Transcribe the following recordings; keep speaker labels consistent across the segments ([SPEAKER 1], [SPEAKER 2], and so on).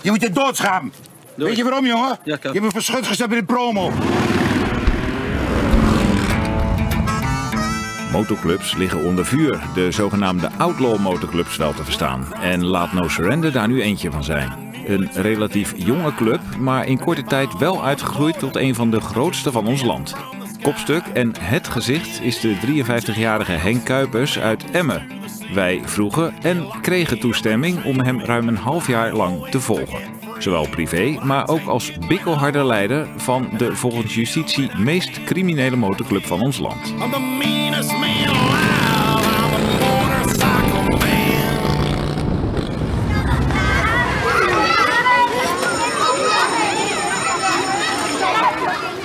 [SPEAKER 1] Je moet je doodschamen. Weet je waarom, jongen?
[SPEAKER 2] Ja.
[SPEAKER 1] Je bent verschut gestapt in de promo.
[SPEAKER 3] Motoclubs liggen onder vuur. De zogenaamde outlaw motorclubs wel te verstaan. En laat No Surrender daar nu eentje van zijn. Een relatief jonge club, maar in korte tijd wel uitgegroeid tot een van de grootste van ons land. Kopstuk en het gezicht is de 53-jarige Henk Kuipers uit Emmen. Wij vroegen en kregen toestemming om hem ruim een half jaar lang te volgen. Zowel privé, maar ook als bikkelharde leider van de volgens justitie meest criminele motorclub van ons land.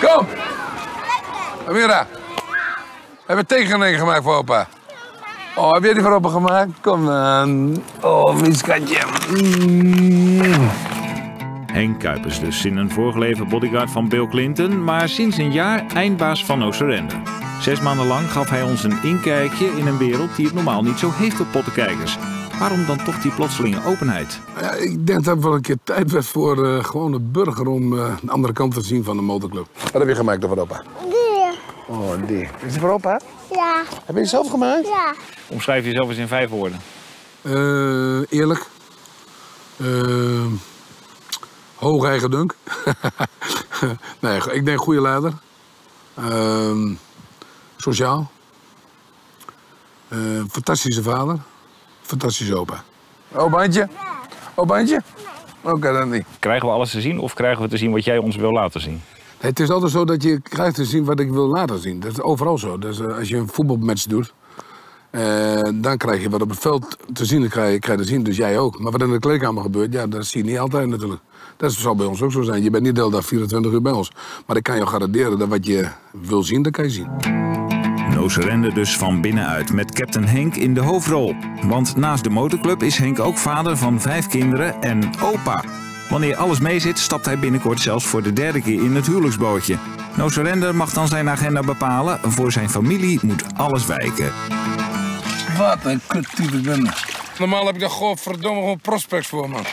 [SPEAKER 4] Kom! Amira, heb je tekening gemaakt voor opa? Oh, heb jij die voor opa gemaakt? Kom dan. Oh, mijn schatje. Mm.
[SPEAKER 3] Henk Kuipers dus, in een leven bodyguard van Bill Clinton, maar sinds een jaar eindbaas van No Surrender. Zes maanden lang gaf hij ons een inkijkje in een wereld die het normaal niet zo heeft op pottenkijkers. Waarom dan toch die plotselinge openheid?
[SPEAKER 4] Ja, ik denk dat het wel een keer tijd werd voor eh gewone burger om eh, de andere kant te zien van de motorclub. Wat heb je gemaakt voor opa? Oh, die. Is die voor opa?
[SPEAKER 5] Ja.
[SPEAKER 4] Heb je die zelf gemaakt?
[SPEAKER 5] Ja.
[SPEAKER 3] Omschrijf jezelf eens in vijf woorden.
[SPEAKER 4] Eh, eerlijk. Eh, hoog eigen dunk. nee, ik denk goede leider. Ehm, sociaal. Eh, fantastische vader. Fantastische opa. Opaantje? Opaantje? Oké, dan niet.
[SPEAKER 3] Krijgen we alles te zien of krijgen we te zien wat jij ons wil laten zien?
[SPEAKER 4] Het is altijd zo dat je krijgt te zien wat ik wil laten zien. Dat is overal zo. Dus als je een voetbalmatch doet, eh, dan krijg je wat op het veld te zien, dan krijg je, krijg te zien. Dus jij ook. Maar wat in de kleedkamer gebeurt, ja, dat zie je niet altijd natuurlijk. Dat zal bij ons ook zo zijn. Je bent niet de hele dag 24 uur bij ons. Maar ik kan je garanderen dat wat je wil zien, dat kan je zien.
[SPEAKER 3] No Surrender dus van binnenuit met Captain Henk in de hoofdrol. Want naast de motorclub is Henk ook vader van vijf kinderen en opa. Wanneer alles meezit, stapt hij binnenkort zelfs voor de derde keer in het huwelijksbootje. No Surrender mag dan zijn agenda bepalen. Voor zijn familie moet alles wijken.
[SPEAKER 4] Wat een kuttype ben Normaal heb ik daar godverdomme gewoon prospects voor, man.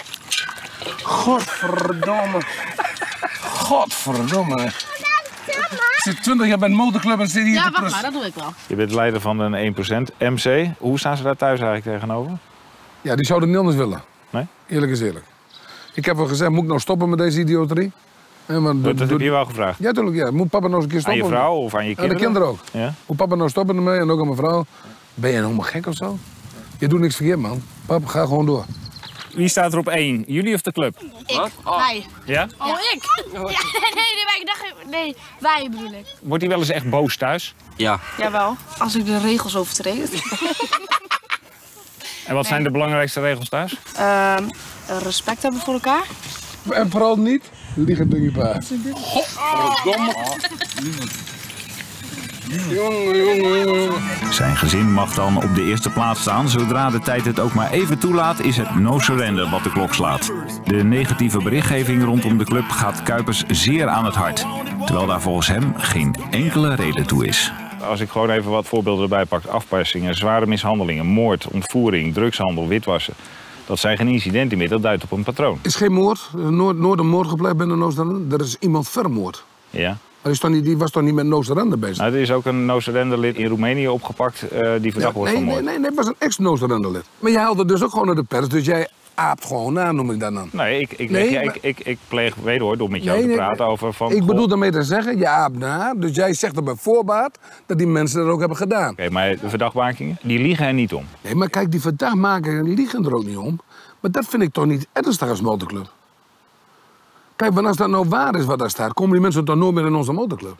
[SPEAKER 4] Godverdomme. Godverdomme. Ik zit 20 jaar bij een motorclub en zit hier
[SPEAKER 6] Ja,
[SPEAKER 4] te
[SPEAKER 6] wacht maar, dat doe ik wel.
[SPEAKER 3] Je bent leider van een 1% MC. Hoe staan ze daar thuis eigenlijk tegenover?
[SPEAKER 4] Ja, die zouden niet anders willen.
[SPEAKER 3] Nee?
[SPEAKER 4] Eerlijk is eerlijk. Ik heb wel gezegd, moet ik nou stoppen met deze idioterie? Maar
[SPEAKER 3] Dat, heb je wel gevraagd.
[SPEAKER 4] Ja, natuurlijk. Ja. Moet papa nou eens een keer
[SPEAKER 3] Aan
[SPEAKER 4] stoppen?
[SPEAKER 3] je vrouw of aan je
[SPEAKER 4] Aan
[SPEAKER 3] kinderen?
[SPEAKER 4] de kinderen ook.
[SPEAKER 3] Ja?
[SPEAKER 4] Moet papa nou stoppen ermee en ook aan mijn vrouw? Ben je helemaal gek of zo? Je doet niks verkeerd, man. Papa, ga gewoon door.
[SPEAKER 3] Wie staat er op één? Jullie of de club?
[SPEAKER 6] Ik. Wij.
[SPEAKER 3] Ja?
[SPEAKER 6] Oh, ik? Ja, nee, nee, wij, ik dacht, nee, wij bedoel ik.
[SPEAKER 3] Wordt hij wel eens echt boos thuis?
[SPEAKER 2] Ja.
[SPEAKER 6] Jawel. Als ik de regels overtreed.
[SPEAKER 3] En wat zijn de belangrijkste regels thuis?
[SPEAKER 6] Ehm, respect hebben voor elkaar.
[SPEAKER 4] En vooral niet door je paard. Godverdomme.
[SPEAKER 3] Zijn gezin mag dan op de eerste plaats staan. Zodra de tijd het ook maar even toelaat, is het no surrender wat de klok slaat. De negatieve berichtgeving rondom de club gaat Kuipers zeer aan het hart. Terwijl daar volgens hem geen enkele reden toe is. Als ik gewoon even wat voorbeelden erbij pak: afpersingen, zware mishandelingen, moord, ontvoering, drugshandel, witwassen. Dat zijn geen incidenten meer, dat duidt op een patroon.
[SPEAKER 4] is geen moord. Er is Nooit, nooit een moord gepleegd binnen Oost-Randen. Er is iemand vermoord.
[SPEAKER 3] Ja.
[SPEAKER 4] Maar die, is toch niet, die was toch niet met Oost-Randen bezig?
[SPEAKER 3] Nou, er is ook een no surrender lid in Roemenië opgepakt eh, die verdacht wordt
[SPEAKER 4] nee,
[SPEAKER 3] van
[SPEAKER 4] nee,
[SPEAKER 3] moord.
[SPEAKER 4] nee, nee, het was een ex-Oost-Randen lid. Maar jij haalde dus ook gewoon naar de pers. Dus jij aapt gewoon na, noem ik dat dan.
[SPEAKER 3] Nee, ik, ik,
[SPEAKER 4] Nee,
[SPEAKER 3] leg
[SPEAKER 4] maar-
[SPEAKER 3] ik, ik, ik pleeg wederhoor door met jou
[SPEAKER 4] Nee,
[SPEAKER 3] te
[SPEAKER 4] nee,
[SPEAKER 3] praten over van...
[SPEAKER 4] Ik bedoel daarmee te zeggen, je aapt na. Dus jij zegt er bij voorbaat dat die mensen dat ook hebben gedaan.
[SPEAKER 3] Oké, maar de verdachtmakingen, die liegen er niet om.
[SPEAKER 4] Nee, maar kijk, die verdachtmakingen die liegen er ook niet om. Maar dat vind ik toch niet ernstig als motorclub. Kijk, want als dat nou waar is wat daar staat, komen die mensen toch nooit meer in onze motorclub.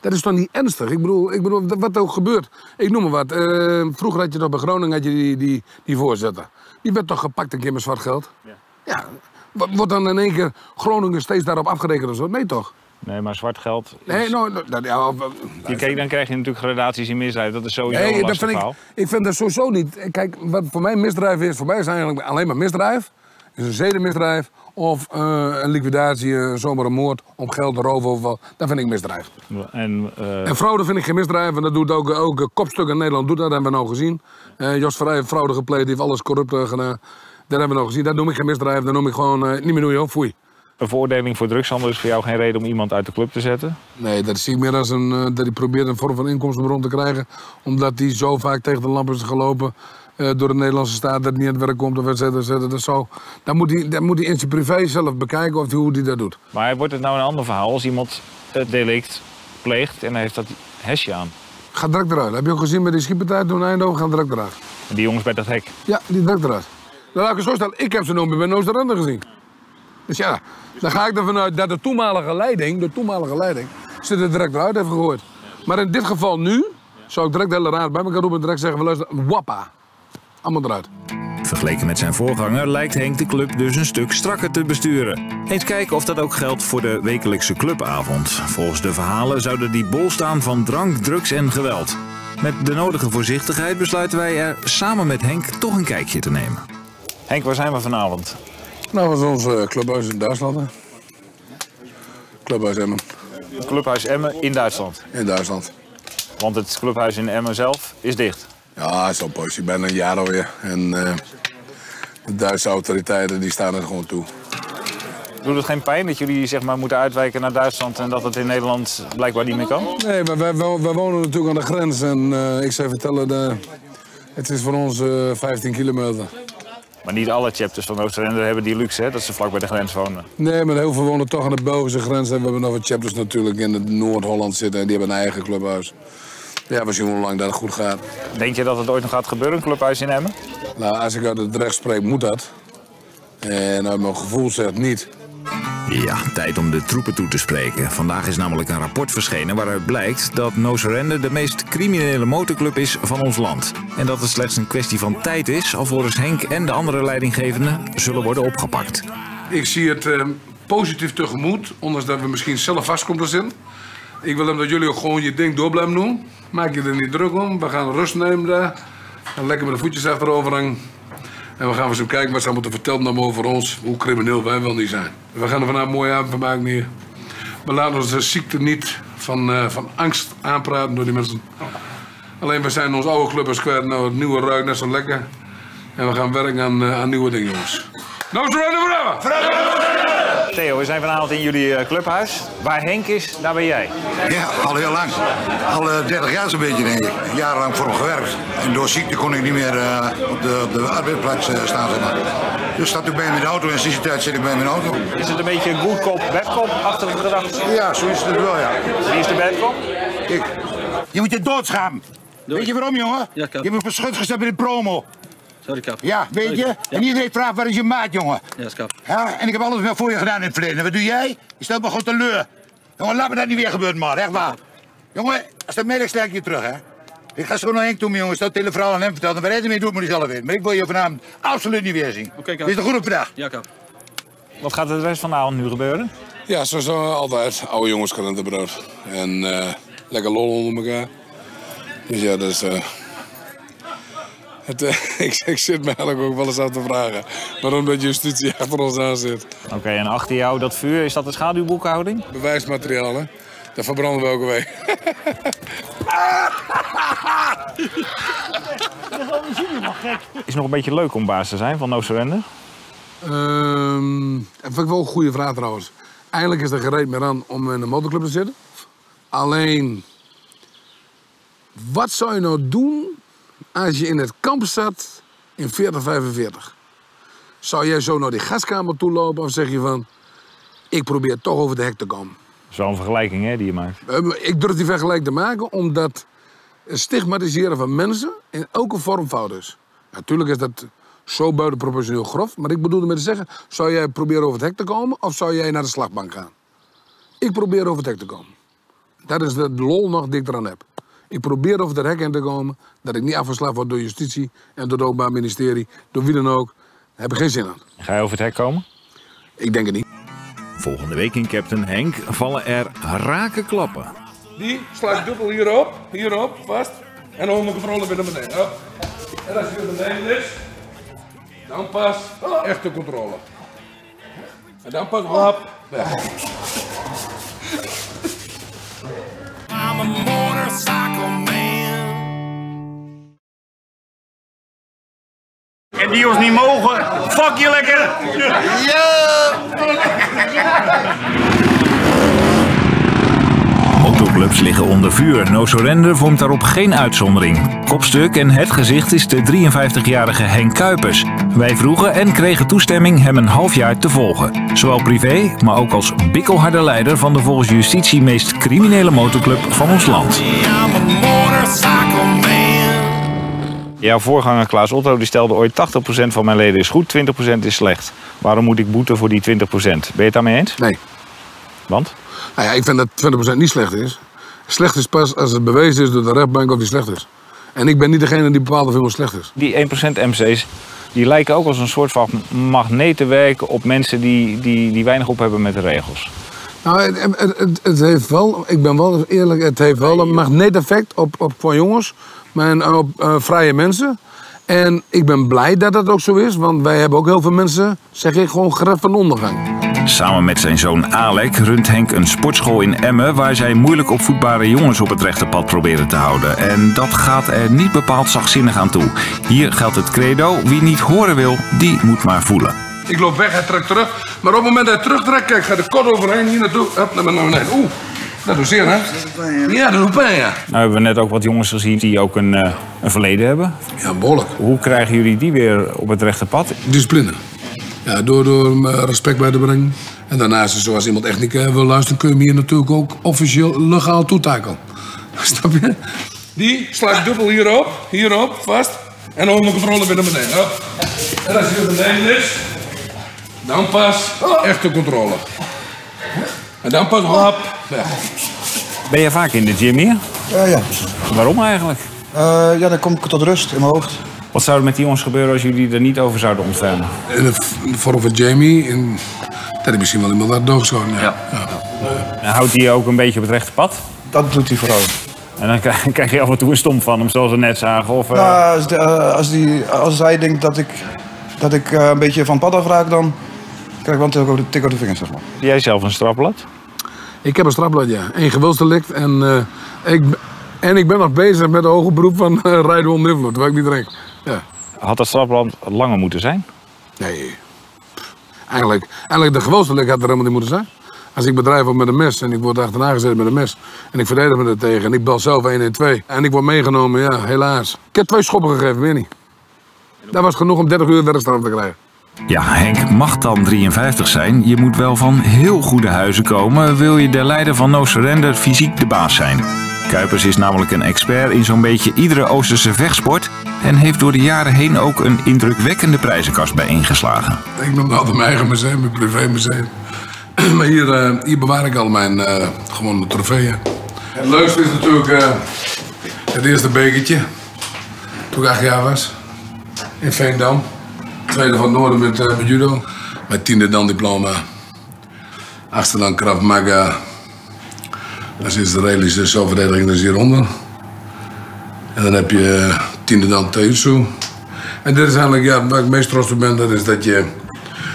[SPEAKER 4] Dat is toch niet ernstig? Ik bedoel, ik bedoel wat er ook gebeurt. Ik noem maar wat. eh, vroeger had je toch bij Groningen had je die, die, die voorzitter. Die werd toch gepakt een keer met zwart geld? Ja. ja. Wo- Wordt dan in één keer Groningen steeds daarop afgerekend of zo? Nee toch?
[SPEAKER 3] Nee, maar zwart geld... is-
[SPEAKER 4] Nee, nou, dat, ja, of-
[SPEAKER 3] Je, kijk, dan krijg je natuurlijk gradaties in misdrijf. Dat is sowieso een
[SPEAKER 4] Nee, dat
[SPEAKER 3] lastig
[SPEAKER 4] vind ik,
[SPEAKER 3] verhaal.
[SPEAKER 4] ik vind dat sowieso niet. Kijk, wat voor mij misdrijf is, voor mij is eigenlijk alleen maar misdrijf. Is een zedenmisdrijf of eh, een liquidatie, eh, zomaar een moord om geld, roof of wat. Dat vind ik misdrijf.
[SPEAKER 3] En,
[SPEAKER 4] En fraude vind ik geen misdrijf. En dat doet ook, ook kopstuk in Nederland doet dat, hebben we nou gezien. Jos Vrij heeft fraude gepleegd, die heeft alles corrupt gedaan. Dat hebben we nog gezien. Dat noem ik geen misdrijf. Dat noem ik gewoon niet meer doen, joh. Foei.
[SPEAKER 3] Een veroordeling voor drugshandel is voor jou geen reden om iemand uit de club te zetten?
[SPEAKER 4] Nee, dat zie ik meer als een, dat hij probeert een vorm van inkomstenbron te krijgen. Omdat hij zo vaak tegen de lamp is gelopen door de Nederlandse staat dat niet aan het werk komt of et cetera, et cetera. Dat, zo. Dan, moet hij, dan moet hij in zijn privé zelf bekijken of hij, hoe hij dat doet.
[SPEAKER 3] Maar wordt het nou een ander verhaal als iemand het delict pleegt en hij heeft dat hesje aan?
[SPEAKER 4] Ga direct eruit. Heb je ook gezien met die schietpartij toen in Eindhoven? Ga direct eruit.
[SPEAKER 3] Die jongens bij dat hek.
[SPEAKER 4] Ja, die direct eruit. Dan laat ik het zo stellen. Ik heb ze nog bij Oosterende gezien. Dus ja, dan ga ik ervan uit dat de toenmalige leiding, de toenmalige leiding, ze er direct eruit heeft gegooid. Maar in dit geval nu, zou ik direct de hele raad bij elkaar roepen en direct zeggen, luister, wappa. Allemaal eruit.
[SPEAKER 3] Vergeleken met zijn voorganger lijkt Henk de club dus een stuk strakker te besturen. Eens kijken of dat ook geldt voor de wekelijkse clubavond. Volgens de verhalen zouden die bol staan van drank, drugs en geweld. Met de nodige voorzichtigheid besluiten wij er samen met Henk toch een kijkje te nemen. Henk, waar zijn we vanavond?
[SPEAKER 4] Nou, dat was ons clubhuis in Duitsland. hè. Clubhuis Emmen
[SPEAKER 3] Het clubhuis Emmen in Duitsland.
[SPEAKER 4] in Duitsland.
[SPEAKER 3] Want het clubhuis in Emmen zelf is dicht.
[SPEAKER 4] Ja, zo'n poosje. Ik ben een jaar alweer. En eh, de Duitse autoriteiten die staan er gewoon toe.
[SPEAKER 3] Doet het geen pijn dat jullie zeg maar, moeten uitwijken naar Duitsland en dat het in Nederland blijkbaar niet meer kan?
[SPEAKER 4] Nee, maar wij, wij, wij wonen natuurlijk aan de grens. En eh, ik zou vertellen, de, het is voor ons eh, 15 kilometer.
[SPEAKER 3] Maar niet alle chapters van Oosterende hebben die luxe hè, dat ze vlak bij de grens wonen.
[SPEAKER 4] Nee, maar heel veel wonen toch aan de Belgische grens. En we hebben nog wat chapters natuurlijk in het Noord-Holland zitten. En die hebben een eigen clubhuis. Ja, we zien hoe lang dat goed gaat.
[SPEAKER 3] Denk je dat het ooit nog gaat gebeuren, een clubhuis in Emmen?
[SPEAKER 4] Nou, als ik uit het recht spreek, moet dat. En uit mijn gevoel zegt niet.
[SPEAKER 3] Ja, tijd om de troepen toe te spreken. Vandaag is namelijk een rapport verschenen waaruit blijkt dat No Surrender de meest criminele motorclub is van ons land. En dat het slechts een kwestie van tijd is alvorens Henk en de andere leidinggevenden zullen worden opgepakt.
[SPEAKER 4] Ik zie het eh, positief tegemoet, ondanks dat we misschien zelf vast komen te zitten. Ik wil hem dat jullie gewoon je ding door blijven doen. Maak je er niet druk om. We gaan rust nemen daar. En lekker met de voetjes achterover hangen. En we gaan eens kijken wat ze moeten vertellen over ons. Hoe crimineel wij wel niet zijn. We gaan er vanavond een mooie avond van maken hier. We laten onze ziekte niet van, eh, van angst aanpraten door die mensen. Alleen we zijn ons oude clubers kwijt. Nou, het nieuwe ruikt net zo lekker. En we gaan werken aan, eh, aan nieuwe dingen, jongens. Nou, zo forever!
[SPEAKER 3] Theo, we zijn vanavond in jullie eh, clubhuis. Waar Henk is, daar ben jij.
[SPEAKER 1] Ja, al heel lang. Al eh, 30 jaar zo'n beetje, denk ik. Jarenlang voor hem gewerkt. En door ziekte kon ik niet meer eh, op, de, op de arbeidsplaats staan. Zeg maar. Dus zat ik bij hem in de auto en sinds die tijd zit ik bij hem in de auto.
[SPEAKER 3] Is het een beetje een good cop, bad cop achter de gedachte?
[SPEAKER 1] Ja, zo is het wel, ja.
[SPEAKER 3] Wie is de bad cop?
[SPEAKER 1] Ik. Je moet je doodschamen. Weet je waarom, jongen?
[SPEAKER 2] Ja,
[SPEAKER 1] je hebt me verschut gezet bij de promo.
[SPEAKER 2] Sorry, kap.
[SPEAKER 1] Ja, weet je? En iedereen vraagt waar is je maat, jongen?
[SPEAKER 2] Ja, kap.
[SPEAKER 1] Ja, en ik heb alles wel voor je gedaan in het verleden. Wat doe jij? Je stelt me gewoon teleur. Jongen, laat me dat niet weer gebeuren, man. Echt waar. Jongen, als dat merk, stel ik je terug, hè. Ik ga zo naar Henk toe, mijn jongen. Stel het hele verhaal aan hem vertellen. Waar hij ermee doet, moet hij zelf weten. Maar ik wil je vanavond absoluut niet weer zien.
[SPEAKER 2] Oké, kap.
[SPEAKER 1] Is het goed op vandaag?
[SPEAKER 2] Ja, kap.
[SPEAKER 3] Wat gaat er de rest van de avond nu gebeuren?
[SPEAKER 4] Ja, zoals eh, altijd. Oude jongens brood. En eh, lekker lol onder elkaar. Dus ja, dat is... eh, het, eh, ik, ik zit me eigenlijk ook wel eens aan te vragen waarom dat justitie achter ons aan zit.
[SPEAKER 3] Oké, en achter jou dat vuur, is dat de schaduwboekhouding?
[SPEAKER 4] Bewijsmateriaal, hè? Dat verbranden we elke week.
[SPEAKER 3] Is nog een beetje leuk om baas te zijn van No Surrender?
[SPEAKER 4] Ehm, dat vind ik wel een goede vraag trouwens. Eigenlijk is er gereed meer aan om in een motorclub te zitten. Alleen, wat zou je nou doen als je in het kamp zat in 4045? Zou jij zo naar die gaskamer toe lopen of zeg je van... ik probeer toch over de hek te komen?
[SPEAKER 3] Zo'n vergelijking hè, die je maakt.
[SPEAKER 4] Eh, Ik durf die vergelijking te maken omdat het stigmatiseren van mensen in elke vorm fout is. Natuurlijk is dat zo buitenproportioneel grof, maar ik bedoelde met te zeggen: zou jij proberen over het hek te komen of zou jij naar de slagbank gaan? Ik probeer over het hek te komen. Dat is de lol nog die ik eraan heb. Ik probeer over het hek heen te komen, dat ik niet afgeslagen word door justitie en door het Openbaar Ministerie, door wie dan ook. Daar heb ik geen zin aan.
[SPEAKER 3] Ga je over het hek komen?
[SPEAKER 4] Ik denk het niet.
[SPEAKER 3] Volgende week in Captain Henk vallen er rake klappen.
[SPEAKER 4] Die sla ik dubbel hierop, hierop, vast. En dan onder controle weer naar beneden. En als je weer beneden is, dan pas echte controle. En dan pas hop, weg.
[SPEAKER 5] En
[SPEAKER 2] die ons niet mogen. Fuck je lekker!
[SPEAKER 3] Motoclubs liggen onder vuur. No Surrender vormt daarop geen uitzondering. Kopstuk en het gezicht is de 53-jarige Henk Kuipers. Wij vroegen en kregen toestemming hem een half jaar te volgen. Zowel privé, maar ook als bikkelharde leider van de volgens justitie meest criminele motorclub van ons land.
[SPEAKER 2] Jouw voorganger Klaas Otto die stelde ooit 80% van mijn leden is goed, 20% is slecht. Waarom moet ik boeten voor die 20%? Ben je het daarmee eens?
[SPEAKER 4] Nee.
[SPEAKER 2] Want?
[SPEAKER 4] Nou ja, ik vind dat 20% niet slecht is. Slecht is pas als het bewezen is door de rechtbank of die slecht is. En ik ben niet degene die bepaalt of iemand slecht is.
[SPEAKER 2] Die 1% MC's die lijken ook als een soort van magneet te werken op mensen die, die, die weinig op hebben met de regels.
[SPEAKER 4] Nou, het, het, het, heeft wel, ik ben wel eerlijk, het heeft wel een magneeteffect op, op voor jongens en op eh, vrije mensen. En ik ben blij dat dat ook zo is, want wij hebben ook heel veel mensen, zeg ik, gewoon gered van de ondergang.
[SPEAKER 3] Samen met zijn zoon Alek runt Henk een sportschool in Emmen... waar zij moeilijk opvoedbare jongens op het rechte pad proberen te houden. En dat gaat er niet bepaald zachtzinnig aan toe. Hier geldt het credo, wie niet horen wil, die moet maar voelen.
[SPEAKER 4] Ik loop weg, hij trekt terug. Maar op het moment dat hij terugtrekt, kijk, gaat de kort overheen hier naartoe. Hup, naar beneden. Oeh, dat doet zeer, hè? Ja, dat doet pijn, ja.
[SPEAKER 2] Nou hebben we net ook wat jongens gezien die ook een, eh, een verleden hebben.
[SPEAKER 4] Ja, behoorlijk.
[SPEAKER 2] Hoe krijgen jullie die weer op het rechte pad?
[SPEAKER 4] Discipline. Ja, door, door hem eh, respect bij te brengen. En daarnaast, zoals iemand echt niet eh, wil luisteren, kun je hem hier natuurlijk ook officieel legaal toetakelen. Snap je? Die slaat dubbel hierop, hierop, vast. En onder controle weer naar beneden. Hop. En als hij naar beneden is, dan pas echte controle. En dan pas weg.
[SPEAKER 2] Ben je vaak in de gym hier?
[SPEAKER 5] Ja, ja.
[SPEAKER 2] Waarom eigenlijk?
[SPEAKER 5] Eh, ja, dan kom ik tot rust in mijn hoofd.
[SPEAKER 2] Wat zou er met die jongens gebeuren als jullie er niet over zouden ontfermen?
[SPEAKER 4] In de, in de vorm van Jamie, en dat is misschien wel iemand uit doodgeschoten. Ja. Ja.
[SPEAKER 2] En houdt hij je ook een beetje op het rechte pad?
[SPEAKER 5] Dat doet hij vooral.
[SPEAKER 2] En dan krijg, krijg je af en toe een stomp van hem, zoals we net zagen. Of, eh,
[SPEAKER 5] Nou, als, de- eh, als, die, als hij denkt dat ik, dat ik eh, een beetje van pad afraak, dan krijg ik wel een tik op de, tik op de vingers, zeg maar.
[SPEAKER 2] Jij zelf een strafblad?
[SPEAKER 4] Ik heb een strafblad, ja. Eén gewilsdelict. En, eh, ik, en ik ben nog bezig met de hoge beroep van eh, rijden onder invloed, terwijl ik niet drink. Ja.
[SPEAKER 2] Had dat strafblad langer moeten zijn?
[SPEAKER 4] Nee. Eigenlijk, eigenlijk de gewilsdelict had er helemaal niet moeten zijn. Als ik bedrijf op met een mes en ik word achterna gezet met een mes en ik verdedig me er tegen en ik bel zelf 112 en ik word meegenomen, ja, helaas. Ik heb twee schoppen gegeven, meer niet. Dat was genoeg om 30 uur werkstraf te krijgen.
[SPEAKER 3] Ja, Henk mag dan 53 zijn. Je moet wel van heel goede huizen komen. Wil je de leider van No Surrender fysiek de baas zijn? Kuipers is namelijk een expert in zo'n beetje iedere Oosterse vechtsport. En heeft door de jaren heen ook een indrukwekkende prijzenkast bijeengeslagen.
[SPEAKER 4] Ik noem altijd mijn eigen museum, mijn privémuseum. maar hier, eh, hier bewaar ik al mijn eh gewone trofeeën. Het leukste is natuurlijk eh, het eerste bekertje. Toen ik acht jaar was. In Veendam. Tweede van Noorden met, eh, met judo. Mijn tiende dan diploma. Achtste dan Krav Maga. Dat is Israëlische zelfverdediging, dat is hieronder. En dan heb je eh, tiende dan Taijutsu. En dit is eigenlijk, ja, waar ik meest trots op ben, dat is dat je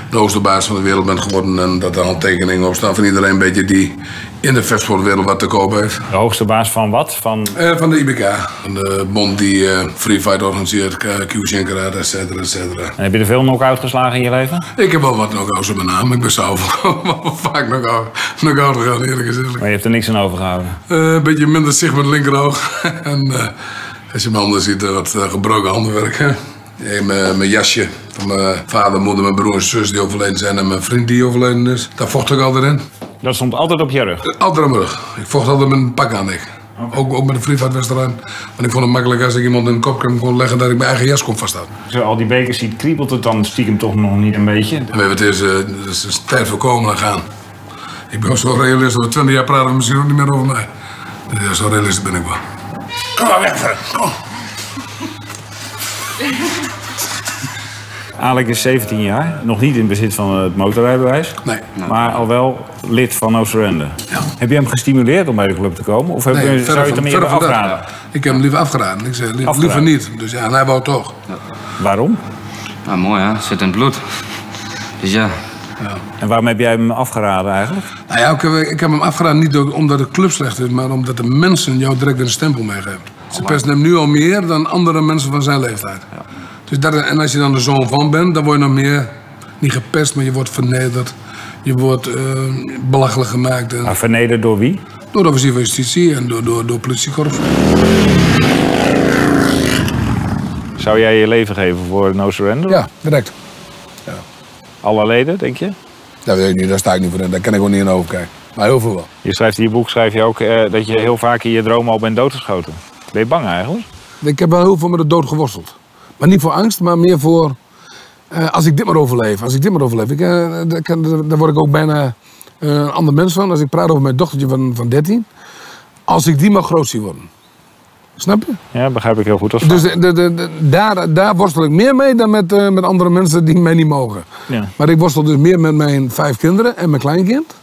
[SPEAKER 4] de hoogste baas van de wereld bent geworden. En dat er handtekeningen op staan van iedereen een beetje die in de vechtsportwereld wat te koop heeft.
[SPEAKER 2] De hoogste baas van wat? Van...
[SPEAKER 4] Eh, van de IBK, van de bond die eh, Free Fight organiseert, Kyushin Karate, et cetera, et cetera.
[SPEAKER 2] En heb je er veel knock-out geslagen in je leven?
[SPEAKER 4] Ik heb wel wat knock-outs op mijn naam, ik ben zelf wel vaak knock-out knock-out gegaan, eerlijk gezegd.
[SPEAKER 2] Maar je hebt er niks aan overgehouden.
[SPEAKER 4] Eh, een beetje minder zicht met het linkeroog. en eh, als je mijn handen ziet, wat gebroken handenwerk. Hè? Mijn jasje van mijn vader, moeder, mijn broer en zus die overleden zijn en mijn vriend die overleden is. Daar vocht ik altijd in.
[SPEAKER 2] Dat stond altijd op je rug.
[SPEAKER 4] Altijd aan mijn rug. Ik vocht altijd met een pak aan ik. Ook, ook met een freefightwedstrijd. Want ik vond het makkelijk als ik iemand in de kop kon leggen dat ik mijn eigen jas kon vasthouden.
[SPEAKER 2] Als je al die bekers ziet, kriebelt het dan stiekem toch nog niet een beetje?
[SPEAKER 4] En weet je, het is, eh, het is, het is tijd voor komen en gaan. Ik ben zo realist, over 20 jaar praten we misschien ook niet meer over mij. Ja, zo realist ben ik wel. Kom maar weg. Kom.
[SPEAKER 2] Alek is 17 jaar, nog niet in bezit van het motorrijbewijs.
[SPEAKER 4] Nee.
[SPEAKER 2] Maar al wel lid van No Surrender. Heb je hem gestimuleerd om bij de club te komen? Of heb je, zou je het hem eerder
[SPEAKER 4] van dat.
[SPEAKER 2] afraden?
[SPEAKER 4] Ik heb hem liever afgeraden. Ik zei, li-
[SPEAKER 2] Afgeraden.
[SPEAKER 4] liever niet. Dus ja, en hij wou toch.
[SPEAKER 2] Waarom?
[SPEAKER 7] Nou, mooi hè, zit in het bloed. Dus ja,
[SPEAKER 2] En waarom heb jij hem afgeraden eigenlijk?
[SPEAKER 4] Nou ja, ik, heb, ik heb hem afgeraden niet door- omdat de club slecht is, maar omdat de mensen jou direct een stempel meegeven. Ze pesten hem nu al meer dan andere mensen van zijn leeftijd. Dus dat, en als je dan de zoon van bent, dan word je nog meer, niet gepest, maar je wordt vernederd. Je wordt eh, belachelijk gemaakt. En,
[SPEAKER 2] Maar vernederd door wie?
[SPEAKER 4] Door de officier van justitie en door, door, door politiekorps.
[SPEAKER 2] Zou jij je leven geven voor No Surrender?
[SPEAKER 4] Ja, direct.
[SPEAKER 2] Alle leden, denk je?
[SPEAKER 4] Dat weet ik niet, daar sta ik niet voor in. Daar kan ik ook niet in overkijken. Maar heel veel wel.
[SPEAKER 2] Je schrijft in je boek schrijf je ook eh, dat je heel vaak in je droom al bent doodgeschoten. Ben je bang eigenlijk?
[SPEAKER 4] Ik heb wel heel veel met de dood geworsteld. Maar niet voor angst, maar meer voor... eh, als ik dit maar overleef, als ik dit maar overleef. Ik, eh, daar, word ik ook bijna eh, een ander mens van. Als ik praat over mijn dochtertje van, van 13. Als ik die maar groot zie worden. Snap je?
[SPEAKER 2] Ja, begrijp ik heel goed als
[SPEAKER 4] Dus de, de, daar, daar worstel ik meer mee dan met, met andere mensen die mij niet mogen.
[SPEAKER 2] Ja.
[SPEAKER 4] Maar ik worstel dus meer met mijn vijf kinderen en mijn kleinkind.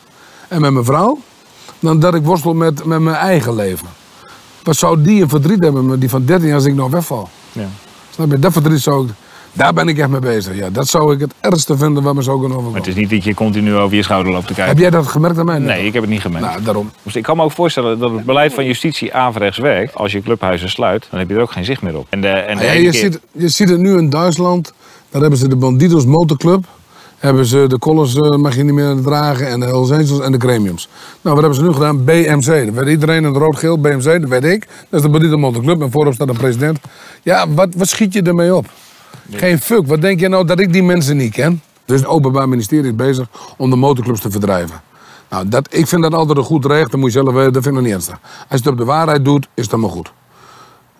[SPEAKER 4] En met mijn vrouw. Dan dat ik worstel met, met mijn eigen leven. Wat zou die een verdriet hebben met die van 13 als ik nog wegval?
[SPEAKER 2] Ja.
[SPEAKER 4] Snap je? Dat verdriet zou ik... Daar ben ik echt mee bezig. Ja, dat zou ik het ergste vinden wat me zou kunnen
[SPEAKER 2] Maar
[SPEAKER 4] overkomen.
[SPEAKER 2] het is niet dat je continu over je schouder loopt te kijken.
[SPEAKER 4] Heb jij dat gemerkt aan mij?
[SPEAKER 2] Nee, ik heb het niet gemerkt.
[SPEAKER 4] Nou, daarom.
[SPEAKER 2] Dus ik kan me ook voorstellen dat het beleid van justitie averechts werkt. Als je clubhuizen sluit, dan heb je er ook geen zicht meer op. En de, en de
[SPEAKER 4] Ja, je,
[SPEAKER 2] keer-
[SPEAKER 4] ziet, je ziet het nu in Duitsland. Daar hebben ze de Bandidos Motorclub. Hebben ze de collars eh, mag je niet meer dragen. En de Hells Angels en de Gremiums. Nou, wat hebben ze nu gedaan? BMC. Dat weet iedereen in het rood-geel. BMC, dat weet ik. Dat is de Bandidos Motorclub. En voorop staat een president. Ja, wat, wat schiet je ermee op? Geen fuck. Wat denk je nou dat ik die mensen niet ken? Dus het Openbaar Ministerie is bezig om de motorclubs te verdrijven. Nou, dat, ik vind dat altijd een goed recht. Dat moet je zelf weten. Dat vind ik nog niet ernstig. Als je het op de waarheid doet, is dat maar goed.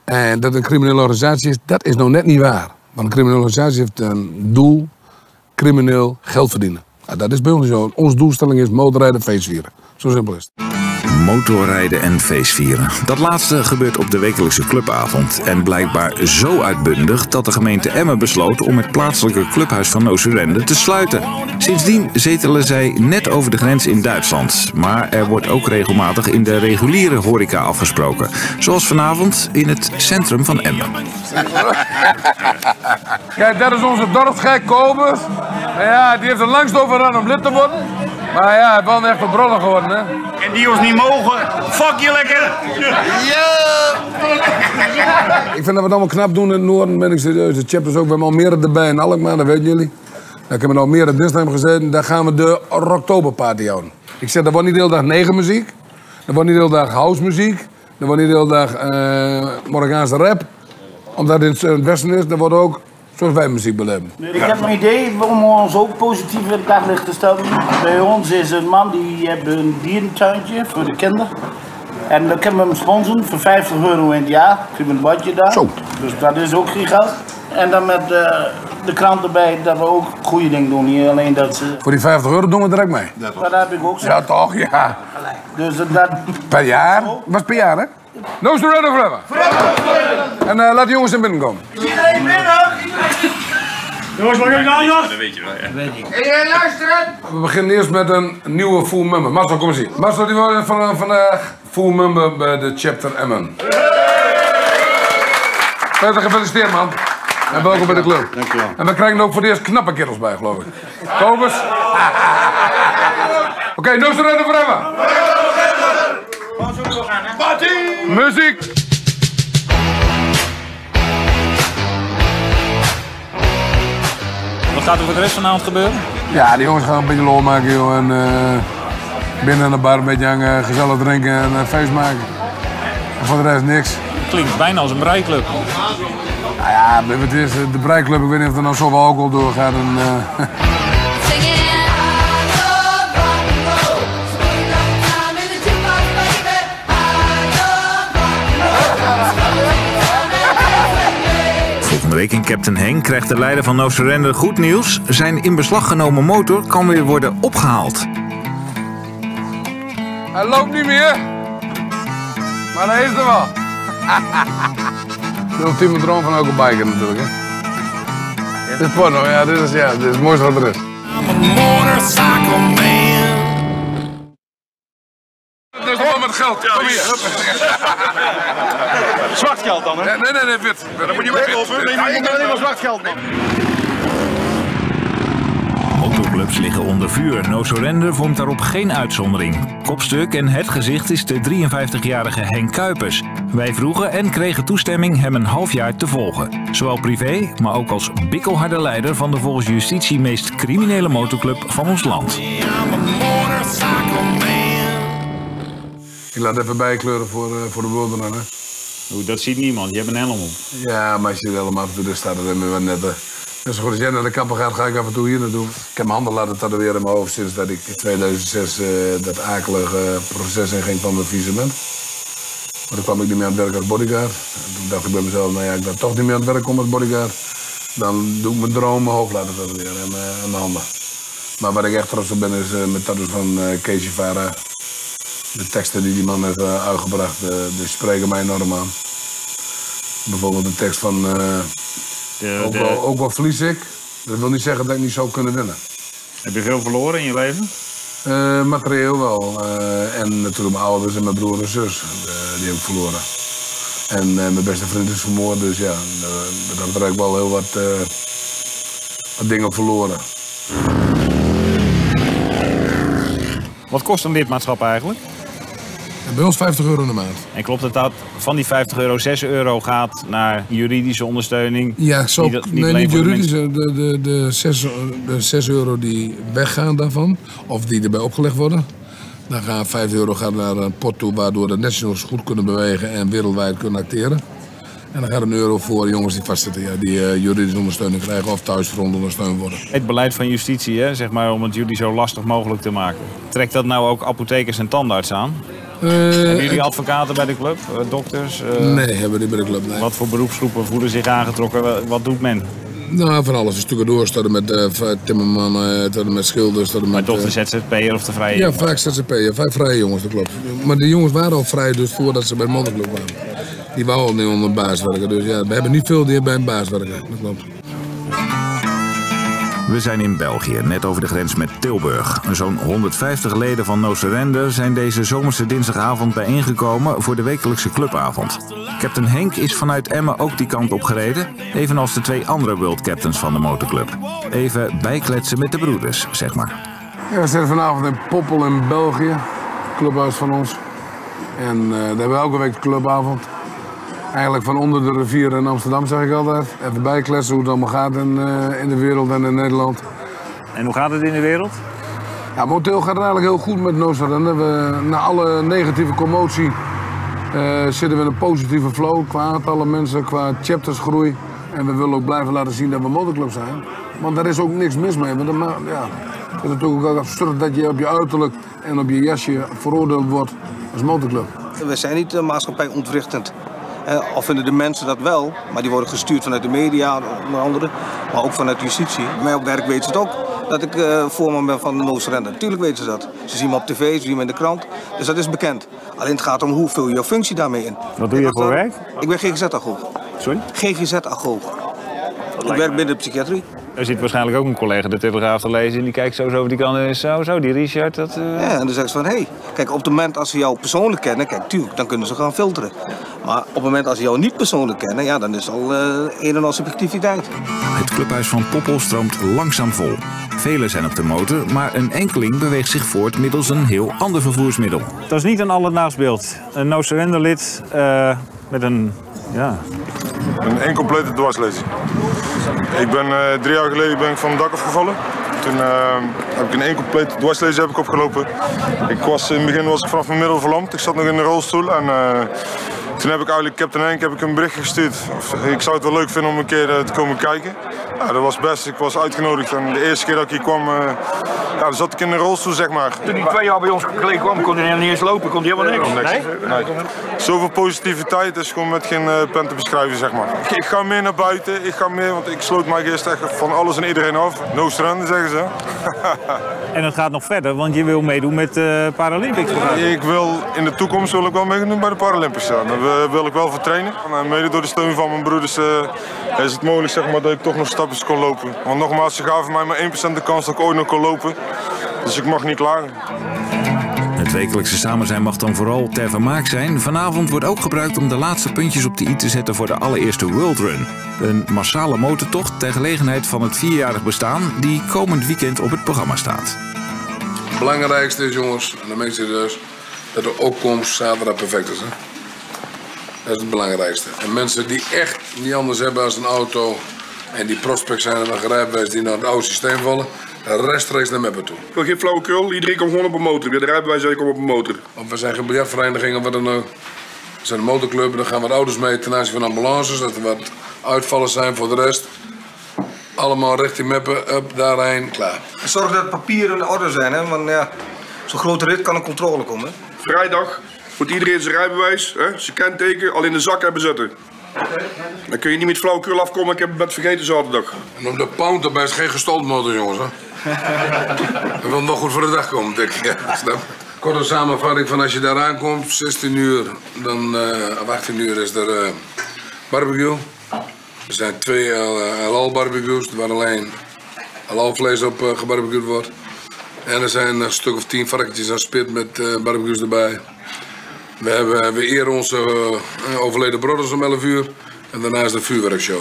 [SPEAKER 4] En dat het een criminele organisatie is, dat is nou net niet waar. Want een criminele organisatie heeft een doel, crimineel geld verdienen. Nou, dat is bij ons zo. Onze doelstelling is motorrijden, feestvieren. Zo simpel is het.
[SPEAKER 3] Motorrijden en feestvieren. Dat laatste gebeurt op de wekelijkse clubavond. En blijkbaar zo uitbundig dat de gemeente Emmen besloot om het plaatselijke clubhuis van No Surrender te sluiten. Sindsdien zetelen zij net over de grens in Duitsland. Maar er wordt ook regelmatig in de reguliere horeca afgesproken. Zoals vanavond in het centrum van Emmen.
[SPEAKER 4] Kijk, dat is onze dorpsgek Kobus. En ja, die heeft er langst over aan om lid te worden. Maar ja, hij heeft wel een echte broller geworden, hè.
[SPEAKER 8] En die ons niet mogen. Fuck je lekker.
[SPEAKER 4] Ik vind dat we het allemaal knap doen in het noorden, ben ik serieus. De chapters ook, we hebben Almere erbij en Alkmaar, dat weten jullie. Daar hebben we Almere dinsdag gezeten, daar gaan we de Rocktoberparty houden. Ik zeg, dat wordt niet de hele dag negermuziek. Dat wordt niet de hele dag house muziek. Dat wordt niet de hele dag eh Marokkaanse rap. Omdat het in het westen is, dat wordt ook zoals wij muziek beleven.
[SPEAKER 9] Ik heb een idee om ons ook positief in het daglicht te stellen. Bij ons is een man die heeft een dierentuintje voor de kinderen. En dan kunnen we hem sponsoren voor 50 euro in het jaar. Kunnen we een badje daar.
[SPEAKER 4] Zo.
[SPEAKER 9] Dus dat is ook geen geld. En dan met eh, de krant erbij dat we ook goede dingen doen. Niet alleen dat ze...
[SPEAKER 4] Voor die 50 euro doen we direct mee.
[SPEAKER 9] Dat heb ik ook zo.
[SPEAKER 4] Ja, toch? Ja.
[SPEAKER 9] Dus dat...
[SPEAKER 4] Per jaar? Was per jaar, hè? No surrender forever. En eh, laat de jongens in binnen komen.
[SPEAKER 8] Iedereen binnen. Jongens, mag ik nou, Jos? Dat weet je wel, ja. Iedereen luisteren.
[SPEAKER 4] We beginnen eerst met een nieuwe full member. Marcel, kom eens hier. Marcel, die wordt van, vandaag full member bij de chapter Emmen. Peter, gefeliciteerd man. En welkom bij de club. Dankjewel. En we krijgen er ook voor het eerst knappe kerels bij, geloof ik. Kobus. Oké, no surrender forever. Muziek.
[SPEAKER 2] Gaat er voor de rest van de avond gebeuren?
[SPEAKER 4] Ja, die jongens gaan een beetje lol maken, joh. En eh, binnen in de bar een beetje hangen, gezellig drinken en een feest maken. En voor de rest niks.
[SPEAKER 2] Klinkt bijna als een breiklub.
[SPEAKER 4] Nou ja, het is de breiklub, ik weet niet of er nou zoveel alcohol doorgaat. En, eh,
[SPEAKER 3] Volgende week in Captain Henk krijgt de leider van No Surrender goed nieuws. Zijn in beslag genomen motor kan weer worden opgehaald.
[SPEAKER 4] Hij loopt niet meer. Maar hij is er wel. De ultieme droom van elke biker natuurlijk. Hè. Dit is porno, ja, dit is, ja, dit is het mooiste wat er is. Geld. Kom hier.
[SPEAKER 8] Zwart geld dan, hè?
[SPEAKER 4] Nee, nee, nee, nee, wit. Dan moet je
[SPEAKER 8] weglopen. Nee, maar ik alleen maar zwart geld, man.
[SPEAKER 3] Motorclubs liggen onder vuur. No Surrender vormt daarop geen uitzondering. Kopstuk en het gezicht is de 53-jarige Henk Kuipers. Wij vroegen en kregen toestemming hem een half jaar te volgen. Zowel privé, maar ook als bikkelharde leider van de volgens justitie meest criminele motorclub van ons land.
[SPEAKER 4] Ik laat even bijkleuren voor, eh, voor de.
[SPEAKER 2] Oeh, dat ziet niemand. Je hebt een helm op.
[SPEAKER 4] Ja, maar als je er helemaal af en toe staat er weer wat netten. Dus goed, als jij naar de kapper gaat, ga ik af en toe hier naartoe. Ik heb mijn handen laten tatoeëren in mijn hoofd sinds dat ik in 2006 eh, dat akelige proces inging van mijn visement. Maar toen kwam ik niet meer aan het werk als bodyguard. En toen dacht ik bij mezelf, nou ja, ik ben toch niet meer aan het werk kom als bodyguard. Dan doe ik mijn droom mijn hoofd laten tatoeëren en mijn, en mijn handen. Maar waar ik echt trots op ben is met tattoos van uh, Casey Vara. De teksten die die man heeft eh, uitgebracht, eh, die spreken mij enorm aan. Bijvoorbeeld de tekst van... eh,
[SPEAKER 2] De,
[SPEAKER 4] ook,
[SPEAKER 2] de-
[SPEAKER 4] wel, ook wel verlies ik. Dat wil niet zeggen dat ik niet zou kunnen winnen.
[SPEAKER 2] Heb je veel verloren in je leven?
[SPEAKER 4] Materieel wel. Eh, en natuurlijk mijn ouders en mijn broer en zus. die heb ik verloren. En mijn beste vriend is vermoord. Dus ja, uh, dat heb ik wel heel wat, wat dingen verloren.
[SPEAKER 2] Wat kost een lidmaatschap eigenlijk?
[SPEAKER 4] Bij ons 50 euro in de maand.
[SPEAKER 2] En klopt het dat van die 50 euro 6 euro gaat naar juridische ondersteuning?
[SPEAKER 4] Ja, zo,
[SPEAKER 2] Niet niet
[SPEAKER 4] nee, niet
[SPEAKER 2] voor de.
[SPEAKER 4] De, de, de, 6, de 6 euro die weggaan daarvan, of die erbij opgelegd worden. Dan gaan 5 euro gaan naar een pot toe waardoor de nationals goed kunnen bewegen en wereldwijd kunnen acteren. En dan gaat een euro voor jongens die vastzitten, ja, die eh, juridische ondersteuning krijgen of thuisfront ondersteund worden.
[SPEAKER 2] Het beleid van justitie, hè, zeg maar, om het jullie zo lastig mogelijk te maken. Trekt dat nou ook apothekers en tandarts aan?
[SPEAKER 4] Eh,
[SPEAKER 2] Hebben jullie advocaten bij de club? Eh, dokters? Eh,
[SPEAKER 4] Nee, hebben we niet bij de club. Nee.
[SPEAKER 2] Wat voor beroepsgroepen voelen zich aangetrokken? Wa- Wat doet men?
[SPEAKER 4] Nou, van alles. Een stuk door, tot en met v- timmermannen, tot en met schilders, tot en
[SPEAKER 2] Maar
[SPEAKER 4] met...
[SPEAKER 2] toch
[SPEAKER 4] eh,
[SPEAKER 2] de ZZP'er of de vrije
[SPEAKER 4] Ja, vaak ZZP. Ja, vaak vrije jongens, dat klopt. Maar de jongens waren al vrij dus voordat ze bij de motorclub kwamen. Die wouden al niet onder een baas werken. Dus ja, we hebben niet veel die bij een baas werken. Dat klopt.
[SPEAKER 3] We zijn in België, net over de grens met Tilburg. Zo'n 150 leden van No Surrender zijn deze zomerse dinsdagavond bijeengekomen voor de wekelijkse clubavond. Captain Henk is vanuit Emmen ook die kant op gereden, evenals de twee andere world captains van de motorclub. Even bijkletsen met de broeders, zeg maar.
[SPEAKER 4] Ja, we zitten vanavond in Poppel in België. Clubhuis van ons. En eh, daar hebben we elke week clubavond. Eigenlijk van onder de rivier in Amsterdam, zeg ik altijd. Even bijkletsen hoe het allemaal gaat in, eh, in de wereld en in Nederland.
[SPEAKER 2] En hoe gaat het in de wereld?
[SPEAKER 4] Ja, momenteel gaat het eigenlijk heel goed met No Surrender. We, na alle negatieve commotie eh, zitten we in een positieve flow qua aantallen mensen, qua chaptersgroei. En we willen ook blijven laten zien dat we motorclub zijn. Want daar is ook niks mis mee. Want dan ma- ja, het is natuurlijk ook absurd dat je op je uiterlijk en op je jasje veroordeeld wordt als motorclub.
[SPEAKER 10] We zijn niet uh, maatschappij ontwrichtend. Eh, al vinden de mensen dat wel, maar die worden gestuurd vanuit de media, onder andere, maar ook vanuit justitie. Mij op werk weten ze het ook, dat ik uh, voorman ben van de No Surrender. Natuurlijk weten ze dat. Ze zien me op tv, ze zien me in de krant, dus dat is bekend. Alleen het gaat om hoe vul je jouw functie daarmee in.
[SPEAKER 2] Wat doe je voor werk?
[SPEAKER 10] Ik ben GGZ-agoog.
[SPEAKER 2] Sorry?
[SPEAKER 10] GGZ-agoog. Ik werk binnen de psychiatrie.
[SPEAKER 2] Er zit waarschijnlijk ook een collega de Telegraaf te lezen en die kijkt zo over die kant en zo, zo, die Richard, dat... uh...
[SPEAKER 10] Ja, en dan zeggen ze van, hé, hey, kijk, op het moment als ze jou persoonlijk kennen, kijk, tuurlijk, dan kunnen ze gaan filteren. Maar op het moment als ze jou niet persoonlijk kennen, ja, dan is het al uh, een en al subjectiviteit.
[SPEAKER 3] Het clubhuis van Poppel stroomt langzaam vol. Velen zijn op de motor, maar een enkeling beweegt zich voort middels een heel ander vervoersmiddel.
[SPEAKER 2] Dat is niet een alledaags beeld. Een no surrender lid uh, met een, ja...
[SPEAKER 11] Een incomplete dwarslezing. Ik ben uh, drie jaar geleden ben ik van het dak afgevallen. Toen uh, heb ik een incomplete dwarslezing heb ik opgelopen. Ik was, in het begin was ik vanaf mijn middel verlamd. Ik zat nog in de rolstoel en uh, toen heb ik eigenlijk Captain Henk heb ik een bericht gestuurd. Of, ik zou het wel leuk vinden om een keer te komen kijken. Ja, dat was best. Ik was uitgenodigd en de eerste keer dat ik hier kwam, uh, ja, dan zat ik in de rolstoel zeg maar.
[SPEAKER 8] Toen hij twee jaar bij ons geleden kwam, kon hij niet eens lopen, kon hij helemaal niks.
[SPEAKER 11] Nee? nee? Zoveel positiviteit is gewoon met geen uh, pen te beschrijven zeg maar. Ik, ik, ga meer naar buiten, ik ga meer, want ik sloot mij gisteren echt van alles en iedereen af. No surrender zeggen ze.
[SPEAKER 2] en het gaat nog verder, want je wil meedoen met uh, Paralympics.
[SPEAKER 11] Ik wil in de toekomst wil ik wel meedoen bij de Paralympics. Ja. Daar wil ik wel voor trainen. En mede door de steun van mijn broeders uh, is het mogelijk zeg maar, dat ik toch nog kon lopen. Want nogmaals, ze gaven mij maar 1% de kans dat ik ooit nog kon lopen. Dus ik mag niet klagen.
[SPEAKER 3] Het wekelijkse samen zijn mag dan vooral ter vermaak zijn. Vanavond wordt ook gebruikt om de laatste puntjes op de i te zetten voor de allereerste World Run. Een massale motortocht ter gelegenheid van het vierjarig bestaan die komend weekend op het programma staat.
[SPEAKER 4] Het belangrijkste is, jongens, en de meeste dus, dat de opkomst zaterdag perfect is. Hè? Dat is het belangrijkste. En mensen die echt niet anders hebben als een auto en die prospect zijn en een rijbewijs die naar het oude systeem vallen, rechtstreeks naar Meppen toe.
[SPEAKER 12] Ik wil geen flauwekul, iedereen komt gewoon op een motor. De rijbewijs, ik kom op een motor.
[SPEAKER 4] Want we zijn geen biljartvereniging of wat dan ook. We zijn een motorclub en dan gaan wat ouders mee ten aanzien van ambulances. Dat er wat uitvallen zijn voor de rest. Allemaal richting Meppen, up, daarheen, klaar.
[SPEAKER 10] En zorg dat de papieren in orde zijn, hè? want ja, zo'n grote rit kan een controle komen.
[SPEAKER 12] Vrijdag moet iedereen zijn rijbewijs, hè, zijn kenteken, al in de zak hebben zitten. Dan kun je niet met flauwekul afkomen, ik heb het vergeten zaterdag.
[SPEAKER 4] En op de pound erbij is geen gestold motor, jongens. Hè? Dat wil nog goed voor de dag komen, denk ik. Ja, snap? Korte samenvatting van als je daar aankomt, 16 uur, dan, eh of 18 uur is er eh, barbecue. Er zijn twee eh, halal barbecues, waar alleen halal vlees op eh, gebarbecued wordt. En er zijn een stuk of tien varkentjes aan spit met eh, barbecues erbij. We, hebben, we onze eh, overleden brothers om 11 uur. En daarna is de vuurwerkshow.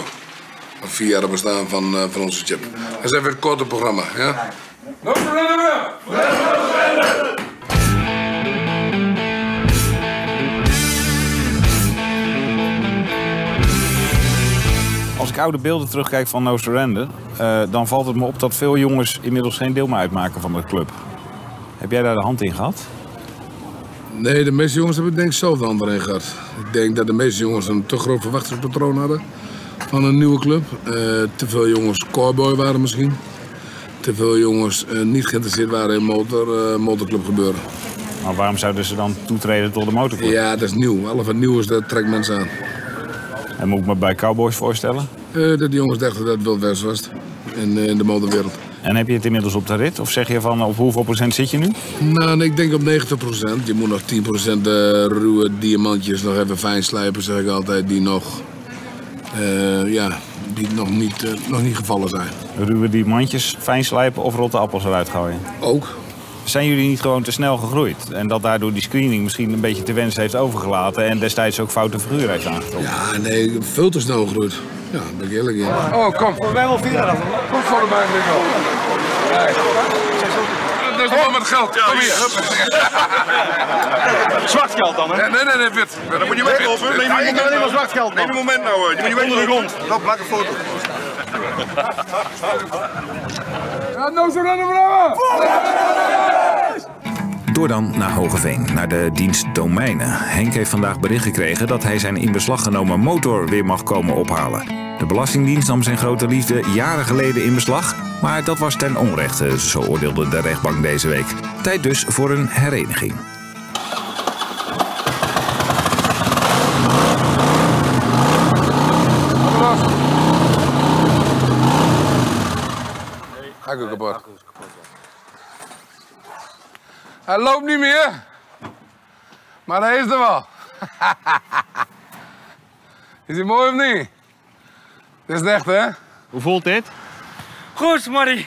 [SPEAKER 4] Een vierjarig bestaan van, eh, van onze chip. Dat is even het korte programma, ja?
[SPEAKER 2] Als ik oude beelden terugkijk van No Surrender, eh, dan valt het me op dat veel jongens inmiddels geen deel meer uitmaken van de club. Heb jij daar de hand in gehad?
[SPEAKER 4] Nee, de meeste jongens hebben denk ik zelf de hand erin gehad. Ik denk dat de meeste jongens een te groot verwachtingspatroon hadden van een nieuwe club. Eh, te veel jongens cowboy waren misschien. Te veel jongens eh, niet geïnteresseerd waren in motor, eh, motorclub gebeuren.
[SPEAKER 2] Maar waarom zouden ze dan toetreden tot de motorclub?
[SPEAKER 4] Ja, dat is nieuw. Alles wat nieuw is, dat trekt mensen aan.
[SPEAKER 2] En moet ik me bij Cowboys voorstellen?
[SPEAKER 4] Dat die jongens dachten dat het Wild West was in, in de motorwereld.
[SPEAKER 2] En heb je het inmiddels op de rit? Of zeg je van op hoeveel procent zit je nu?
[SPEAKER 4] Nou, ik denk op 90% Je moet nog 10 de ruwe diamantjes nog even fijn slijpen, zeg ik altijd. Die nog, eh, ja, die nog niet, eh, nog niet gevallen zijn.
[SPEAKER 2] Ruwe diamantjes, fijn slijpen of rotte appels eruit gooien?
[SPEAKER 4] Ook.
[SPEAKER 2] Zijn jullie niet gewoon te snel gegroeid? En dat daardoor die screening misschien een beetje te wensen heeft overgelaten... en destijds ook foute figuur heeft aangetrokken?
[SPEAKER 4] Ja, nee, veel te snel gegroeid. Ja, ben ik eerlijk in.
[SPEAKER 11] Oh, kom. Wij wel vier dan. Kom voor de Rico.
[SPEAKER 4] Dat is wel met geld. Kom hier.
[SPEAKER 12] Zwart geld dan, hè?
[SPEAKER 4] Nee, nee, nee, wit.
[SPEAKER 12] Dan moet je een
[SPEAKER 11] ik heb
[SPEAKER 12] moment
[SPEAKER 11] alleen maar
[SPEAKER 12] nou.
[SPEAKER 11] zwart geld.
[SPEAKER 12] Neem een moment nou. Je moet niet
[SPEAKER 11] Onder de grond.
[SPEAKER 10] Maak een foto.
[SPEAKER 11] Ja, no surrender, bravo!
[SPEAKER 3] Door dan naar Hogeveen, naar de dienst Domeinen. Henk heeft vandaag bericht gekregen dat hij zijn in beslag genomen motor weer mag komen ophalen. De Belastingdienst nam zijn grote liefde jaren geleden in beslag, maar dat was ten onrechte, zo oordeelde de rechtbank deze week. Tijd dus voor een hereniging.
[SPEAKER 4] Accu kapot. Hij loopt niet meer. Maar hij is er wel. is hij mooi of niet? Dit is het echt, hè?
[SPEAKER 2] Hoe voelt dit?
[SPEAKER 11] Goed, Marty.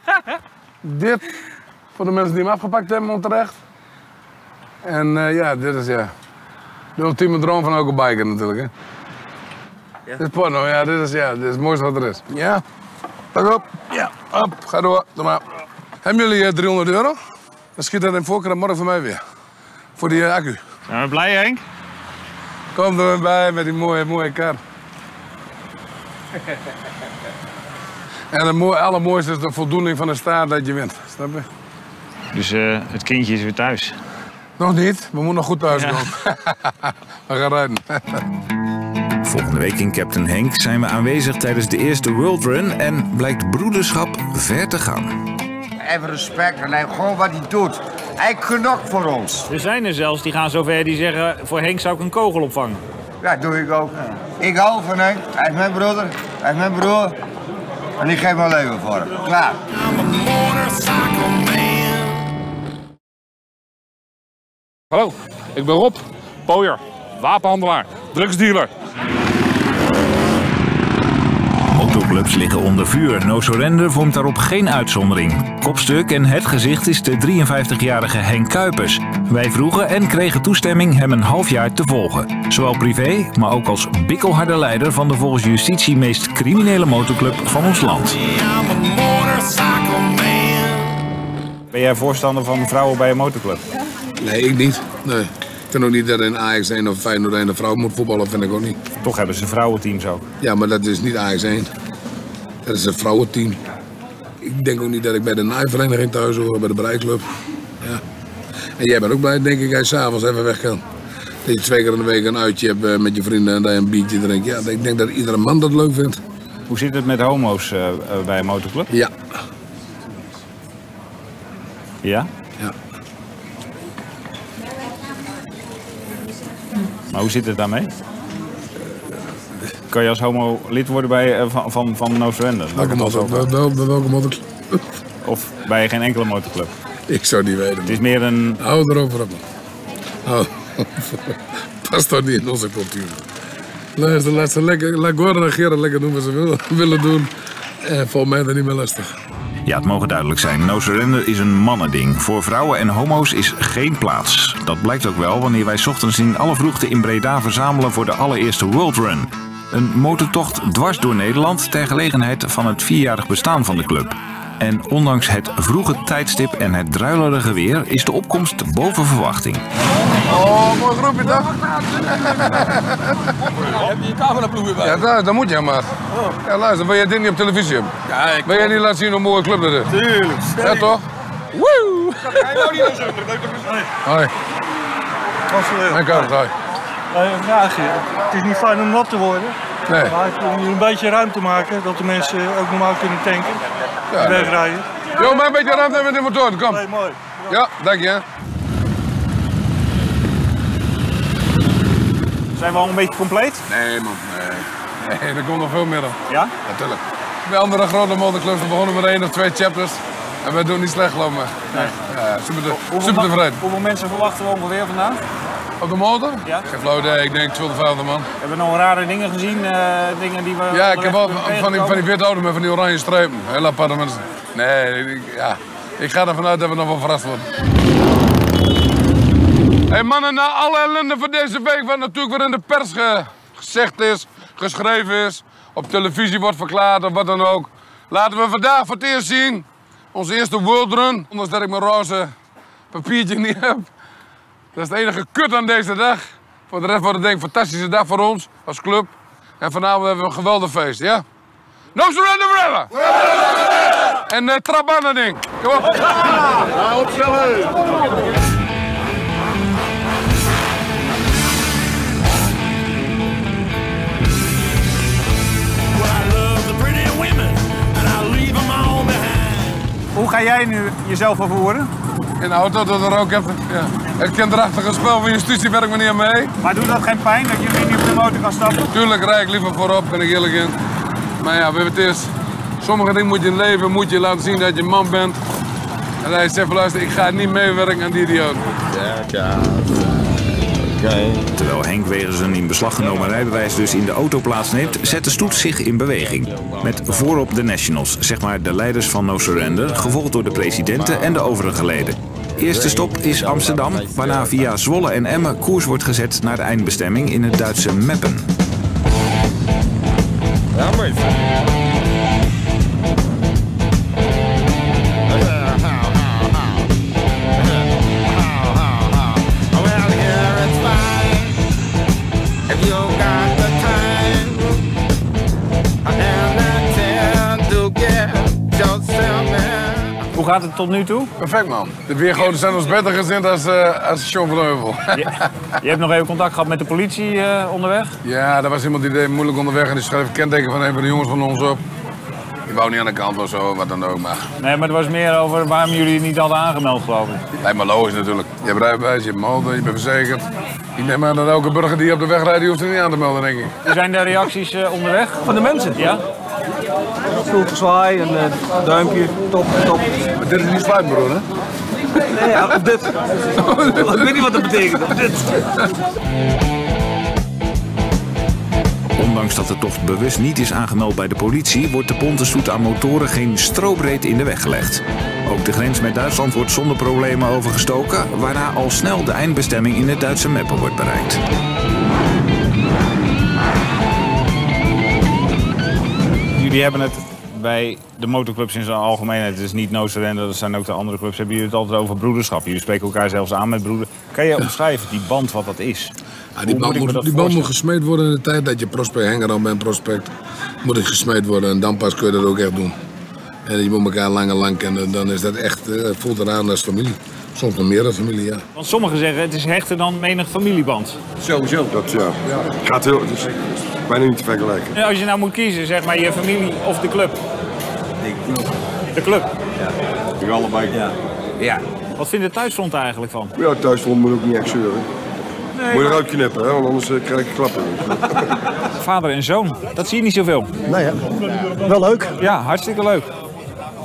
[SPEAKER 4] Dit, voor de mensen die hem afgepakt hebben onterecht. En eh, ja, dit is ja, de ultieme droom van elke biker natuurlijk, hè? Dit is porno, ja, dit is, ja, dit is het mooiste wat er is. Ja, pak op. Ja, op, ga door, doe maar. Hebben jullie eh, 300 euro? Dan schiet dat in voorkeur morgen voor mij weer. Voor die eh, accu.
[SPEAKER 2] Zijn we blij, Henk?
[SPEAKER 4] Kom er bij met die mooie, mooie kar. En het mooi, allermooiste is de voldoening van de staat dat je wint. Snap je?
[SPEAKER 2] Dus eh, het kindje is weer thuis.
[SPEAKER 4] Nog niet, we moeten nog goed thuis
[SPEAKER 2] Ja.
[SPEAKER 4] komen. we gaan rijden.
[SPEAKER 3] Volgende week in Captain Henk zijn we aanwezig tijdens de eerste World Run en blijkt broederschap ver te gaan.
[SPEAKER 13] Even respect en hij gewoon wat hij doet. Hij knokt voor ons.
[SPEAKER 2] Er zijn er zelfs die gaan zover die zeggen... voor Henk zou ik een kogel opvangen.
[SPEAKER 13] Ja, doe ik ook. Ik hou van hem. Hij is mijn broeder. Hij is mijn broer. En ik geef mijn leven voor hem. Klaar.
[SPEAKER 14] Hallo, ik ben Rob, pooier, wapenhandelaar, drugsdealer.
[SPEAKER 3] Motorclubs liggen onder vuur. No Surrender vormt daarop geen uitzondering. Kopstuk en het gezicht is de 53-jarige Henk Kuipers. Wij vroegen en kregen toestemming hem een half jaar te volgen. Zowel privé, maar ook als bikkelharde leider van de volgens justitie meest criminele motorclub van ons land.
[SPEAKER 2] Ben jij voorstander van vrouwen bij een motorclub?
[SPEAKER 15] Nee, ik niet. Nee. Ik vind ook niet dat in Ajax 1 of Feyenoord 1 een vrouw moet voetballen, vind ik ook niet.
[SPEAKER 2] Toch hebben ze vrouwenteams ook.
[SPEAKER 15] Ja, maar dat is niet Ajax 1. Dat is een vrouwenteam. Ik denk ook niet dat ik bij de naaivereniging thuis hoor, bij de bereikclub. Ja. En jij bent ook blij, denk ik, als je s'avonds even weg kan. Dat je twee keer in de week een uitje hebt eh, met je vrienden en dat je een biertje drinkt. Ja, ik denk dat iedere man dat leuk vindt.
[SPEAKER 2] Hoe zit het met homo's eh, eh, bij een motorclub?
[SPEAKER 15] Ja.
[SPEAKER 2] Ja?
[SPEAKER 15] Ja.
[SPEAKER 2] Maar hoe zit het daarmee? Kan je als homo lid worden bij, eh, van, van, van No Surrender?
[SPEAKER 15] Welke,
[SPEAKER 2] het al zo
[SPEAKER 15] motor,
[SPEAKER 2] vragen.
[SPEAKER 15] wel, wel, welke motorclub?
[SPEAKER 2] Of bij geen enkele motorclub?
[SPEAKER 15] Ik zou niet weten.
[SPEAKER 2] Het is meer een...
[SPEAKER 15] Hou erover op. man. Hou. Past toch niet in onze cultuur. Luister, laat ze lekker, laat Gordon en Gerard lekker doen wat ze wil- willen doen. En volgens mij is dat niet meer lastig.
[SPEAKER 3] Ja, het mogen duidelijk zijn. No Surrender is een mannending. Voor vrouwen en homo's is geen plaats. Dat blijkt ook wel wanneer wij 's ochtends in alle vroegte in Breda verzamelen voor de allereerste World Run. Een motortocht dwars door Nederland ter gelegenheid van het vierjarig bestaan van de club. En ondanks het vroege tijdstip en het druilerige weer is de opkomst boven verwachting.
[SPEAKER 4] Oh, mooi groepje toch?
[SPEAKER 8] Heb je je cameraploeg bij?
[SPEAKER 4] Ja, dat, dat moet je maar. Ja, luister, wil jij dit niet op televisie hebben?
[SPEAKER 8] Ja, ik...
[SPEAKER 4] Wil jij niet laten zien hoe mooie club dat is?
[SPEAKER 8] Tuurlijk.
[SPEAKER 4] Ja, toch? Woe!
[SPEAKER 8] Ga je nou niet zo leuk dat ik
[SPEAKER 4] Hoi. Mijn kant, hoi.
[SPEAKER 16] Vraagje. Het is niet fijn om nat te worden.
[SPEAKER 4] Nee.
[SPEAKER 16] Maar wil hier een beetje ruimte maken, dat de mensen ook normaal kunnen tanken.
[SPEAKER 4] Ja,
[SPEAKER 16] en
[SPEAKER 4] nee.
[SPEAKER 16] wegrijden.
[SPEAKER 4] Jo, maar een beetje ruimte met de motor, kom.
[SPEAKER 16] Nee, mooi.
[SPEAKER 4] Ja, dank je.
[SPEAKER 2] Zijn we al een beetje compleet?
[SPEAKER 4] Nee, man. Nee. Nee, er komt nog veel meer op.
[SPEAKER 2] Ja?
[SPEAKER 4] Natuurlijk. Bij andere grote motorclubs we begonnen met één of twee chapters. En wij doen niet slecht, geloof me.
[SPEAKER 2] Nee.
[SPEAKER 4] Ja, super, te- super tevreden.
[SPEAKER 2] Hoeveel mensen verwachten we ongeveer vandaag?
[SPEAKER 4] Op de motor?
[SPEAKER 2] Ja.
[SPEAKER 4] Geen flauw idee, ik denk 12, 50 man.
[SPEAKER 2] Hebben we nog rare dingen gezien? eh, dingen die we
[SPEAKER 4] Ja, ik heb wel van, die, van die witte auto met van die oranje strepen. Heel aparte mensen. Nee, ik, ja. ik ga ervan uit dat we nog wel verrast worden. Hey mannen, na alle ellende van deze week, wat natuurlijk weer in de pers ge- gezegd is, geschreven is, op televisie wordt verklaard of wat dan ook. Laten we vandaag voor het eerst zien, onze eerste World Run, ondanks dat ik mijn roze papiertje niet heb. Dat is het enige kut aan deze dag. Voor de rest wordt het denk ik een fantastische dag voor ons als club. En vanavond hebben we een geweldig feest, ja? No surrender forever! En uh, trap ding. Kom op. Ja.
[SPEAKER 2] Hoe ga jij nu jezelf vervoeren?
[SPEAKER 4] In de auto dat er ook even. Ja. Het kinderachtige spel van justitie werkt me niet aan mee.
[SPEAKER 2] Maar doet dat geen pijn dat je weer niet op de motor kan stappen?
[SPEAKER 4] Tuurlijk rijd ik liever voorop, ben ik eerlijk in. Maar ja, we hebben het eerst. Sommige dingen moet je in het leven moet je laten zien dat je man bent. En hij zegt, luister, ik ga niet meewerken aan die idioot.
[SPEAKER 3] Terwijl Henk wegens een in beslag genomen rijbewijs dus in de auto plaatsneemt, zet de stoet zich in beweging. Met voorop de Nationals, zeg maar de leiders van No Surrender, gevolgd door de presidenten en de overige leden. Eerste stop is Amsterdam, waarna via Zwolle en Emmen koers wordt gezet naar de eindbestemming in het Duitse Meppen.
[SPEAKER 2] Gaat het tot nu toe?
[SPEAKER 4] Perfect man. De weergoden zijn ons beter gezind als, eh als Sean van Heuvel.
[SPEAKER 2] Je, je hebt nog even contact gehad met de politie eh, onderweg?
[SPEAKER 4] Ja, er was iemand die deed moeilijk onderweg en die schreef een kenteken van een van de jongens van ons op. Die wou niet aan de kant of zo, wat dan ook, maar...
[SPEAKER 2] Nee, maar het was meer over waarom jullie het niet hadden aangemeld, geloof ik.
[SPEAKER 4] Lijkt me logisch natuurlijk. Je hebt rijbewijs, je hebt motor, je bent verzekerd. Ik neem aan dat elke burger die op de weg rijdt, die hoeft er niet aan te melden, denk ik.
[SPEAKER 2] Zijn de reacties eh, onderweg?
[SPEAKER 17] Van de mensen?
[SPEAKER 2] Ja?
[SPEAKER 17] Veel gezwaai en eh, duimpje, top, top.
[SPEAKER 4] Maar dit is niet sluitbroer, hè?
[SPEAKER 17] Nee, ja, op dit. ik weet niet wat dat betekent, op dit.
[SPEAKER 3] Ondanks dat de tocht bewust niet is aangemeld bij de politie, wordt de pontenstoet aan motoren geen strobreed in de weg gelegd. Ook de grens met Duitsland wordt zonder problemen overgestoken, waarna al snel de eindbestemming in het Duitse Meppen wordt bereikt.
[SPEAKER 2] Jullie hebben het bij de motorclubs in zijn algemeenheid, het is niet No Surrender, dat zijn ook de andere clubs, hebben jullie het altijd over broederschap. Jullie spreken elkaar zelfs aan met broeder. Kan je omschrijven die band wat dat is?
[SPEAKER 4] Ja, die band moet,
[SPEAKER 2] dat
[SPEAKER 4] die band moet
[SPEAKER 2] voorstellen?
[SPEAKER 4] gesmeed worden in de tijd dat je prospect Hengeram bent, prospect. Moet het gesmeed worden en dan pas kun je dat ook echt doen. En je moet elkaar lang en lang kennen, dan is dat echt, eh, voelt eraan als familie. Soms nog meer dan familie, ja.
[SPEAKER 2] Want sommigen zeggen het is hechter dan menig familieband.
[SPEAKER 12] Sowieso. Dat ja. Gaat heel, bijna niet te vergelijken.
[SPEAKER 2] Ja, als je nou moet kiezen, zeg maar je familie of de club. De club.
[SPEAKER 12] Ik allebei. Ja.
[SPEAKER 2] Ja. Wat vindt de thuisfront eigenlijk van?
[SPEAKER 12] Ja, thuis vond moet ook niet echt zeuren.
[SPEAKER 2] Nee,
[SPEAKER 12] moet je eruit knippen, hè, want anders eh, krijg je klappen.
[SPEAKER 2] Vader en zoon, dat zie je niet zoveel.
[SPEAKER 18] Nee, hè? Wel leuk.
[SPEAKER 2] Ja, hartstikke leuk.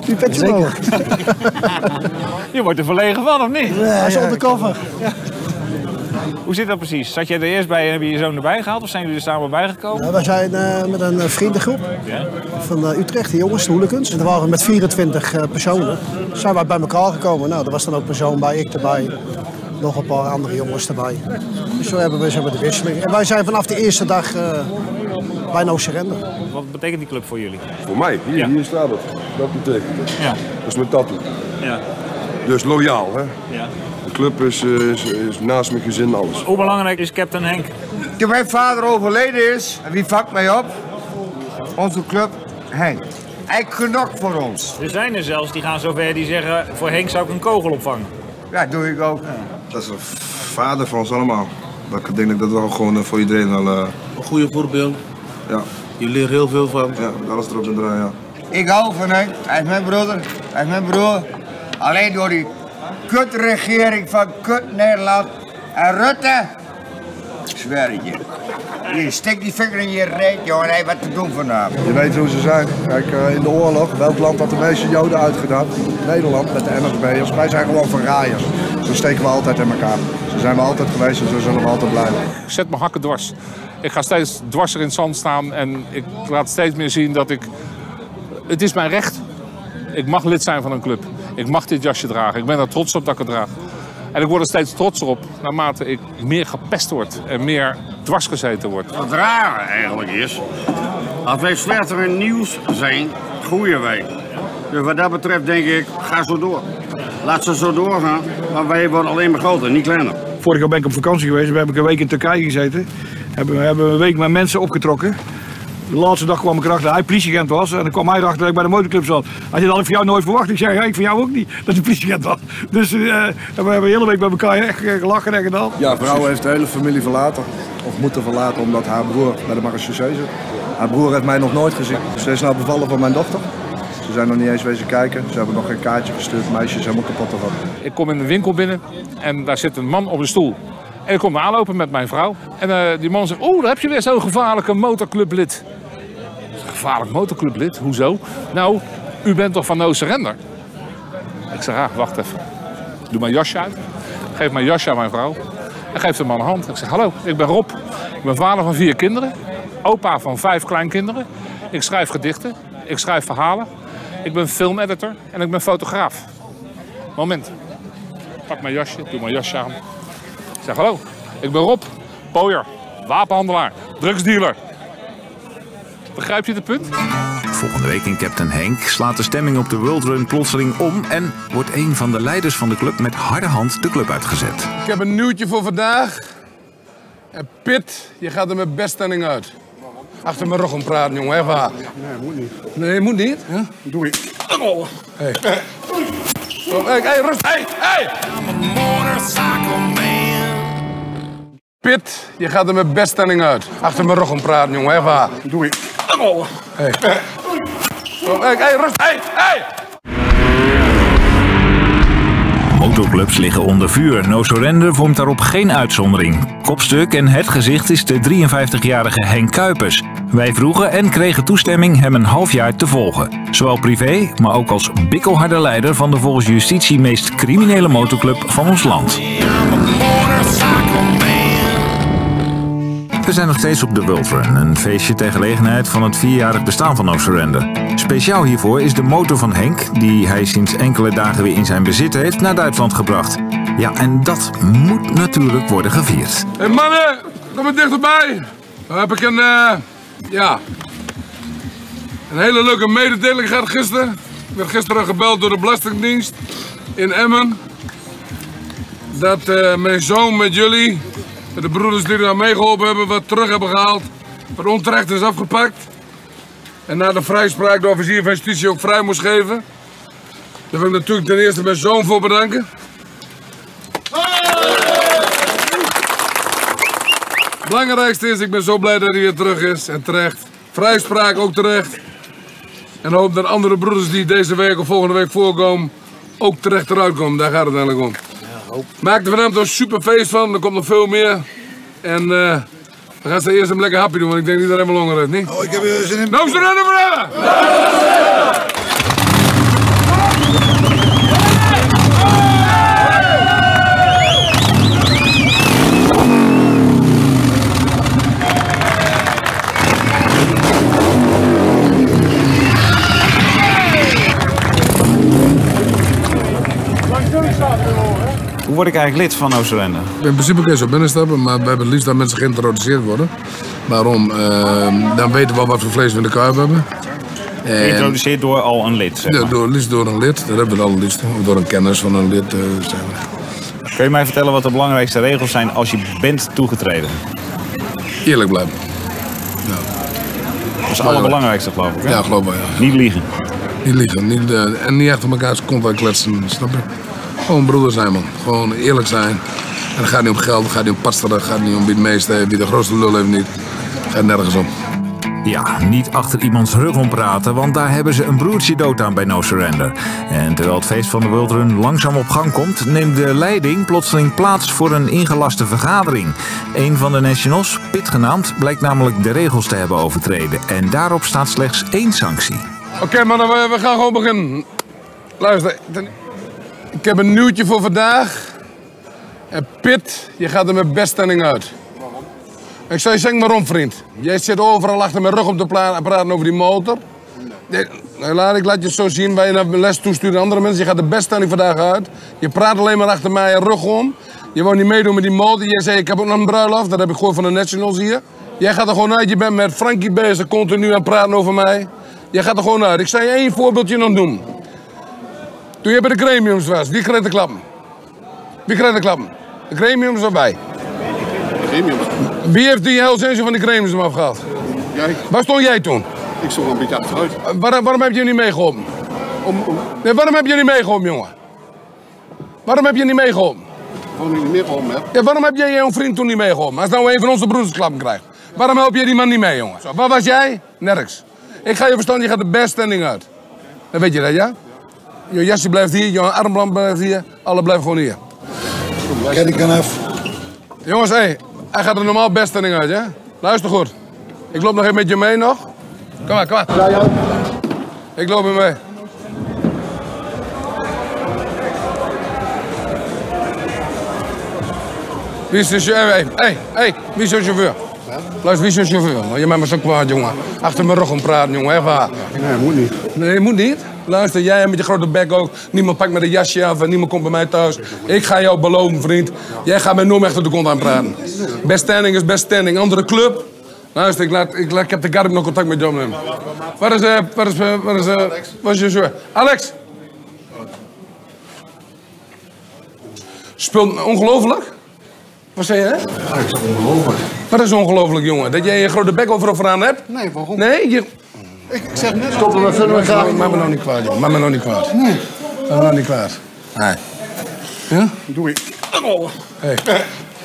[SPEAKER 18] Die petje omhoog.
[SPEAKER 2] Je wordt er verlegen van, of niet?
[SPEAKER 18] Hij is undercover.
[SPEAKER 2] Hoe zit dat precies? Zat jij er eerst bij en heb je je zoon erbij gehaald? Of zijn jullie er samen bijgekomen?
[SPEAKER 18] Ja, wij zijn eh, met een eh, vriendengroep
[SPEAKER 2] Ja.
[SPEAKER 18] van eh, Utrecht, de jongens, de hooligans. En daar waren we met 24 eh, personen. Zijn wij bij elkaar gekomen. Nou, er was dan ook een persoon bij, ik erbij. Nog een paar andere jongens erbij. Dus zo hebben we, zo hebben we de wisseling. En wij zijn vanaf de eerste dag eh, bij No Surrender.
[SPEAKER 2] Wat betekent die club voor jullie?
[SPEAKER 12] Voor mij, hier, hier staat het. Dat betekent het.
[SPEAKER 2] Ja.
[SPEAKER 12] Dat is mijn tattoo.
[SPEAKER 2] Ja.
[SPEAKER 12] Dus loyaal, hè.
[SPEAKER 2] Ja.
[SPEAKER 12] De club is, eh, is, is naast mijn gezin alles.
[SPEAKER 2] Hoe belangrijk is Captain Henk?
[SPEAKER 13] Toen mijn vader overleden is, en wie vangt mij op? Onze club, Henk. Hij knokt voor ons.
[SPEAKER 2] Er zijn er zelfs die gaan zover die zeggen, voor Henk zou ik een kogel opvangen.
[SPEAKER 13] Ja, doe ik ook.
[SPEAKER 10] Dat is een vader van ons allemaal. Dat ik denk dat wel gewoon eh, voor iedereen wel... eh,
[SPEAKER 9] Een goede voorbeeld.
[SPEAKER 10] ja.
[SPEAKER 9] Je leert heel veel van.
[SPEAKER 10] Ja, alles erop en eraan, ja.
[SPEAKER 13] Ik hou van Henk. Hij is mijn broeder. Hij is mijn broer. Alleen door die kutregering van kut Nederland en Rutte. Zweer het je. Je steekt die vinger in je reet, jongen. Hij wat te doen vanavond.
[SPEAKER 10] Je weet hoe ze zijn. Kijk, eh, in de oorlog, welk land had de meeste Joden uitgedaan? Nederland, met de NSB'ers. Wij zijn gewoon verraaiers. Zo steken we altijd in elkaar. Zo zijn we altijd geweest en zo zullen we altijd blijven.
[SPEAKER 14] Ik zet mijn hakken dwars. Ik ga steeds dwarser in het zand staan en ik laat steeds meer zien dat ik... Het is mijn recht. Ik mag lid zijn van een club. Ik mag dit jasje dragen. Ik ben er trots op dat ik het draag. En ik word er steeds trotser op naarmate ik meer gepest word en meer dwars gezeten word.
[SPEAKER 19] Wat raar eigenlijk is, als wij slechter in nieuws zijn, groeien wij. Dus wat dat betreft denk ik, ga zo door. Laat ze zo doorgaan, maar wij worden alleen maar groter, niet kleiner.
[SPEAKER 20] Vorig jaar ben ik op vakantie geweest. We hebben een week in Turkije gezeten. Hebben, we hebben een week met mensen opgetrokken. De laatste dag kwam ik erachter dat hij politieagent was. En dan kwam hij erachter dat ik bij de motorclub zat. Hij zei, dat had ik van jou nooit verwacht. Ik zei, ja, ik van jou ook niet, dat hij politieagent was. Dus eh, we hebben de hele week bij elkaar echt eh, gelachen en gedaan.
[SPEAKER 10] Ja, vrouw heeft de hele familie verlaten. Of moeten verlaten omdat haar broer bij de marechaussee zit. Haar broer heeft mij nog nooit gezien. Ze is nou bevallen van mijn dochter. Ze zijn nog niet eens wezen kijken. Ze hebben nog geen kaartje gestuurd. Meisje is helemaal kapot ervan.
[SPEAKER 14] Ik kom in een winkel binnen en daar zit een man op een stoel. En ik kom aanlopen met mijn vrouw. En eh, die man zegt, oeh, daar heb je weer zo'n gevaarlijke motorclublid. Gevaarlijk motorclublid? Hoezo? Nou, u bent toch van No Surrender? Ik zeg, ah, wacht even. Doe mijn jasje uit. Geef mijn jasje aan mijn vrouw. En geef hem aan de hand. Ik zeg, hallo, ik ben Rob. Ik ben vader van vier kinderen. Opa van vijf kleinkinderen. Ik schrijf gedichten. Ik schrijf verhalen. Ik ben filmeditor en ik ben fotograaf. Moment. Pak mijn jasje, doe mijn jasje aan. Ik zeg hallo, ik ben Rob, pooier, wapenhandelaar, drugsdealer. Begrijp je het punt?
[SPEAKER 3] Volgende week in Captain Henk slaat de stemming op de World Run plotseling om en wordt een van de leiders van de club met harde hand de club uitgezet.
[SPEAKER 4] Ik heb een nieuwtje voor vandaag. En Pit, je gaat er met beststelling uit. Achter mijn rug om praten, jongen, echt waar. Nee, moet niet. Nee, moet niet? Ja? Doe ik. Hey. Hey, hey, rust, hey, hey! Pit, je gaat er met beststelling uit. Achter mijn rug om praten, jongen, echt waar. Doe ik. Oh. Hey. Hey, hey, rust, hey, hey!
[SPEAKER 3] Motorclubs liggen onder vuur. No Surrender vormt daarop geen uitzondering. Kopstuk en het gezicht is de 53-jarige Henk Kuipers. Wij vroegen en kregen toestemming hem een half jaar te volgen. Zowel privé, maar ook als bikkelharde leider van de volgens justitie meest criminele motorclub van ons land. We zijn nog steeds op de Run, een feestje ter gelegenheid van het vierjarig bestaan van No. Speciaal hiervoor is de motor van Henk, die hij sinds enkele dagen weer in zijn bezit heeft, naar Duitsland gebracht. Ja, en dat moet natuurlijk worden gevierd.
[SPEAKER 4] Hé mannen, kom maar dichterbij. Dan heb ik een, eh, ja, een hele leuke mededeling gehad gisteren. Ik werd gisteren gebeld door de Belastingdienst in Emmen. Dat eh, mijn zoon met jullie, de broeders die aan meegeholpen hebben, wat terug hebben gehaald. Wat onterecht is afgepakt. En na de vrijspraak de officier van justitie ook vrij moest geven. Daar wil ik natuurlijk ten eerste mijn zoon voor bedanken. Het belangrijkste is, ik ben zo blij dat hij weer terug is en terecht. Vrijspraak ook terecht. En hoop dat andere broeders die deze week of volgende week voorkomen, ook terecht eruit komen. Daar gaat het eigenlijk om. Maak er vanavond een super feest van, er komt nog veel meer. En eh we gaan ze eerst een lekker hapje doen, want ik denk niet dat hij helemaal honger heeft, niet?
[SPEAKER 21] Oh, ik heb er zin in.
[SPEAKER 4] Nou, ze rennen voor
[SPEAKER 22] word ik eigenlijk lid van No Surrender?
[SPEAKER 4] In principe kun je zo binnenstappen, maar we hebben het liefst dat mensen geïntroduceerd worden. Waarom? Ehm, dan weten we wel wat voor vlees we in de kuip hebben. En-
[SPEAKER 22] Geïntroduceerd door al een lid, zeg
[SPEAKER 4] Ja,
[SPEAKER 22] maar.
[SPEAKER 4] door, liefst door een lid, dat hebben we het allerliefst. Of door een kennis van een lid. eh, zeg maar.
[SPEAKER 22] Kun je mij vertellen wat de belangrijkste regels zijn als je bent toegetreden?
[SPEAKER 4] Eerlijk blijven.
[SPEAKER 22] Dat is het allerbelangrijkste, geloof ik. hè?
[SPEAKER 4] Ja, geloof ja.
[SPEAKER 22] Niet liegen.
[SPEAKER 4] Niet liegen. Niet, eh, en niet achter elkaar kont aan kletsen, snap je? Gewoon broeder zijn, man. Gewoon eerlijk zijn. En het gaat niet om geld, het gaat niet om pasteren, het gaat niet om wie het meeste heeft, wie de grootste lul heeft niet. Het gaat nergens om.
[SPEAKER 3] Ja, niet achter iemands rug om praten, want daar hebben ze een broertje dood aan bij No Surrender. En terwijl het feest van de World Run langzaam op gang komt, neemt de leiding plotseling plaats voor een ingelaste vergadering. Een van de Nationals, Pit genaamd, blijkt namelijk de regels te hebben overtreden. En daarop staat slechts één sanctie.
[SPEAKER 4] Oké, mannen, we, we gaan gewoon beginnen. Luister, ten- ik heb een nieuwtje voor vandaag. En Pit, je gaat er met beststelling uit. Ik zou je zeggen waarom, vriend. Jij zit overal achter mijn rug om te praten over die motor. Nee, laat, ik laat je zo zien, je naar les toestuurt aan andere mensen. Je gaat de beststelling vandaag uit. Je praat alleen maar achter mij rug om. Je wou niet meedoen met die motor. Jij zei, ik heb ook nog een bruiloft. Dat heb ik gehoord van de Nationals hier. Jij gaat er gewoon uit. Je bent met Frankie bezig, continu aan praten over mij. Jij gaat er gewoon uit. Ik zal je één voorbeeldje nog doen. Toen je bij de gremiums was, wie kreeg de klappen? Wie kreeg de klappen? De gremiums erbij. Wie heeft die Hells van de gremiums hem afgehaald?
[SPEAKER 18] Jij?
[SPEAKER 4] Waar stond jij toen?
[SPEAKER 18] Ik stond een beetje achteruit.
[SPEAKER 4] Uh, Waarom, waarom heb je niet meegeholpen?
[SPEAKER 18] Om, om,
[SPEAKER 4] Nee, waarom heb je niet meegeholpen, jongen? Waarom heb je niet meegeholpen?
[SPEAKER 18] waarom ik niet meer geholpen heb.
[SPEAKER 4] Ja, waarom heb jij jouw vriend toen niet meegeholpen? Als nou een van onze broers klappen krijgt. Waarom help je die man niet mee, jongen? Zo, waar was jij? Nergens. Ik ga je verstaan, je gaat de best standing uit. Dan weet je dat, ja? Je jasje blijft hier, je armband blijft hier. Alle blijven gewoon hier.
[SPEAKER 21] Kijk, ik kan even.
[SPEAKER 4] Jongens, hé, hij gaat er normaal best uit, ja? Luister goed. Ik loop nog even met je mee nog. Kom maar, kom maar. Ik loop er mee. Wie is de chauffeur? Hé, hey, hey, wie is de chauffeur? Luister, wie is de chauffeur? Nou, Je bent me zo kwaad, jongen. Achter mijn rug om praten, jongen. Echt waar.
[SPEAKER 18] Nee, moet niet.
[SPEAKER 4] Nee, moet niet. Luister, jij met je grote bek ook. Niemand pakt me de jasje af en niemand komt bij mij thuis. Ik ga jou beloven, vriend. Jij gaat mij nooit achter de kont aan praten. Best standing is best standing. Andere club. Luister, ik, laat, ik, laat, ik heb de Garb nog contact met John. Waar is, eh, waar is, eh, waar is, eh, waar is? Alex! Speelt ongelooflijk? Wat zei je, hè?
[SPEAKER 18] ongelooflijk.
[SPEAKER 4] Wat is ongelooflijk, jongen? Dat jij je grote bek overal aan hebt?
[SPEAKER 18] Nee, waarom?
[SPEAKER 4] Nee? Je...
[SPEAKER 18] Ik, ik zeg net Stoppen we verder met graag.
[SPEAKER 4] Maak me nou niet kwaad, jongen. Maak me nou niet kwaad.
[SPEAKER 18] Nee.
[SPEAKER 4] Maak me nou niet kwaad. Nee. Ja?
[SPEAKER 18] Doe ik.
[SPEAKER 4] Hey.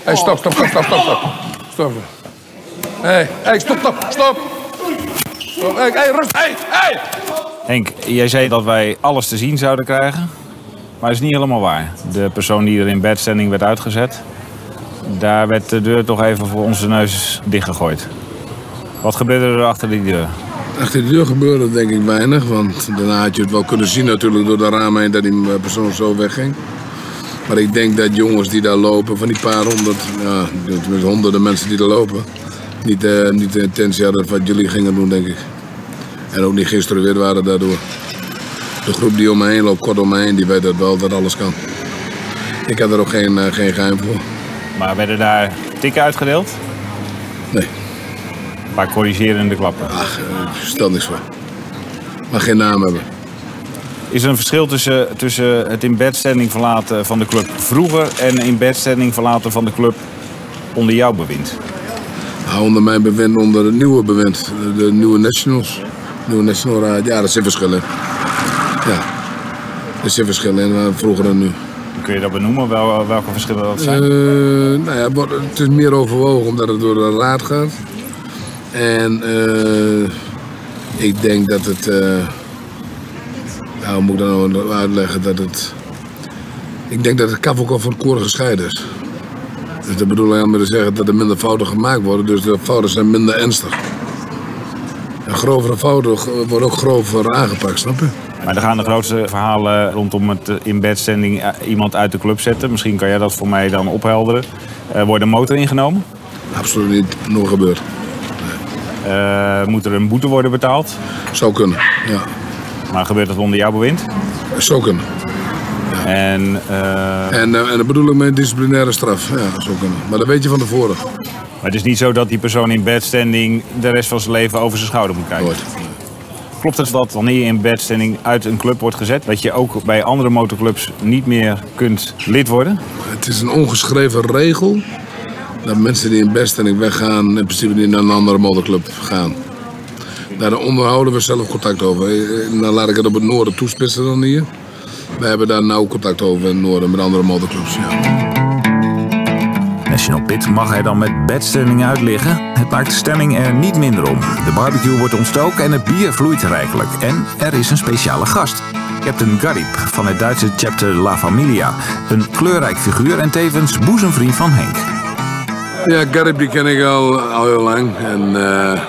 [SPEAKER 4] Hey, stop, stop, stop, stop, stop, stop. Stop. Hey, hey, stop, stop, stop. Stop. Hey, hey, rust. Hey, hey.
[SPEAKER 22] Henk, jij zei dat wij alles te zien zouden krijgen. Maar dat is niet helemaal waar. De persoon die er in bedstanding werd uitgezet... daar werd de deur toch even voor onze neus dichtgegooid. Wat gebeurde er achter die deur?
[SPEAKER 4] Achter de deur gebeurde denk ik weinig, want daarna had je het wel kunnen zien natuurlijk door de ramen heen dat die eh, persoon zo wegging. Maar ik denk dat jongens die daar lopen, van die paar honderd, ja, tenminste honderden mensen die daar lopen, niet, eh, niet de intentie hadden wat jullie gingen doen, denk ik. En ook niet geïnstrueerd waren daardoor. De groep die om me heen loopt, kort om me heen, die weet dat wel dat alles kan. Ik had er ook geen, eh, geen geheim voor.
[SPEAKER 3] Maar werden daar tikken uitgedeeld?
[SPEAKER 4] Nee.
[SPEAKER 3] Paar corrigerende klappen?
[SPEAKER 4] Ach, stel niks voor. Maar geen naam hebben.
[SPEAKER 3] Is er een verschil tussen, tussen het in bedstanding verlaten van de club vroeger en in bedstanding verlaten van de club onder jouw bewind?
[SPEAKER 4] Nou, onder mijn bewind, onder het nieuwe bewind, de, de nieuwe Nationals. Nieuwe National Raad, ja, dat zit verschil in. Ja, er zit verschil in, eh, vroeger en nu.
[SPEAKER 3] Kun je dat benoemen, wel, welke verschillen dat zijn?
[SPEAKER 4] Eh, nou ja, het is meer overwogen omdat het door de raad gaat. En eh, ik denk dat het. eh nou, moet ik dat nou uitleggen? Dat het. Ik denk dat het kaf ook al van het gescheiden is. Dus dat bedoel ik aan te zeggen dat er minder fouten gemaakt worden, dus de fouten zijn minder ernstig. En grovere fouten worden ook grover aangepakt, snap je?
[SPEAKER 3] Maar er gaan de grootste verhalen rondom het eh, in bedstanding iemand uit de club zetten. Misschien kan jij dat voor mij dan ophelderen. Eh, wordt een motor ingenomen?
[SPEAKER 4] Absoluut niet, nog gebeurd.
[SPEAKER 3] Eh, moet er een boete worden betaald?
[SPEAKER 4] Zou kunnen, ja.
[SPEAKER 3] Maar gebeurt dat onder jouw bewind?
[SPEAKER 4] Zou kunnen.
[SPEAKER 3] En, eh,
[SPEAKER 4] En, eh, en dat bedoel ik met disciplinaire straf. Ja, zo kunnen. Maar dat weet je van tevoren.
[SPEAKER 3] Maar het is niet zo dat die persoon in bedstanding de rest van zijn leven over zijn schouder moet kijken? Klopt het dat wanneer je in bedstanding uit een club wordt gezet, dat je ook bij andere motorclubs niet meer kunt lid worden?
[SPEAKER 4] Het is een ongeschreven regel dat mensen die in beststelling weggaan, in principe niet naar een andere motorclub gaan. Daar onderhouden we zelf contact over. Eh, Dan laat ik het op het noorden toespitsen dan hier. We hebben daar nauw contact over in het noorden met andere motorclubs. Ja.
[SPEAKER 23] National Pit mag hij dan met bedstemming uitliggen. Het maakt de stemming er niet minder om. De barbecue wordt ontstoken en het bier vloeit rijkelijk. En er is een speciale gast. Captain Garib van het Duitse chapter La Familia. Een kleurrijk figuur en tevens boezemvriend van Henk.
[SPEAKER 4] Ja, Garib die ken ik al, al heel lang. En eh,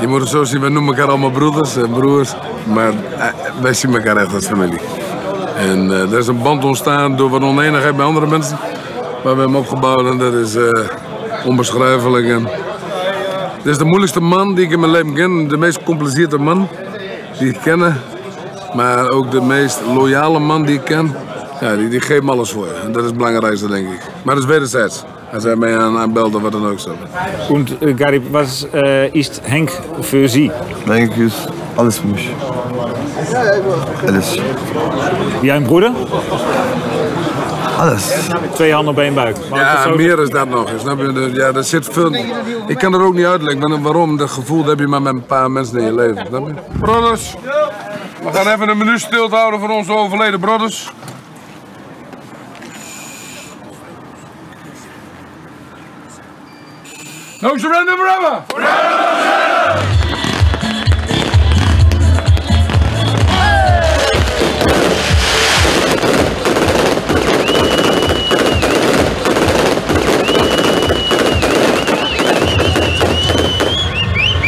[SPEAKER 4] je moet het zo zien, we noemen elkaar allemaal broeders en broers. Maar eh, wij zien elkaar echt als familie. En eh, er is een band ontstaan door wat oneenigheid bij andere mensen. Maar we hebben opgebouwd en dat is onbeschrijfelijk. En dit is de moeilijkste man die ik in mijn leven ken. De meest gecompliceerde man die ik ken. Maar ook de meest loyale man die ik ken. Ja, die, die geeft me alles voor. En dat is het belangrijkste, denk ik. Maar dat is wederzijds. Als hij mij aan, of wat dan ook zo.
[SPEAKER 3] Und äh, Garib, was äh, ist Henk für Sie?
[SPEAKER 24] Henk ist alles für mich. Alles.
[SPEAKER 3] Wie ein Bruder?
[SPEAKER 24] Alles.
[SPEAKER 3] Twee handen op één buik. Het
[SPEAKER 4] Ja,
[SPEAKER 3] zo
[SPEAKER 4] meer is dat nog. Snap je? Ja, er zit veel... Ik kan er ook niet uitleggen maar waarom. Dat gevoel dat heb je maar met een paar mensen in je leven. Snap je? Brothers, we gaan even een minuut stilte houden voor onze overleden brothers. No surrender forever!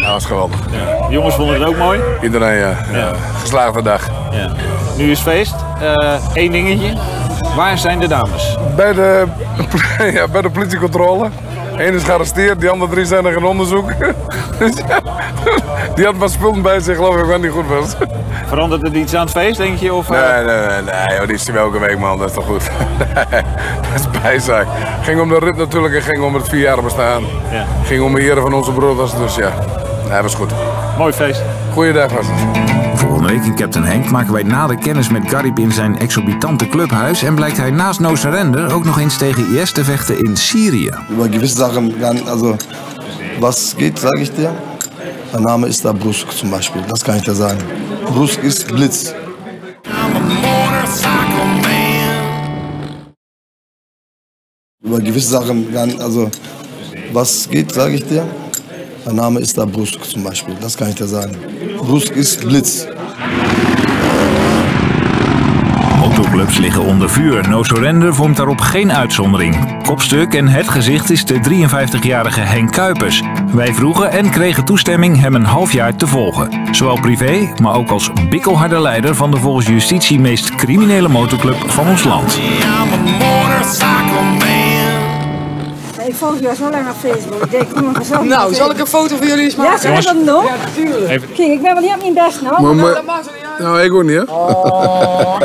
[SPEAKER 4] Ja, dat is geweldig.
[SPEAKER 3] De jongens vonden het ook mooi.
[SPEAKER 4] Iedereen, ja. ja. Geslaagde dag.
[SPEAKER 3] Ja. Nu is feest. Eén dingetje. Waar zijn de dames?
[SPEAKER 4] Bij de, ja, bij de politiecontrole. Eén is gearresteerd, die andere drie zijn er in onderzoek. Dus die had wat spullen bij zich, geloof ik, wat niet goed was.
[SPEAKER 3] Verandert het iets aan het feest, denk je? Of, eh,
[SPEAKER 4] Nee, nee, nee, nee joh, die zien we elke week, man. Dat is toch goed? Nee, dat is bijzaak. Ging om de rit natuurlijk en ging om het vierjarig bestaan.
[SPEAKER 3] Ja.
[SPEAKER 4] Ging om de ere van onze broeders, dus ja. Nee, dat was goed.
[SPEAKER 3] Mooi feest.
[SPEAKER 4] Goeiedag was het.
[SPEAKER 23] Week in Captain Henk maken wij nader kennis met Garib in zijn exorbitante clubhuis. En blijkt hij naast No Surrender ook nog eens tegen IS te vechten in Syrië.
[SPEAKER 24] Über gewisse Sachen, also was geht, sage ich dir. Mein Name ist da Brusk zum Beispiel, das kann ich dir sagen. Brusk ist Blitz. Über gewisse Sachen, also was geht, sage ich dir. Mein Name ist da Brusk zum Beispiel, das kann ich dir sagen. Brusk ist Blitz.
[SPEAKER 23] Motoclubs liggen onder vuur. No Surrender vormt daarop geen uitzondering. Kopstuk en het gezicht is de 53-jarige Henk Kuipers. Wij vroegen en kregen toestemming hem een half jaar te volgen. Zowel privé, maar ook als bikkelharde leider van de volgens justitie meest criminele motorclub van ons land.
[SPEAKER 25] Volg zo lang op Facebook. Ik denk, kom maar gezellig.
[SPEAKER 26] Nou, zal ik een foto van jullie eens
[SPEAKER 25] Ja,
[SPEAKER 26] maken?
[SPEAKER 25] zal ik dat doen?
[SPEAKER 26] Ja, natuurlijk.
[SPEAKER 3] Even.
[SPEAKER 25] Kijk, ik ben wel niet op mijn best, nou.
[SPEAKER 4] Maar,
[SPEAKER 26] Nou,
[SPEAKER 4] maar,
[SPEAKER 26] dat maakt niet uit.
[SPEAKER 4] nou, ik ook niet, hè?
[SPEAKER 26] Oh,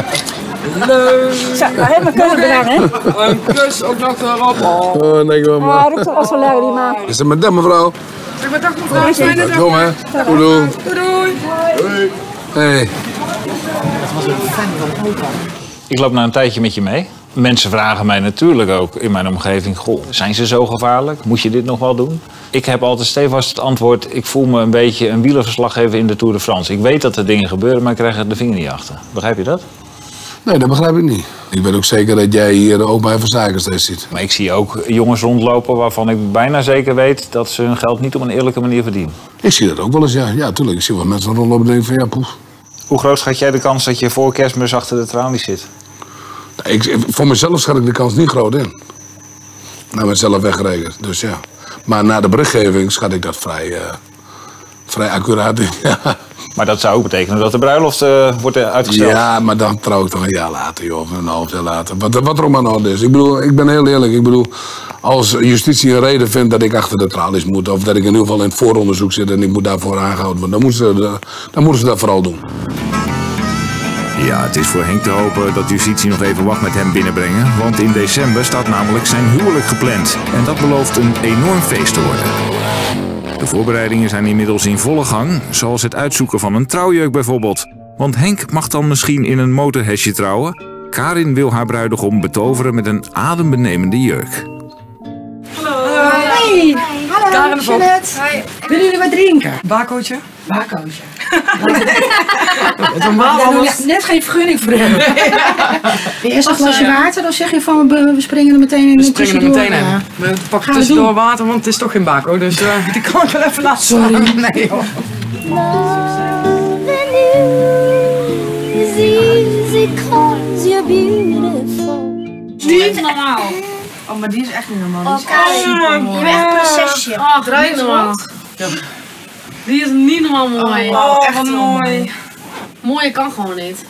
[SPEAKER 26] leuk.
[SPEAKER 25] Zo, nou helemaal kunnen bedanken, hè?
[SPEAKER 26] Een kus ook nog erop. Oh.
[SPEAKER 4] Oh, denk wel,
[SPEAKER 25] Ah,
[SPEAKER 4] maar.
[SPEAKER 25] dat is wel zo leuk, die man.
[SPEAKER 4] Is het met dat, mevrouw?
[SPEAKER 26] Zeg maar dag mevrouw, fijne dag.
[SPEAKER 4] Kom, hè? Goed doen.
[SPEAKER 26] Doei doei.
[SPEAKER 4] Hey.
[SPEAKER 3] Ik loop na een tijdje met je mee. Mensen vragen mij natuurlijk ook in mijn omgeving: Goh, zijn ze zo gevaarlijk? Moet je dit nog wel doen? Ik heb altijd stevast het antwoord: ik voel me een beetje een wielerverslaggever in de Tour de France. Ik weet dat er dingen gebeuren, maar ik krijg er de vinger niet achter. Begrijp je dat?
[SPEAKER 4] Nee, dat begrijp ik niet. Ik weet ook zeker dat jij hier ook bij Verzaken steeds ziet.
[SPEAKER 3] Maar ik zie ook jongens rondlopen waarvan ik bijna zeker weet dat ze hun geld niet op een eerlijke manier verdienen.
[SPEAKER 4] Ik zie dat ook wel eens, ja. Ja, tuurlijk. Ik zie wel mensen rondlopen en denk van, ja, poef.
[SPEAKER 3] Hoe groot schat jij de kans dat je voor kerstmis achter de tralies zit?
[SPEAKER 4] Ik, voor mezelf schat ik de kans niet groot in. Naar mezelf weggerekend, dus ja. Maar na de berichtgeving schat ik dat vrij, eh, vrij accuraat in.
[SPEAKER 3] Maar dat zou ook betekenen dat de bruiloft eh, wordt eh, uitgesteld.
[SPEAKER 4] Ja, maar dan trouw ik toch een jaar later, joh, of een half jaar later. Wat, wat er maar aan de hand is. Ik bedoel, ik ben heel eerlijk. Ik bedoel, als justitie een reden vindt dat ik achter de tralies moet, of dat ik in ieder geval in het vooronderzoek zit en ik moet daarvoor aangehouden worden, dan moeten ze, dan moeten ze dat vooral doen.
[SPEAKER 27] Ja, het is voor Henk te hopen dat justitie nog even wacht met hem binnenbrengen. Want in december staat namelijk zijn huwelijk gepland. En dat belooft een enorm feest te worden. De voorbereidingen zijn inmiddels in volle gang. Zoals het uitzoeken van een trouwjurk bijvoorbeeld. Want Henk mag dan misschien in een motorhesje trouwen. Karin wil haar bruidegom betoveren met een adembenemende jurk.
[SPEAKER 26] Hey.
[SPEAKER 25] Hallo,
[SPEAKER 26] Karen de Vos.
[SPEAKER 25] Jeanette.
[SPEAKER 26] Willen jullie wat drinken? Bakootje?
[SPEAKER 25] Bakootje.
[SPEAKER 26] Normaal alles.
[SPEAKER 25] je net geen vergunning voor hebben. Eerst een
[SPEAKER 26] Als,
[SPEAKER 25] glasje
[SPEAKER 26] eh,
[SPEAKER 25] water, dan zeg je van we springen er meteen in.
[SPEAKER 26] We
[SPEAKER 25] en
[SPEAKER 26] springen er meteen in.
[SPEAKER 25] ja.
[SPEAKER 26] We pakken tussendoor water, want het is toch geen bako. Dus eh, die kan ik wel even laten
[SPEAKER 25] Sorry.
[SPEAKER 26] Nee hoor.
[SPEAKER 25] Niet normaal. Oh, maar die is echt niet normaal. Die is
[SPEAKER 28] Oh,
[SPEAKER 25] mooi.
[SPEAKER 28] je bent echt een prinsesje.
[SPEAKER 25] Oh, draai normaal.
[SPEAKER 29] Die is niet normaal mooi.
[SPEAKER 26] Oh, wat mooi.
[SPEAKER 29] Mooier kan gewoon niet.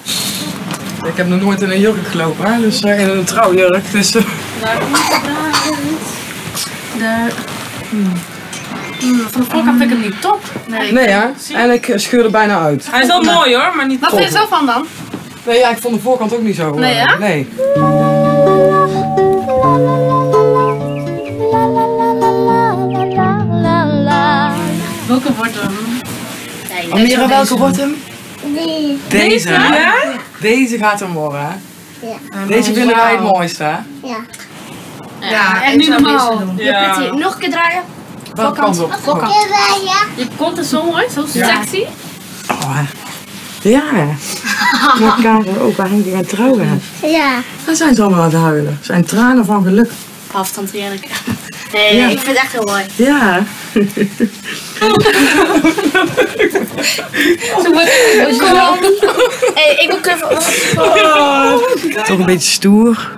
[SPEAKER 26] Ik heb nog nooit in een jurk gelopen, hè? dus eh, in een trouwjurk. Dus, eh,
[SPEAKER 29] Daar komt het Daar. Hmm. Hmm, Van de voorkant vind ik hem niet top. Nee,
[SPEAKER 26] nee ja, en ik eh, scheur er bijna uit.
[SPEAKER 29] Hij is wel mooi hoor, maar niet Wat vind je er zo van dan?
[SPEAKER 26] Nee, ja, ik vond de voorkant ook niet zo.
[SPEAKER 29] Nee,
[SPEAKER 26] eh,
[SPEAKER 29] ja?
[SPEAKER 26] Nee.
[SPEAKER 29] Welke wordt hem?
[SPEAKER 26] Amira, welke wordt hem?
[SPEAKER 28] Nee.
[SPEAKER 26] Deze, hè?
[SPEAKER 29] Ja?
[SPEAKER 26] Deze gaat hem worden, hè?
[SPEAKER 28] Ja.
[SPEAKER 26] Deze vinden wij het mooiste?
[SPEAKER 28] Ja.
[SPEAKER 29] Ja, niet
[SPEAKER 28] zou
[SPEAKER 29] normaal.
[SPEAKER 28] deze.
[SPEAKER 29] Ja.
[SPEAKER 28] Je kunt hier nog een keer draaien.
[SPEAKER 26] Welke kant op?
[SPEAKER 28] Ja.
[SPEAKER 29] Je kont is zo mooi, zo
[SPEAKER 26] Ja.
[SPEAKER 29] sexy.
[SPEAKER 26] Oh, hè. ja. Met Karen ook, waar Henk gaan trouwen.
[SPEAKER 28] Ja.
[SPEAKER 26] Daar zijn ze allemaal aan het huilen. Zijn tranen van geluk.
[SPEAKER 28] Afstand heerlijk. Nee,
[SPEAKER 26] Ja.
[SPEAKER 28] ik vind het echt heel mooi.
[SPEAKER 26] Ja.
[SPEAKER 28] Zo wordt het Hé, ik wil even...
[SPEAKER 26] Toch een beetje stoer.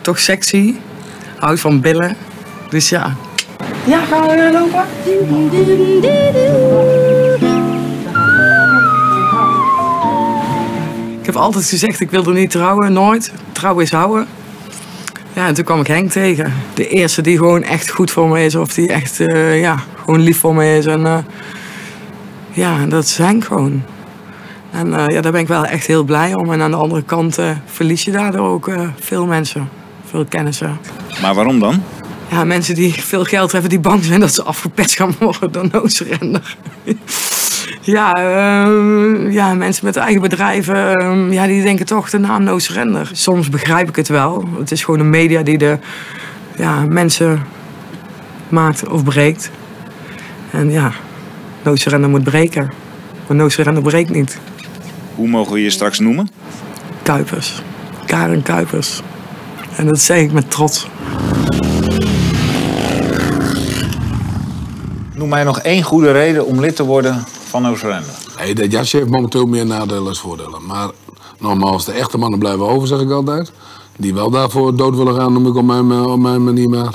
[SPEAKER 26] Toch sexy. Houdt van billen. Dus ja. Ja, gaan we weer lopen? Ik heb altijd gezegd, ik wilde niet trouwen, nooit. Trouwen is houden. Ja, en toen kwam ik Henk tegen. De eerste die gewoon echt goed voor me is. Of die echt, eh, ja, gewoon lief voor me is. En eh, ja, dat is Henk gewoon. En eh, ja, daar ben ik wel echt heel blij om. En aan de andere kant verlies je daardoor ook veel mensen. Veel kennissen.
[SPEAKER 3] Maar waarom dan?
[SPEAKER 26] Ja, mensen die veel geld hebben, die bang zijn dat ze afgepest gaan worden door no-surrender. Ja, eh, ja, mensen met eigen bedrijven, eh, ja, die denken toch de naam no-surrender. Soms begrijp ik het wel. Het is gewoon een media die de ja, mensen maakt of breekt. En ja, no-surrender moet breken. Maar no-surrender breekt niet.
[SPEAKER 3] Hoe mogen we je straks noemen?
[SPEAKER 26] Kuipers. Karen Kuipers. En dat zeg ik met trots.
[SPEAKER 3] Noem mij nog één goede reden om lid te worden van No Surrender.
[SPEAKER 4] Nee, dat jasje heeft momenteel meer nadelen dan voordelen. Maar nogmaals, de echte mannen blijven over, zeg ik altijd. Die wel daarvoor dood willen gaan, noem ik op mijn, eh, op mijn manier maar.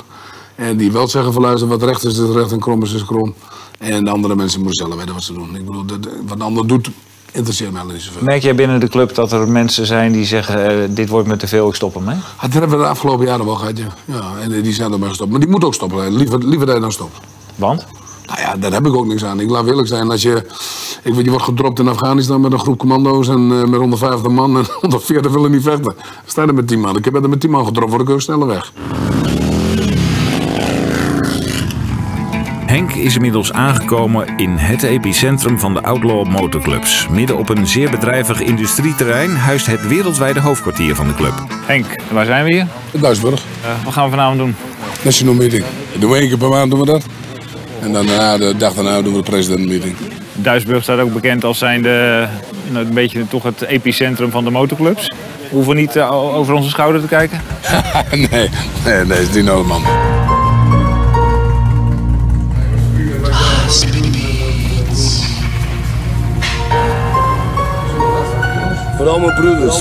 [SPEAKER 4] En die wel zeggen van luister, wat recht is, is recht en krom is, is krom. En de andere mensen moeten zelf weten wat ze doen. Ik bedoel, wat een ander doet, interesseert mij niet zoveel.
[SPEAKER 2] Merk jij binnen de club dat er mensen zijn die zeggen: eh, dit wordt me te veel, ik stop ermee?
[SPEAKER 4] Ah, Dat hebben we de afgelopen jaren wel gehad, ja. ja en die zijn er maar gestopt. Maar die moet ook stoppen. hè. Liever, liever dat je dan stopt.
[SPEAKER 2] Want?
[SPEAKER 4] Nou ja, daar heb ik ook niks aan. Ik laat eerlijk zijn. Als je, ik weet, je wordt gedropt in Afghanistan met een groep commando's en eh, met 150 man en 140 willen niet vechten. Sta er met 10 man. Ik heb er met 10 man gedropt, word ik ook sneller weg.
[SPEAKER 3] Henk is inmiddels aangekomen in het epicentrum van de Outlaw Motorclubs. Midden op een zeer bedrijvig industrieterrein huist het wereldwijde hoofdkwartier van de club.
[SPEAKER 2] Henk, waar zijn we hier?
[SPEAKER 4] In Duisburg.
[SPEAKER 2] wat gaan we vanavond doen?
[SPEAKER 4] National meeting. Doen we één keer per maand doen we dat. En dan daarna, de dag daarna doen we de presidentenmeeting.
[SPEAKER 2] Duisburg staat ook bekend als zijnde nou, een beetje toch het epicentrum van de motorclubs. We hoeven niet eh, over onze schouder te kijken.
[SPEAKER 4] nee, nee, nee, is die nodig man.
[SPEAKER 30] Voor al mijn broeders.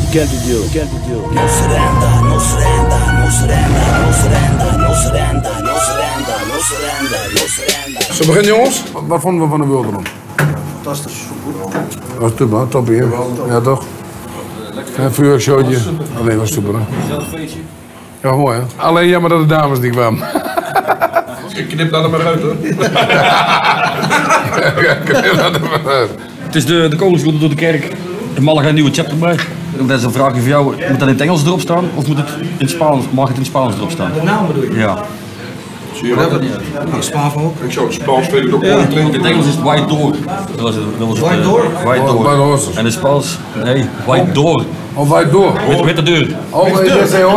[SPEAKER 30] Je kent het deal. Je kent het deal. No surrender, no surrender, no surrender, no surrender, no surrender, no surrender, no surrender, no surrender.
[SPEAKER 4] Zo begin jongens. Wat, wat vonden we van de Wilderon?
[SPEAKER 30] Fantastisch.
[SPEAKER 4] Dat was super, top hier. Ja toch? Een vuurwerkshowtje. Alleen was super hè? Ja, mooi hè? Alleen jammer dat de dames niet kwamen.
[SPEAKER 15] Ik knip dat er maar uit hoor.
[SPEAKER 4] Ja, knip dat er maar uit.
[SPEAKER 23] Het is de, de koningsgroente door de kerk. De mannen gaan een nieuwe chapter bij. Dat is een vraagje voor jou. Moet dat in het Engels erop staan of moet het in het Spaans, mag het in het Spaans erop staan?
[SPEAKER 31] De naam bedoel je?
[SPEAKER 23] Ja.
[SPEAKER 15] Zie je
[SPEAKER 23] dat? Nou,
[SPEAKER 15] Spaans ook. Ik zou het Spaans ik ook
[SPEAKER 23] in het Engels is het white door. Dat was het, dat was het,
[SPEAKER 15] White door?
[SPEAKER 23] White door. En in het Spaans, nee, white door.
[SPEAKER 4] Oh, white door.
[SPEAKER 23] Met, met de deur.
[SPEAKER 4] Oh,
[SPEAKER 23] Met de deur.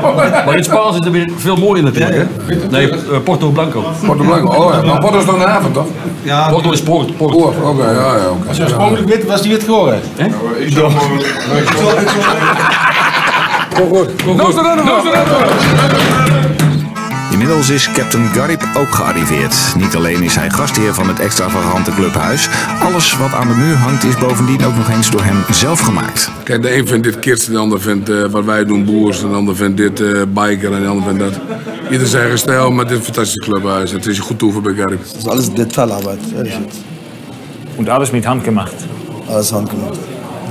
[SPEAKER 23] Maar in het Spaans is het weer veel mooier natuurlijk, hè? Nee, eh, Porto Blanco.
[SPEAKER 4] Porto Blanco, oh ja. Maar Porto is dan de avond toch?
[SPEAKER 23] Ja. Porto is poort. Poort.
[SPEAKER 4] Poort, oké, ja, ja, oké.
[SPEAKER 23] Als je oorspronkelijk wit was, die wit geworden. Hè?
[SPEAKER 15] Ik zou
[SPEAKER 4] Kom goed. Kom goed.
[SPEAKER 3] Inmiddels is Captain Garib ook gearriveerd. Niet alleen is hij gastheer van het extravagante clubhuis. Alles wat aan de muur hangt is bovendien ook nog eens door hem zelf gemaakt.
[SPEAKER 4] Kijk, de een vindt dit kids, de ander vindt eh, wat wij doen boers, de ander vindt dit eh, biker en de ander vindt dat. Ieder zijn eigen stijl, maar dit is een fantastisch clubhuis. Het is goed toeven bij Garib.
[SPEAKER 24] Das ist alles Detailarbeit, ehrlich jetzt.
[SPEAKER 2] Und alles mit Hand gemacht.
[SPEAKER 24] Alles handgemacht.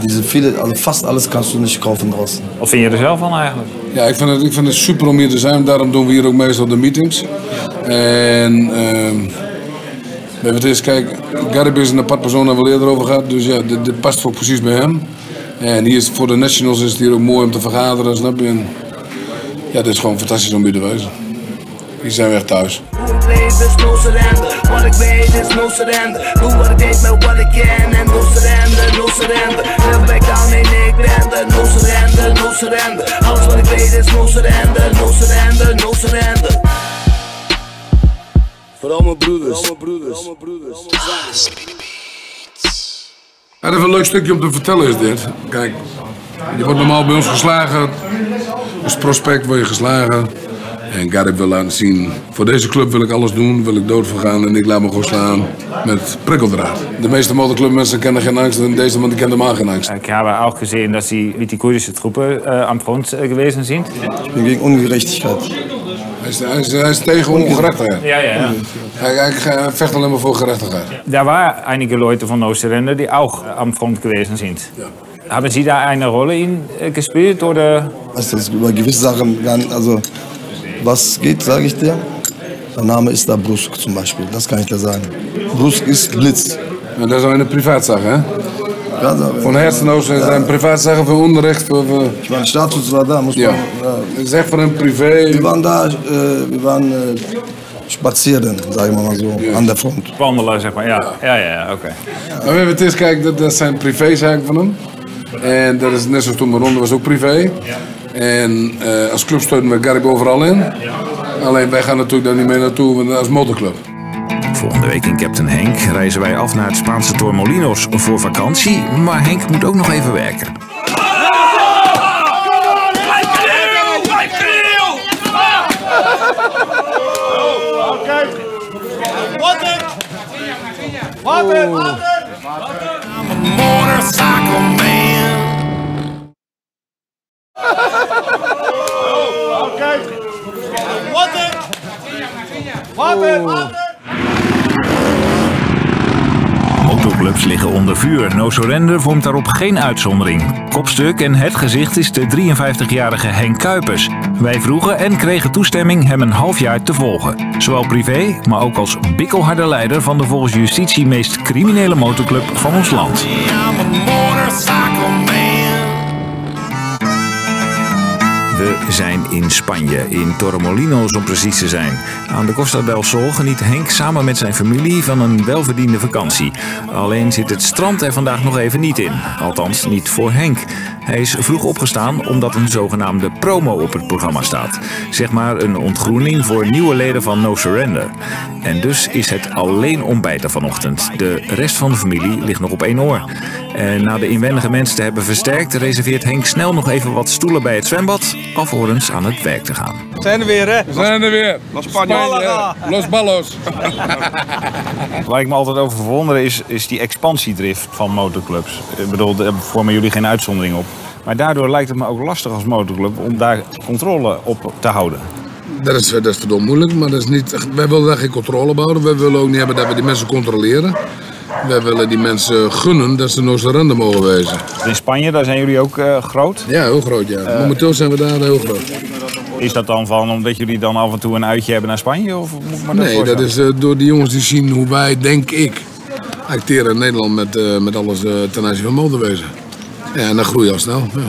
[SPEAKER 24] Diese viele, also fast alles kannst du nicht kaufen draußen.
[SPEAKER 2] Wat vind je er zelf van eigenlijk?
[SPEAKER 4] Ja, ik vind, het, ik vind het super om hier te zijn. Daarom doen we hier ook meestal de meetings. En ehm even het is, kijk, Garib is een apart persoon, daar hebben we eerder over gehad. Dus ja, dit, dit past ook precies bij hem. En hier is, voor de Nationals is het hier ook mooi om te vergaderen, snap je? En, ja, het is gewoon fantastisch om hier te wezen. Hier zijn we echt thuis.
[SPEAKER 30] Blaze, there's no surrender. What I grade, there's no surrender. Do what I did, but what I can, and no surrender, no surrender. Never back down, ain't Nick Bender. No surrender, no surrender. Alles wat ik weet is no surrender, no surrender, no surrender. Voor al mijn broeders. Voor al mijn broeders.
[SPEAKER 4] Ja, even een leuk stukje om te vertellen is dit. Kijk, je wordt normaal bij ons geslagen. Als prospect word je geslagen. En Garib wil laten zien, voor deze club wil ik alles doen, wil ik dood voor gaan en ik laat me gewoon slaan met prikkeldraad. De meeste motorclubmensen kennen geen angst en deze man die kent helemaal geen angst.
[SPEAKER 2] Habe auch gesehen, dass Sie mit die kurdische Truppe äh, am Front gewesen sind.
[SPEAKER 24] Ich bin gegen Ungerechtigkeit.
[SPEAKER 4] Hij is, hij is, hij is tegen ongerechtigheid.
[SPEAKER 2] Ja, ja, ja.
[SPEAKER 4] Hij, hij, hij vecht alleen maar voor gerechtigheid.
[SPEAKER 2] Da waren einige Leute von No Surrender, die auch äh, am Front gewesen sind. Haben Sie da eine Rolle in, äh, gespielt oder?
[SPEAKER 24] Weißt du, über gewisse Sachen, dann, also was geht, sage ich dir. Der Name ist da Brusk zum Beispiel, das kann ich dir sagen. Brusk ist Blitz.
[SPEAKER 4] En dat is eine Privatsache, hè?
[SPEAKER 24] Ja, da,
[SPEAKER 4] Von Herzen aus ist eine Privatsache für Unrecht. Für, für
[SPEAKER 24] Ich meine, Status war da, muss
[SPEAKER 4] ja.
[SPEAKER 24] man. Ja.
[SPEAKER 4] Das ist echt von einem Privé.
[SPEAKER 24] Wir waren da, äh, wir waren äh, spazieren, sagen wir mal so, an der Front.
[SPEAKER 2] Wandelen, zeg maar. Ja, ja, ja, ja, oké.
[SPEAKER 4] Maar weet je, het is, kijk, dat, dat zijn privézaken van hem. En dat is net zoals toen Ronde was ook privé. En eh, als club steunen we Garib overal in. Alleen wij gaan natuurlijk daar niet mee naartoe want als motorclub.
[SPEAKER 3] Volgende week in Captain Henk reizen wij af naar het Spaanse Tormolinos voor vakantie. Maar Henk moet ook nog even werken.
[SPEAKER 28] Wat het? Wat? I'm a het? Wat het?
[SPEAKER 3] vuur. No Surrender vormt daarop geen uitzondering. Kopstuk en het gezicht is de 53-jarige Henk Kuipers. Wij vroegen en kregen toestemming hem een half jaar te volgen. Zowel privé, maar ook als bikkelharde leider van de volgens justitie meest criminele motorclub van ons land. Zijn in Spanje, in Torremolinos om precies te zijn. Aan de Costa del Sol geniet Henk samen met zijn familie van een welverdiende vakantie. Alleen zit het strand er vandaag nog even niet in. Althans, niet voor Henk. Hij is vroeg opgestaan omdat een zogenaamde promo op het programma staat. Zeg maar een ontgroening voor nieuwe leden van No Surrender. En dus is het alleen ontbijten vanochtend. De rest van de familie ligt nog op één oor. En na de inwendige mensen te hebben versterkt, reserveert Henk snel nog even wat stoelen bij het zwembad, alvorens aan het werk te gaan.
[SPEAKER 32] We zijn er weer, hè?
[SPEAKER 4] We zijn er weer.
[SPEAKER 32] Los Spanje.
[SPEAKER 4] Los ballos.
[SPEAKER 33] Waar ik me altijd over verwonder is, is die expansiedrift van motorclubs. Ik bedoel, daar vormen jullie geen uitzondering op. Maar daardoor lijkt het me ook lastig als motorclub om daar controle op te houden.
[SPEAKER 34] Dat is, dat is verdomd moeilijk, maar dat is niet, wij willen daar geen controle op houden. Wij willen ook niet hebben dat we die mensen controleren. Wij willen die mensen gunnen dat ze nog rende mogen wezen.
[SPEAKER 33] In Spanje, daar zijn jullie ook eh, groot.
[SPEAKER 34] Ja, heel groot, ja.
[SPEAKER 33] Eh,
[SPEAKER 34] Momenteel zijn we daar heel groot.
[SPEAKER 33] Is dat dan van omdat jullie dan af en toe een uitje hebben naar Spanje? Of moet ik me
[SPEAKER 34] Nee, dat is eh, door die jongens die zien hoe wij, denk ik, acteren in Nederland met, met alles ten aanzien van motorwezen. Ja, en dan groei je al snel. Ja.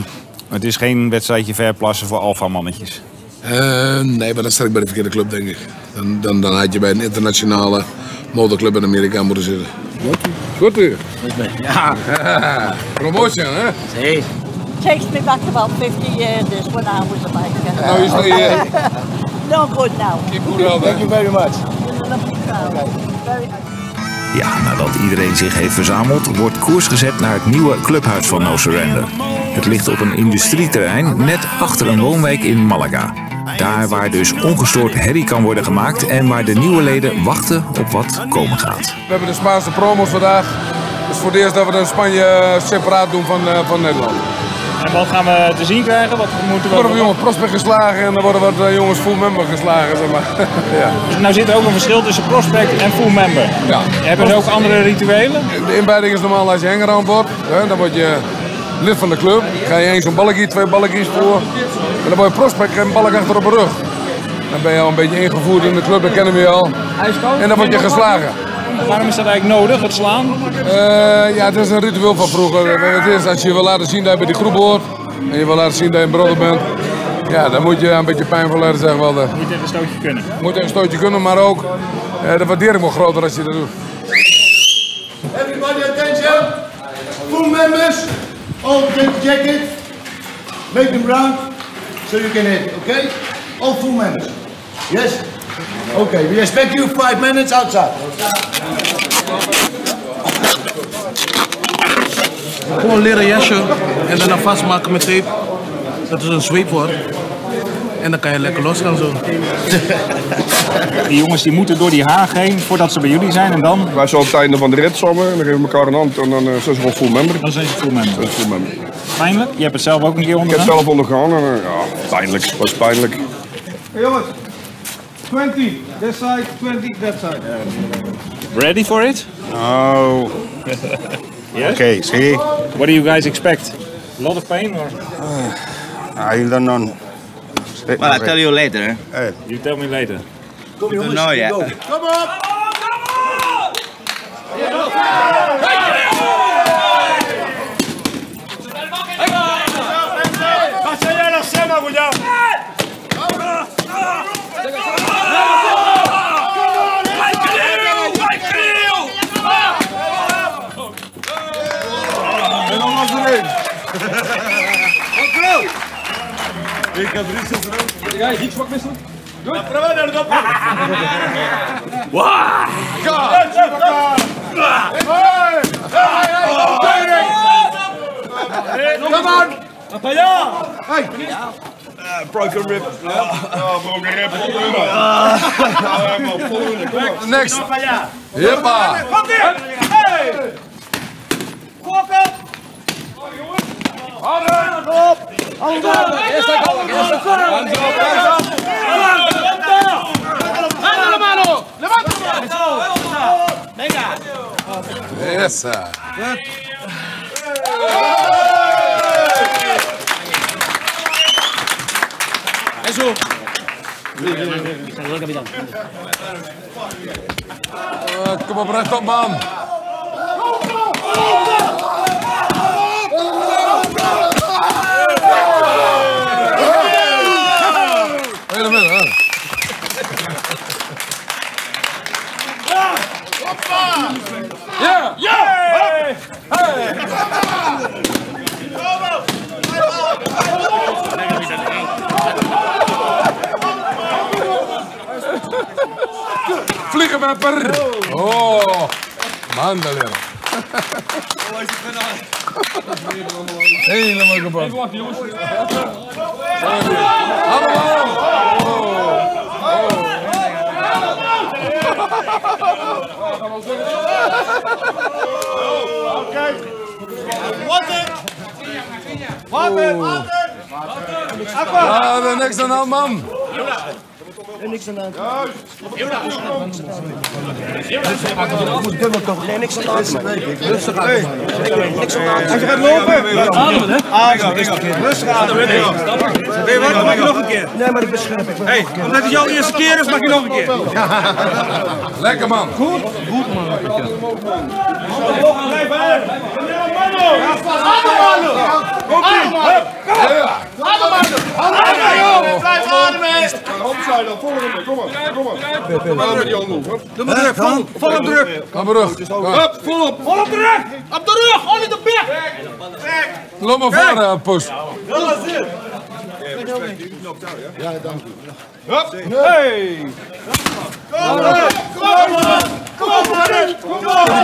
[SPEAKER 33] Maar het is geen wedstrijdje verplassen voor alfamannetjes.
[SPEAKER 34] Eh, nee, maar dan sta ik bij de verkeerde club, denk ik. Dan, dan, dan had je bij een internationale motorclub in Amerika moeten zitten.
[SPEAKER 4] Goed u.
[SPEAKER 35] Ja.
[SPEAKER 4] Promotion, hè?
[SPEAKER 35] See? Takes me back about 50 years when I was a biker.
[SPEAKER 4] Now you're still here.
[SPEAKER 35] no good now.
[SPEAKER 4] Keep good.
[SPEAKER 35] Thank you very much. Crowd.
[SPEAKER 3] Ja, nadat iedereen zich heeft verzameld, wordt koers gezet naar het nieuwe clubhuis van No Surrender. Het ligt op een industrieterrein net achter een woonwijk in Malaga. Daar waar dus ongestoord herrie kan worden gemaakt en waar de nieuwe leden wachten op wat komen gaat.
[SPEAKER 4] We hebben de Spaanse promos vandaag. Het is voor het eerst dat we in Spanje eh, separaat doen van, eh, van Nederland.
[SPEAKER 33] En wat gaan we te zien krijgen? Wat moeten
[SPEAKER 4] Dan worden we jongens prospect geslagen en dan worden wat eh, jongens full member geslagen, zeg maar. ja.
[SPEAKER 33] Nou zit er ook een verschil tussen prospect en full member.
[SPEAKER 4] Ja.
[SPEAKER 33] Hebben ze ook andere rituelen?
[SPEAKER 4] De inbeiding is normaal als je hangeraan wordt. Hè, dan word je lid van de club. Ga je eens zo'n balkje, twee balkjes voor. En dan word je prospect en een balk achter op de rug. Dan ben je al een beetje ingevoerd in de club, dan kennen we je al. En dan word je geslagen.
[SPEAKER 33] Waarom is dat eigenlijk nodig, het slaan?
[SPEAKER 4] Eh, ja, het is een ritueel van vroeger. Het is als je wil laten zien dat je bij die groep hoort. En je wil laten zien dat je een brother bent. Ja, dan moet je een beetje pijnvol laten zeggen. Wel, de,
[SPEAKER 33] Moet even een stootje kunnen.
[SPEAKER 4] moet een stootje kunnen, maar ook eh, de waardering wordt groter als je dat doet.
[SPEAKER 36] Everybody attention. Full members. All jacket. Make them round so you can hit, okay? All full members. Yes? Okay, we expect you five minutes outside.
[SPEAKER 37] Gewoon leren jasje en daarna vastmaken met tape. Dat is een zweepwoord. En dan kan je lekker losgaan zo.
[SPEAKER 33] Die jongens die moeten door die haag heen voordat ze bij jullie zijn en dan?
[SPEAKER 12] Wij zijn op het einde van de rit samen en dan geven we elkaar een hand en dan eh, zijn ze gewoon full member.
[SPEAKER 33] Dan zijn ze full member.
[SPEAKER 12] Zijn ze full member.
[SPEAKER 33] Pijnlijk? Je hebt het zelf ook een keer
[SPEAKER 12] Ik heb
[SPEAKER 33] ondergaan?
[SPEAKER 12] het zelf ondergaan en eh, ja, pijnlijk. was pijnlijk.
[SPEAKER 32] Hey jongens. 20 this side, 20 that side.
[SPEAKER 33] Ready for it?
[SPEAKER 19] Oh.
[SPEAKER 33] Yes?
[SPEAKER 19] Okay, see?
[SPEAKER 33] What do you guys expect? A lot of pain or?
[SPEAKER 19] I don't know.
[SPEAKER 38] Well, I'll tell you later. Eh.
[SPEAKER 33] You tell me later.
[SPEAKER 38] Don't know yet.
[SPEAKER 36] Come on!
[SPEAKER 4] En Ik heb Richard ook.
[SPEAKER 32] Ja, iets wat missen. Doe het.
[SPEAKER 4] Wauw!
[SPEAKER 36] Come on!
[SPEAKER 32] Hey!
[SPEAKER 12] broken rib. Broken rib.
[SPEAKER 4] Next. Hoppa.
[SPEAKER 36] Komt ie! Hey! Handen op! Handen op! Eerst handen op! Handen op! Handen op! mano! Levanta! Venga!
[SPEAKER 4] Yes, sir.
[SPEAKER 39] Eso.
[SPEAKER 4] Eh, kom op, rechtop, man. Wait a minute, huh?
[SPEAKER 39] Ja! Ja! Hey!
[SPEAKER 4] Vliegenmapper! Oh, mandalera. Helemaal kapot.
[SPEAKER 39] Even wachten, jongens.
[SPEAKER 4] Water! Ja, er is niks aan de hand, man.
[SPEAKER 37] Niks aan de hand. Ik moet dubbel toch? Nee, niks aan de hand. Rustig aan. Niks aan. Als je gaat lopen, ademen, hè? Rustig ademen. Weet je wat? Keer. Nee, maar ik bescherm. Hé, omdat het jouw eerste keer is, mag je nog een keer.
[SPEAKER 4] Lekker, man.
[SPEAKER 37] Goed? Goed, man.
[SPEAKER 11] Kom maar, kom maar. Wel met die handen. Hup.
[SPEAKER 37] Doe maar druk, vol, vol op druk.
[SPEAKER 4] Ga maar terug.
[SPEAKER 37] Hup, vol op. Vol op de rug. Op de rug, onder de bek.
[SPEAKER 4] Loop maar voor, uh, poes.
[SPEAKER 37] Dat was het.
[SPEAKER 11] Ja, dank u.
[SPEAKER 37] Hup. Hey. Kom maar, kom maar. Kom maar, kom maar.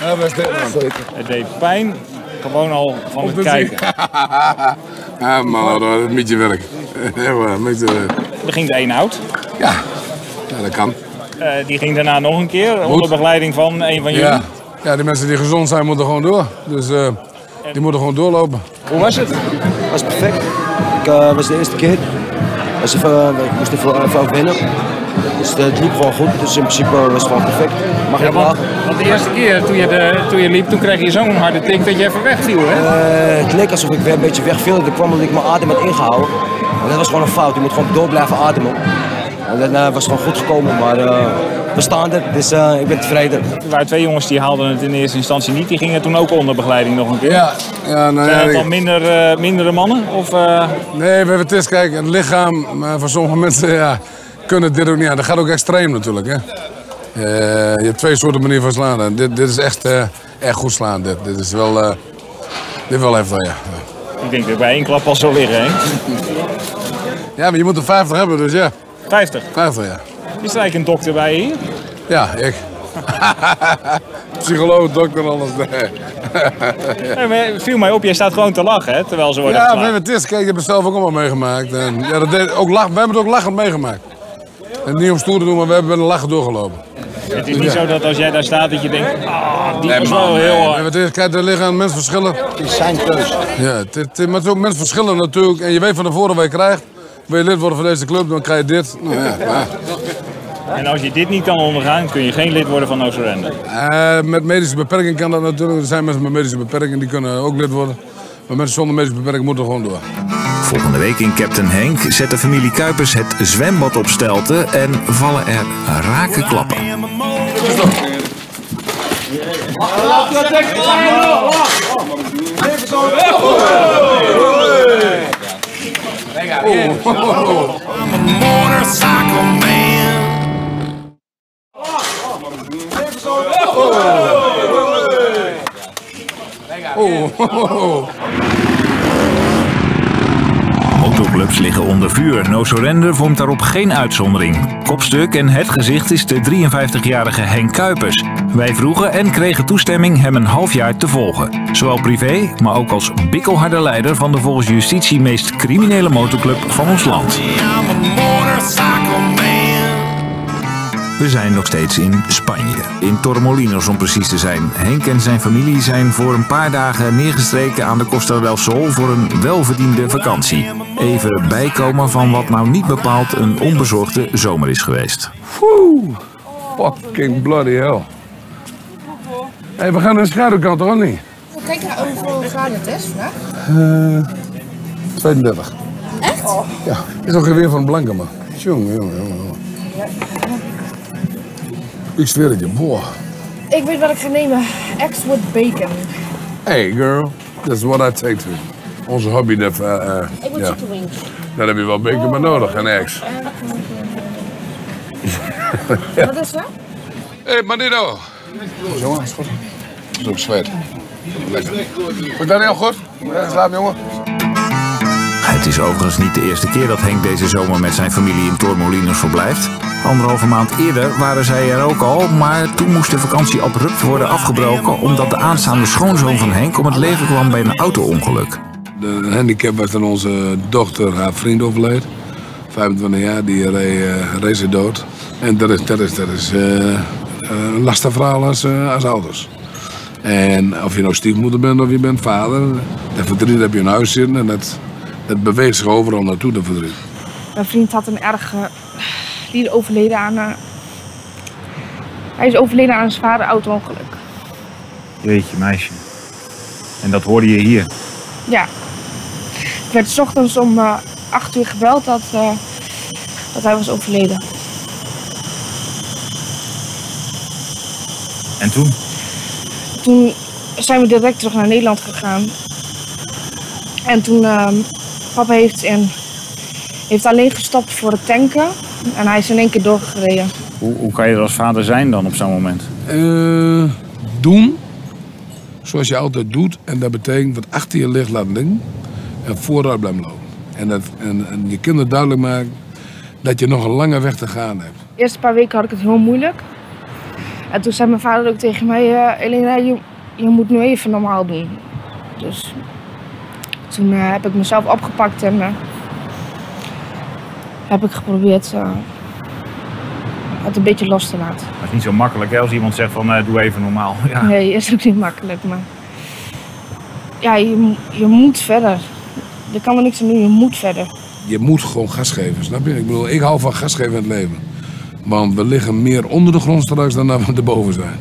[SPEAKER 4] Ja, best dit, man.
[SPEAKER 40] Het deed pijn, gewoon al van
[SPEAKER 4] Om
[SPEAKER 40] het kijken.
[SPEAKER 4] Ja, man, dat is een beetje werk. Ja, maar een beetje...
[SPEAKER 40] Er ging de een oud.
[SPEAKER 4] Ja, ja dat kan.
[SPEAKER 40] Eh, die ging daarna nog een keer onder begeleiding van een van jullie.
[SPEAKER 4] Ja. ja, die mensen die gezond zijn moeten gewoon door. Dus eh, die moeten gewoon doorlopen.
[SPEAKER 40] Hoe was het?
[SPEAKER 41] was perfect. Ik eh, was de eerste keer. Was even, ik moest even, even winnen. Dus het liep gewoon goed. Dus in principe was het gewoon perfect. Mag
[SPEAKER 40] Ja,
[SPEAKER 41] ik
[SPEAKER 40] want, de eerste keer toen je, de, toen je liep, toen kreeg je zo'n harde tik dat je even wegviel, hè?
[SPEAKER 41] Eh, het leek alsof ik weer een beetje wegviel. Dat kwam omdat ik mijn adem had ingehouden. En dat was gewoon een fout. Je moet gewoon door blijven ademen. En dat eh, was gewoon goed gekomen. Maar eh, we staan er, dus eh, ik ben tevreden.
[SPEAKER 40] Er waren twee jongens die haalden het in eerste instantie niet. Die gingen toen ook onder begeleiding nog een keer.
[SPEAKER 4] Ja, ja nou
[SPEAKER 40] Zijn
[SPEAKER 4] ja.
[SPEAKER 40] het
[SPEAKER 4] ik-
[SPEAKER 40] dan minder, eh, mindere mannen? Of, eh,
[SPEAKER 4] Nee, we hebben het eens kijken. Het lichaam maar voor sommige mensen ja, kunnen dit ook niet aan. Dat gaat ook extreem natuurlijk. Hè? Eh, je hebt twee soorten manieren van slaan. En dit, dit is echt, eh, echt goed slaan. Dit, dit is wel, eh, dit is wel heftig, ja.
[SPEAKER 40] Ik denk dat ik bij één klap al zo liggen, hè?
[SPEAKER 4] Ja, maar je moet er 50 hebben, dus ja.
[SPEAKER 40] 50?
[SPEAKER 4] 50, ja.
[SPEAKER 40] Is er eigenlijk een dokter bij je hier?
[SPEAKER 4] Ja, ik. Psycholoog, dokter, alles. Nee.
[SPEAKER 40] Nee, viel mij op, jij staat gewoon te lachen, hè? Terwijl ze worden
[SPEAKER 4] Ja, we
[SPEAKER 40] geslagen.
[SPEAKER 4] hebben het is. Kijk, ik heb het zelf ook allemaal meegemaakt. En, ja, dat deed, ook lach, we hebben het ook lachend meegemaakt. En niet om stoer te doen, maar we hebben met een lachen doorgelopen.
[SPEAKER 40] Het is niet zo dat als jij daar staat dat je denkt, ah, die
[SPEAKER 4] Nee,
[SPEAKER 40] was
[SPEAKER 4] man,
[SPEAKER 40] wel
[SPEAKER 4] nee.
[SPEAKER 40] heel
[SPEAKER 4] We
[SPEAKER 40] hard.
[SPEAKER 4] hebben het is, kijk, er liggen mensen verschillen.
[SPEAKER 37] Het is zijn keus.
[SPEAKER 4] Ja, het, het, maar het is ook mensen verschillen natuurlijk. En je weet van tevoren wat je krijgt. Wil je lid worden van deze club, dan krijg je dit. Nou, ja, ja.
[SPEAKER 40] En als je dit niet kan ondergaan, kun je geen lid worden van No Surrender.
[SPEAKER 4] Eh, met medische beperking kan dat natuurlijk. Er zijn mensen met medische beperking die kunnen ook lid worden. Maar mensen zonder medische beperking moeten gewoon door.
[SPEAKER 3] Volgende week in Captain Henk zet de familie Kuipers het zwembad op stelten en vallen er rake klappen. got. Oh. Oh.
[SPEAKER 23] I'm a motorcycle man.
[SPEAKER 4] Oh. They got.
[SPEAKER 3] Motoclubs liggen onder vuur. No Surrender vormt daarop geen uitzondering. Kopstuk en het gezicht is de 53-jarige Henk Kuipers. Wij vroegen en kregen toestemming hem een half jaar te volgen. Zowel privé, maar ook als bikkelharde leider van de volgens justitie meest criminele motorclub van ons land. We zijn nog steeds in Spanje. In Torremolinos om precies te zijn. Henk en zijn familie zijn voor een paar dagen neergestreken aan de Costa del Sol voor een welverdiende vakantie. Even bijkomen van wat nou niet bepaald een onbezorgde zomer is geweest.
[SPEAKER 4] Woe, fucking bloody hell. Hé, hey, we gaan naar de schaduwkant, toch of niet?
[SPEAKER 40] Kijk naar hoeveel graden het is vandaag.
[SPEAKER 4] Eh 32.
[SPEAKER 40] Echt?
[SPEAKER 4] Ja, is ook weer van blanke man. Jongen, jongen, jongen. Ik zweer het je, boah.
[SPEAKER 40] Ik weet wat ik ga nemen. Eggs with bacon.
[SPEAKER 4] Hey girl, that's what I take to. Onze hobby, dat, eh, eh,
[SPEAKER 40] Ik wil
[SPEAKER 4] ja.
[SPEAKER 40] chicken wings.
[SPEAKER 4] Daar heb je wel bacon bij nodig en eggs.
[SPEAKER 40] Wat is dat?
[SPEAKER 4] Hé, hey, Manito. Jongen, is goed. Dat is ook zwet. Lekker. Goed dat heel goed? Ja, slaap, jongen.
[SPEAKER 3] Het is overigens niet de eerste keer dat Henk deze zomer met zijn familie in Torremolinos verblijft. Anderhalve maand eerder waren zij er ook al, maar toen moest de vakantie abrupt worden afgebroken omdat de aanstaande schoonzoon van Henk om het leven kwam bij een auto-ongeluk.
[SPEAKER 4] De handicap was dan onze dochter, haar vriend overleed. 25 jaar, die reed, ze dood. En dat is, dat is, dat is eh, een lastig verhaal als, eh, als ouders. En of je nou stiefmoeder bent of je bent vader, dat verdriet heb je in huis zitten en dat, dat beweegt zich overal naartoe, dat verdriet.
[SPEAKER 40] Mijn vriend had een erg... eh, die is overleden aan... eh, hij is overleden aan een zware auto-ongeluk.
[SPEAKER 42] Jeetje, meisje. En dat hoorde je hier.
[SPEAKER 40] Ja. Ik werd 's ochtends om eh 8 uur gebeld dat, eh, dat hij was overleden.
[SPEAKER 42] En toen?
[SPEAKER 40] Toen zijn we direct terug naar Nederland gegaan. En toen, ehm, papa heeft, in, heeft alleen gestopt voor het tanken. En hij is in één keer doorgereden.
[SPEAKER 42] Hoe, hoe kan je er als vader zijn dan op zo'n moment?
[SPEAKER 4] Eh, doen zoals je altijd doet. En dat betekent wat achter je ligt laten liggen en vooruit blijven lopen. En, dat, en, en je kinderen duidelijk maken dat je nog een lange weg te gaan hebt.
[SPEAKER 40] De eerste paar weken had ik het heel moeilijk. En toen zei mijn vader ook tegen mij, eh, Elena, je, je moet nu even normaal doen. Dus toen eh, heb ik mezelf opgepakt en eh, heb ik geprobeerd eh, het een beetje los te laten.
[SPEAKER 42] Dat is niet zo makkelijk hè, als iemand zegt van eh, doe even normaal. Ja.
[SPEAKER 40] Nee, is ook niet makkelijk, maar ja, je, je moet verder. Je kan er niks aan doen, je moet verder.
[SPEAKER 4] Je moet gewoon gas geven, snap je? Ik bedoel, ik hou van gas geven in het leven. Want we liggen meer onder de grond straks dan dat we erboven zijn.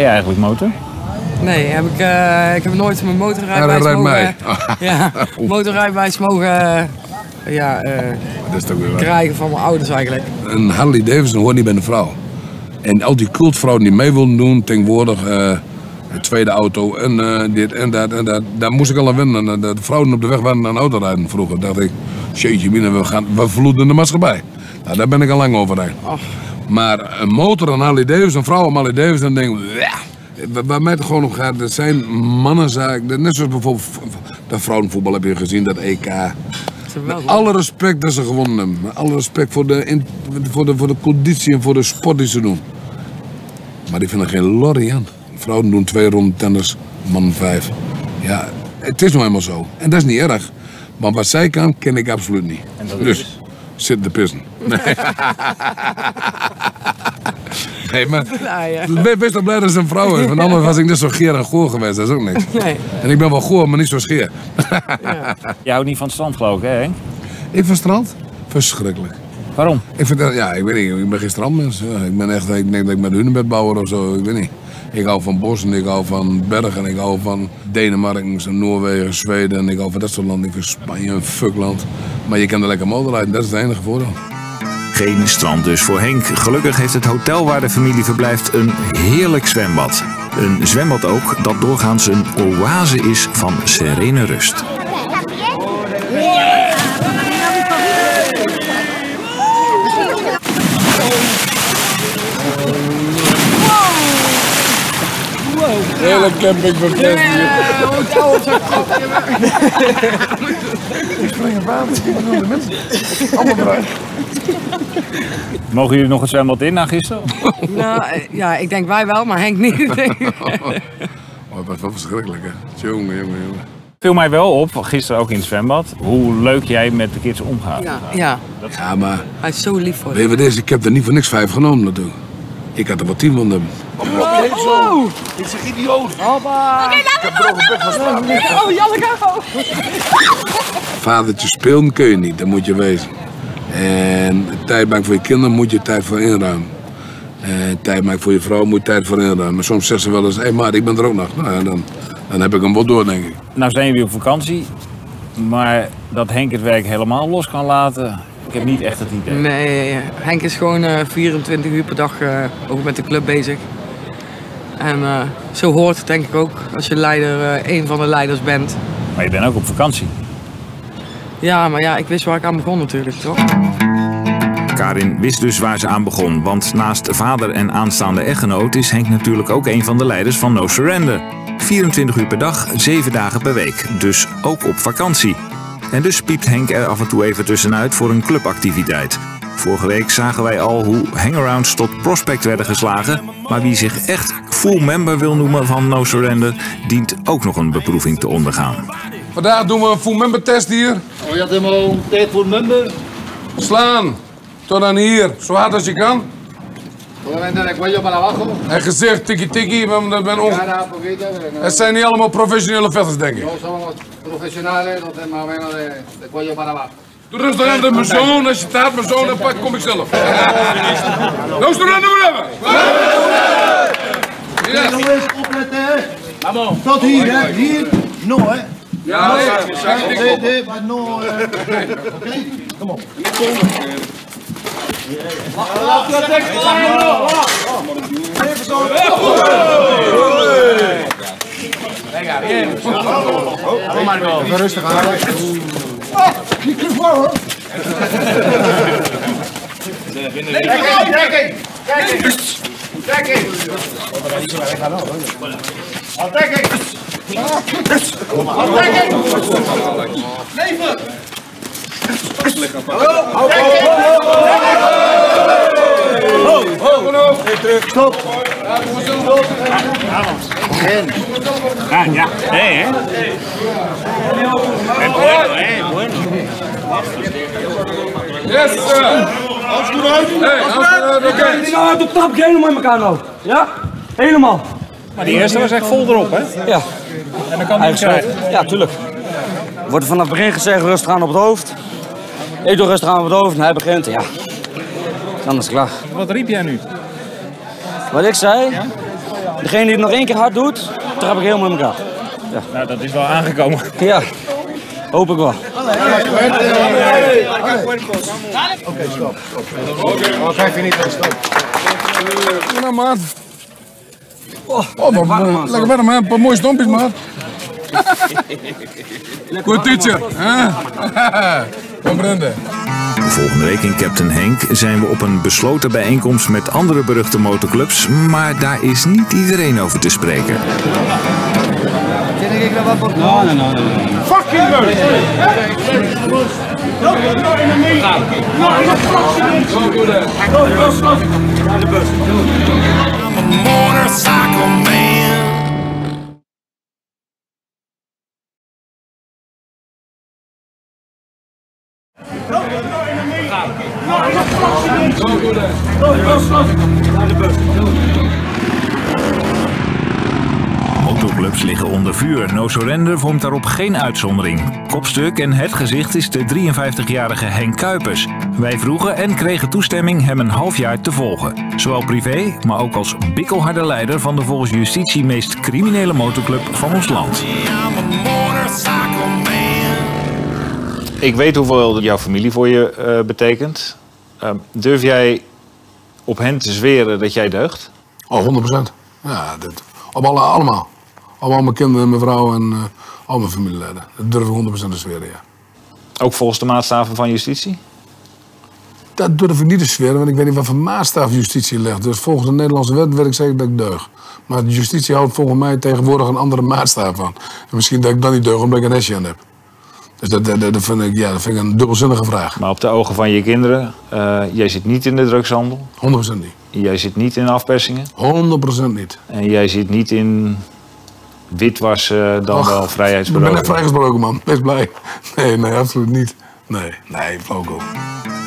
[SPEAKER 42] Je eigenlijk motor?
[SPEAKER 26] Nee, heb ik, eh, ik heb nooit mijn motorrijbewijs
[SPEAKER 4] Ja, dat rijdt
[SPEAKER 26] mogen...
[SPEAKER 4] mij.
[SPEAKER 26] ja, motorrijbewijs mogen eh, ja, eh,
[SPEAKER 4] Dat is toch weer
[SPEAKER 26] krijgen van mijn ouders eigenlijk.
[SPEAKER 4] Een Harley Davidson hoort niet bij een vrouw. En al die cultvrouwen die mee wilden doen, tegenwoordig eh een tweede auto en eh, dit en dat en dat. Daar moest ik al aan wennen. De vrouwen op de weg waren naar een auto rijden vroeger. dacht ik, jeetje mina, we, gaan, we verloeden de maatschappij. Nou, daar ben ik al lang overheen. Maar een motor, een Harley Davidson, een vrouw, een Harley Davidson, dan denk ik, "Ja." Waar- mij het gewoon om gaat, dat zijn mannenzaken. Net zoals bijvoorbeeld dat vrouwenvoetbal heb je gezien, dat EK. Met alle respect dat ze gewonnen hebben. Met alle respect voor de, in- voor, de, voor de conditie en voor de sport die ze doen. Maar die vinden geen lorry aan. Vrouwen doen twee ronden tennis, mannen vijf. Ja, het is nou eenmaal zo. En dat is niet erg. Maar wat zij kan, ken ik absoluut niet. dus, zit de pissen. Nee. nee, maar we- wees toch blij dat ze een vrouw is. Want anders was ik net zo geer en goor geweest. Dat is ook niks.
[SPEAKER 26] Nee.
[SPEAKER 4] En ik ben wel goor, maar niet zo scheer.
[SPEAKER 42] Je houdt niet van het strand geloof ik hè Henk?
[SPEAKER 4] Ik van strand? Verschrikkelijk.
[SPEAKER 42] Waarom?
[SPEAKER 4] Ik vind dat, ja, ik weet niet, ik ben geen strandmens. Ja, ik ben echt, ik denk dat ik met hunebed bouwer of zo, ik weet niet. Ik hou van bossen, ik hou van bergen, ik hou van Denemarken, Noorwegen, Zweden en ik hou van dat soort landen. Ik vind Spanje een fuckland. Maar je kan er lekker motorrijden, dat is het enige voordeel.
[SPEAKER 3] Geen strand dus voor Henk. Gelukkig heeft het hotel waar de familie verblijft een heerlijk zwembad. Een zwembad ook dat doorgaans een oase is van serene rust.
[SPEAKER 4] Hele camping verpest hier.
[SPEAKER 28] Ik spring een water, ik ben de mensen. Allemaal eruit.
[SPEAKER 43] Mogen jullie nog het zwembad in na gisteren?
[SPEAKER 26] Nou, ja, ik denk wij wel, maar Henk niet.
[SPEAKER 4] Oh, dat was wel verschrikkelijk, hè. Jongen, jongen, jongen.
[SPEAKER 43] Viel mij wel op, gisteren ook in het zwembad, hoe leuk jij met de kids omgaat.
[SPEAKER 26] ja, ja,
[SPEAKER 4] Ja, maar
[SPEAKER 26] hij is zo lief voor
[SPEAKER 4] weet je wat is? Ik heb er niet voor niks vijf genomen natuurlijk. Ik had er wel tien van hem.
[SPEAKER 26] Oh,
[SPEAKER 28] Ik zeg idioot.
[SPEAKER 26] Hoppa.
[SPEAKER 28] Ik bek van staan.
[SPEAKER 26] Oh, Janneke.
[SPEAKER 4] Vadertje spelen kun je niet, dat moet je wezen. En tijd maken voor je kinderen moet je tijd voor inruimen. En tijd maken voor je vrouw moet je tijd voor inruimen. Maar soms zegt ze wel eens, hé hey, maar ik ben er ook nog. Nou, dan, dan heb ik hem wel door, denk ik.
[SPEAKER 43] Nou zijn jullie op vakantie, maar dat Henk het werk helemaal los kan laten, ik heb niet echt het idee.
[SPEAKER 26] Nee, Henk is gewoon eh, 24 uur per dag eh, ook met de club bezig. En eh, zo hoort het denk ik ook als je leider, eh, een van de leiders bent.
[SPEAKER 43] Maar je bent ook op vakantie.
[SPEAKER 26] Ja, maar ja, ik wist waar ik aan begon natuurlijk, toch?
[SPEAKER 3] Karin wist dus waar ze aan begon, want naast vader en aanstaande echtgenoot is Henk natuurlijk ook een van de leiders van No Surrender. 24 uur per dag, 7 dagen per week, dus ook op vakantie. En dus piept Henk er af en toe even tussenuit voor een clubactiviteit. Vorige week zagen wij al hoe hangarounds tot prospect werden geslagen, maar wie zich echt full member wil noemen van No Surrender, dient ook nog een beproeving te ondergaan.
[SPEAKER 4] Vandaag doen we een full member test hier.
[SPEAKER 31] Oh, ja, helemaal tijd voor member.
[SPEAKER 4] Slaan. Tot aan hier, zo hard als je kan.
[SPEAKER 31] Solamente de cuello para abajo.
[SPEAKER 4] En gezicht tikkie tikkie. want dat ben on... Het zijn niet allemaal professionele vechters, denk ik.
[SPEAKER 31] No somos profesionales, entonces más o menos de, de cuello para abajo.
[SPEAKER 4] Doe rustig aan de mijn zoon. Als je taart mijn zoon hebt, pak, kom ik zelf. Nou, Surrender, whatever.
[SPEAKER 31] Ja. Jongens, opletten. Vamos. Tot hier, hè. Hier. No, hè.
[SPEAKER 4] Ja,
[SPEAKER 31] No,
[SPEAKER 4] nee,
[SPEAKER 31] hè.
[SPEAKER 4] ja,
[SPEAKER 31] Nee,
[SPEAKER 4] nee,
[SPEAKER 31] nee, maar no. eh, Oké? Kom op.
[SPEAKER 44] Venga, bien.
[SPEAKER 31] Kom Marco. Rustig aan.
[SPEAKER 44] Dekking, dekking, dekking. Dekking. Al dekking. Al dekking. Leven.
[SPEAKER 31] Stop.
[SPEAKER 44] Ah, ya. Eh, eh. Es bueno, eh, bueno.
[SPEAKER 4] Yes, sir. Goed uit? Hey, goed uit, oké.
[SPEAKER 45] Nou de trap helemaal in elkaar nou. Ja? Helemaal.
[SPEAKER 43] Maar die eerste was echt vol erop, hè?
[SPEAKER 45] Ja.
[SPEAKER 43] En dan kan hij krijgen.
[SPEAKER 45] Ja, tuurlijk. Wordt vanaf het begin gezegd rustig aan op het hoofd. Ik doe rustig aan op het hoofd en hij begint. Ja. Het klaar.
[SPEAKER 43] Wat riep jij nu?
[SPEAKER 45] Wat ik zei, degene die het nog één keer hard doet, trap ik helemaal in elkaar. Ja.
[SPEAKER 43] Nou, dat is wel aangekomen.
[SPEAKER 45] Ja, hoop ik wel.
[SPEAKER 31] Oké, stop. Oh, krijg je niet aan stop.
[SPEAKER 4] Nou, maat. Oh, wat, lekker warm, hè? Een paar mooie stompjes, maat. Goed teacher, hè? Comprende.
[SPEAKER 3] Volgende week in Captain Henk zijn we op een besloten bijeenkomst met andere beruchte motorclubs, maar daar is niet iedereen over te spreken.
[SPEAKER 31] Tiene que grabar por
[SPEAKER 45] No, no, no, no.
[SPEAKER 44] Fucking good.
[SPEAKER 23] I'm a motorcycle man.
[SPEAKER 3] Motorclubs liggen onder vuur. No Surrender vormt daarop geen uitzondering. Kopstuk en het gezicht is de 53-jarige Henk Kuipers. Wij vroegen en kregen toestemming hem een half jaar te volgen. Zowel privé, maar ook als bikkelharde leider van de volgens justitie meest criminele motorclub van ons land.
[SPEAKER 43] Ik weet hoeveel jouw familie voor je eh, betekent. Ehm, durf jij op hen te zweren dat jij deugt?
[SPEAKER 4] Oh, 100% Ja, dit. Op alle, allemaal. Op al mijn kinderen, mijn vrouw en eh, al mijn familieleden. Dat durf ik 100% te zweren, ja.
[SPEAKER 43] Ook volgens de maatstaven van justitie?
[SPEAKER 4] Dat durf ik niet te zweren, want ik weet niet wat voor maatstaf justitie legt. Dus volgens de Nederlandse wet weet ik zeker dat ik deug. Maar de justitie houdt volgens mij tegenwoordig een andere maatstaf aan. En misschien dat ik dan niet deug omdat ik een hesje aan heb. Dus dat, dat, dat, vind ik, ja, dat vind ik een dubbelzinnige vraag.
[SPEAKER 2] Maar op de ogen van je kinderen, eh, jij zit niet in de drugshandel.
[SPEAKER 4] 100% niet.
[SPEAKER 2] Jij zit niet in afpersingen.
[SPEAKER 4] 100% niet.
[SPEAKER 2] En jij zit niet in witwassen, dan
[SPEAKER 4] Och,
[SPEAKER 2] wel
[SPEAKER 4] Ik ben
[SPEAKER 2] vrijheidsberoven.
[SPEAKER 4] net vrijgesproken, man. Wees blij. Nee, nee, absoluut niet. Nee, nee, flauwkul.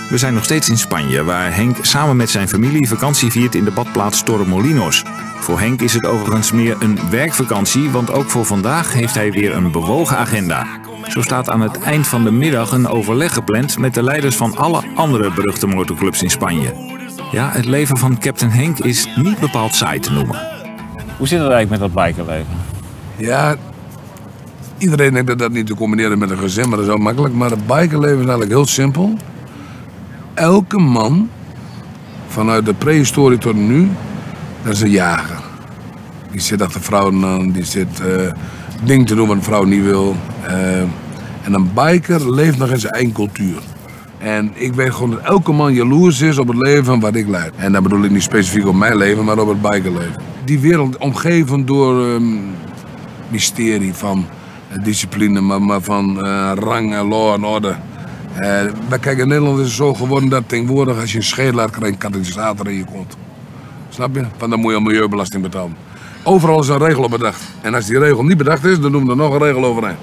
[SPEAKER 3] We zijn nog steeds in Spanje, waar Henk samen met zijn familie vakantie viert in de badplaats Torremolinos. Voor Henk is het overigens meer een werkvakantie, want ook voor vandaag heeft hij weer een bewogen agenda. Zo staat aan het eind van de middag een overleg gepland met de leiders van alle andere beruchte motorclubs in Spanje. Ja, het leven van Captain Henk is niet bepaald saai te noemen.
[SPEAKER 2] Hoe zit het eigenlijk met dat bikerleven?
[SPEAKER 4] Ja, iedereen denkt dat dat niet te combineren met een gezin, maar dat is wel makkelijk. Maar het bikerleven is eigenlijk heel simpel. Elke man, vanuit de prehistorie tot nu, dat is een jager. Die zit achter vrouwen aan, die zit eh dingen te doen wat een vrouw niet wil. Eh, en een biker leeft nog in zijn eigen cultuur. En ik weet gewoon dat elke man jaloers is op het leven wat ik leid. En dan bedoel ik niet specifiek op mijn leven, maar op het bikerleven. Die wereld omgeven door ehm, mysterie van eh, discipline, maar, maar van eh, rang en law en orde. Maar kijk, in Nederland is het zo geworden dat tegenwoordig als je een scheel laat, krijg je een katalysator in je kont. Snap je? Van dan moet je al milieubelasting betalen. Overal is een regel op bedacht. En als die regel niet bedacht is, dan doen we er nog een regel overheen.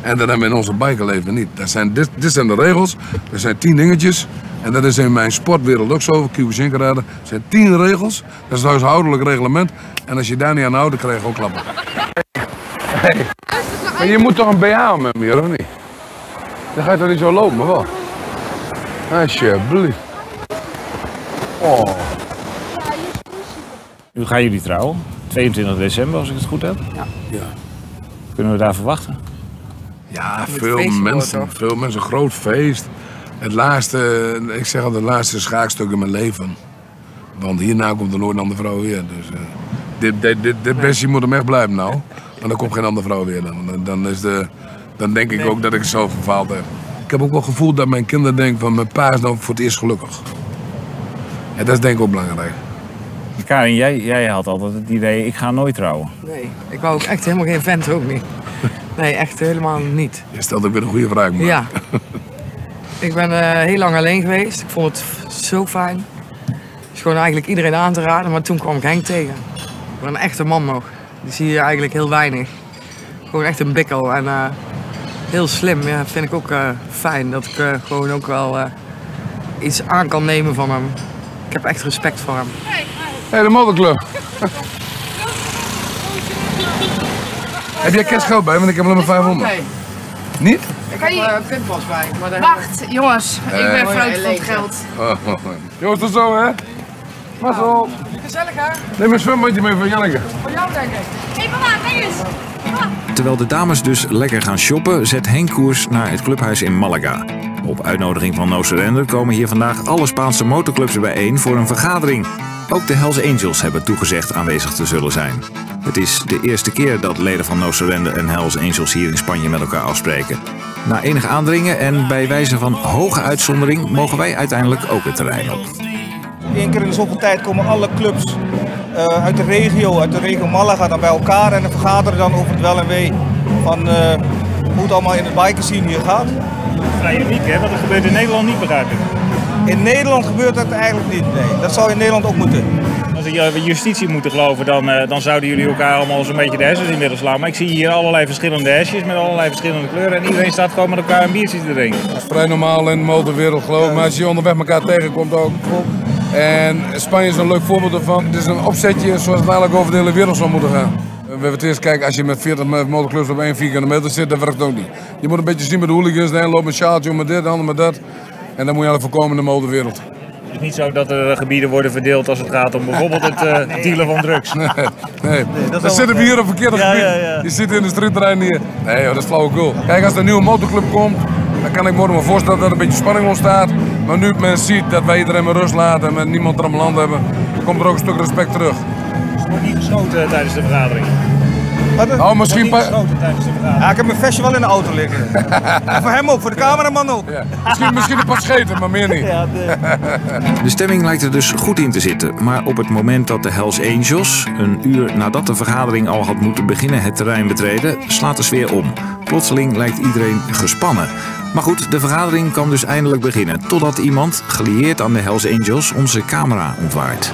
[SPEAKER 4] En dat hebben we in onze bikerleven niet. Dat zijn, dit, dit zijn de regels. Er zijn tien dingetjes. En dat is in mijn sportwereld ook zo, Kiyoshinkarade. Er zijn tien regels. Dat is een huishoudelijk reglement. En als je daar niet aan houdt, dan krijg je ook klappen. Hey, maar je moet toch een BH om met me, of niet? Dan ga je toch niet zo lopen, maar wel? Alsjeblieft. Oh.
[SPEAKER 2] Nu gaan jullie trouwen. 22 december, als ik het goed heb.
[SPEAKER 26] Ja.
[SPEAKER 4] ja.
[SPEAKER 2] Kunnen we daar verwachten?
[SPEAKER 4] Ja, veel mensen.
[SPEAKER 26] wordt,
[SPEAKER 4] Veel mensen, een groot feest. Het laatste, ik zeg al, het laatste schaakstuk in mijn leven. Want hierna komt er nooit een andere vrouw weer. Dus eh, dit, dit, dit, dit bestje moet hem echt blijven nou. Want dan komt geen andere vrouw weer. Dan, dan, is de, dan denk ik ook dat ik het zelf verfaald heb. Ik heb ook wel het gevoel dat mijn kinderen denken van mijn pa is nou voor het eerst gelukkig. En dat is denk ik ook belangrijk.
[SPEAKER 2] Karin, jij, jij had altijd het idee, ik ga nooit trouwen.
[SPEAKER 26] Nee, ik wou ook echt helemaal geen vent ook niet. Nee, echt helemaal niet.
[SPEAKER 4] Je stelt ook weer een goede vraag. Maar.
[SPEAKER 26] Ja. Ik ben eh, heel lang alleen geweest. Ik vond het zo fijn. Het is gewoon eigenlijk iedereen aan te raden, maar toen kwam ik Henk tegen. Ik ben een echte man nog. Die zie je eigenlijk heel weinig. Gewoon echt een bikkel en eh, heel slim. Ja, vind ik ook eh, fijn dat ik eh, gewoon ook wel eh, iets aan kan nemen van hem. Ik heb echt respect voor hem.
[SPEAKER 4] Hé, hey, de motorclub. heb jij kerstgeld bij? Want ik heb alleen maar 500.
[SPEAKER 40] Nee.
[SPEAKER 4] Niet?
[SPEAKER 40] Ik heb een pinpas bij. Maar Wacht, jongens. Ik
[SPEAKER 4] Eh.
[SPEAKER 40] ben fruit van het geld.
[SPEAKER 4] Oh, oh, oh. Jongens, tot zo hè. Pas op.
[SPEAKER 40] Gezellig hè?
[SPEAKER 4] Neem een zwembadje mee van Janneke.
[SPEAKER 40] Voor jou denk ik. Hé mama, kijk eens.
[SPEAKER 3] Terwijl de dames dus lekker gaan shoppen, zet Henk koers naar het clubhuis in Malaga. Op uitnodiging van No Surrender komen hier vandaag alle Spaanse motorclubs bijeen voor een vergadering. Ook de Hells Angels hebben toegezegd aanwezig te zullen zijn. Het is de eerste keer dat leden van No Surrender en Hells Angels hier in Spanje met elkaar afspreken. Na enig aandringen en bij wijze van hoge uitzondering mogen wij uiteindelijk ook het terrein op.
[SPEAKER 46] Eén keer in de zoveel tijd komen alle clubs eh, uit de regio, uit de regio Malaga, dan bij elkaar en vergaderen dan over het wel en wee van eh, hoe het allemaal in het bikerscene hier gaat.
[SPEAKER 2] Vrij uniek hè, want dat gebeurt in Nederland niet begrijp ik.
[SPEAKER 46] In Nederland gebeurt dat eigenlijk niet, nee. Dat zou in Nederland ook moeten.
[SPEAKER 2] Als we justitie moeten geloven, dan, eh, dan zouden jullie elkaar allemaal zo'n beetje de hersens in willen slaan. Maar ik zie hier allerlei verschillende hesjes met allerlei verschillende kleuren. En iedereen staat gewoon met elkaar een biertje te drinken.
[SPEAKER 4] Dat is vrij normaal in de motorwereld geloof ik. Maar als je onderweg elkaar tegenkomt ook. En Spanje is een leuk voorbeeld ervan. Het is een opzetje zoals het eigenlijk over de hele wereld zou moeten gaan. We hebben het eerst kijken, als je met 40 motorclubs op één vierkante meter zit, dat werkt het ook niet. Je moet een beetje zien met de hooligans. De een loopt met een sjaaltje om met dit, de ander met dat. En dan moet je eigenlijk voorkomen in de motorwereld.
[SPEAKER 2] Het is niet zo dat er gebieden worden verdeeld als het gaat om bijvoorbeeld het eh, dealen van drugs.
[SPEAKER 4] Nee, nee.
[SPEAKER 2] dat is
[SPEAKER 4] Dan zitten we hier op verkeerde
[SPEAKER 2] Ja,
[SPEAKER 4] gebied.
[SPEAKER 2] ja, ja.
[SPEAKER 4] Je zit in de streetterrein hier. Nee joh, dat is flauwekul. Kijk, als er een nieuwe motorclub komt, dan kan ik me me voorstellen dat er een beetje spanning ontstaat. Maar nu men ziet dat wij iedereen met rust laten en met niemand er aan land hebben, komt er ook een stuk respect terug.
[SPEAKER 2] Er wordt niet geschoten tijdens de vergadering.
[SPEAKER 4] Oh, misschien... pa-
[SPEAKER 46] Ja, ik heb mijn vestje wel in de auto liggen. en voor hem ook, voor de cameraman ook.
[SPEAKER 4] misschien, misschien een paar scheten, maar meer niet.
[SPEAKER 46] Ja, de...
[SPEAKER 3] De stemming lijkt er dus goed in te zitten. Maar op het moment dat de Hells Angels, een uur nadat de vergadering al had moeten beginnen, het terrein betreden, slaat de sfeer om. Plotseling lijkt iedereen gespannen. Maar goed, de vergadering kan dus eindelijk beginnen. Totdat iemand, gelieerd aan de Hells Angels, onze camera ontwaart.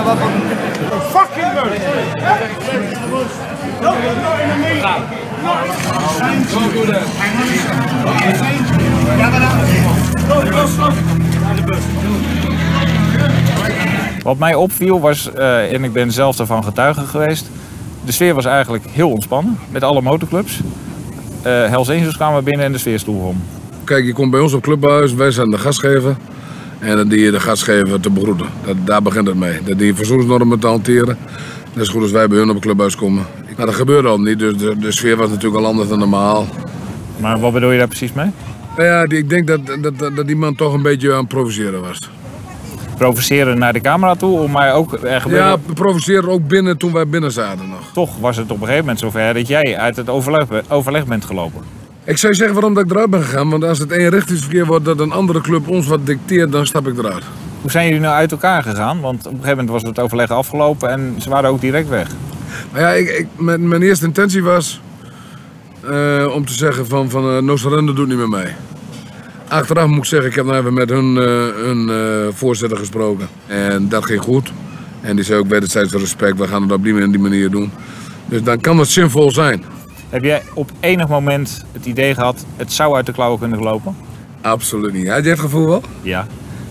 [SPEAKER 47] Fucking not in the meeting. Don't do that.
[SPEAKER 48] Wat mij opviel was, eh, en ik ben zelf daarvan getuige geweest, de sfeer was eigenlijk heel ontspannen met alle motorclubs. Eh Hells Angels kwamen binnen en de sfeer sloeg om.
[SPEAKER 4] Kijk, je komt bij ons op clubhuis, wij zijn de gastgever. En dan die je de gastgever te begroeten. Dat, daar begint het mee. Dat die verzoensnormen te hanteren. Net zo goed als wij bij hun op het clubhuis komen. Maar dat gebeurde al niet, dus de, de sfeer was natuurlijk al anders dan normaal.
[SPEAKER 48] Maar wat bedoel je daar precies mee?
[SPEAKER 4] Nou ja, die- ik denk dat, dat, dat, dat die man toch een beetje aan het provoceren was.
[SPEAKER 48] Provoceren naar de camera toe, om mij ook... Er gebeurde,
[SPEAKER 4] Ja, provoceren ook binnen toen wij binnen zaten nog.
[SPEAKER 48] Toch was het op een gegeven moment zover dat jij uit het overleg, overleg bent gelopen.
[SPEAKER 4] Ik zou zeggen waarom dat ik eruit ben gegaan. Want als het eenrichtingsverkeer wordt dat een andere club ons wat dicteert, dan stap ik eruit.
[SPEAKER 48] Hoe zijn jullie nou uit elkaar gegaan? Want op een gegeven moment was het overleg afgelopen en ze waren ook direct weg.
[SPEAKER 4] Maar ja, ik, ik, mijn, mijn eerste intentie was eh, om te zeggen van, van uh, No Surrender doet niet meer mee. Achteraf moet ik zeggen, ik heb nou even met hun, eh, hun eh, voorzitter gesproken. En dat ging goed. En die zei ook wederzijds respect, we gaan het op die manier, die manier doen. Dus dan kan het zinvol zijn.
[SPEAKER 48] Heb jij op enig moment het idee gehad, het zou uit de klauwen kunnen lopen?
[SPEAKER 4] Absoluut niet. Had jij het gevoel wel?
[SPEAKER 48] Ja.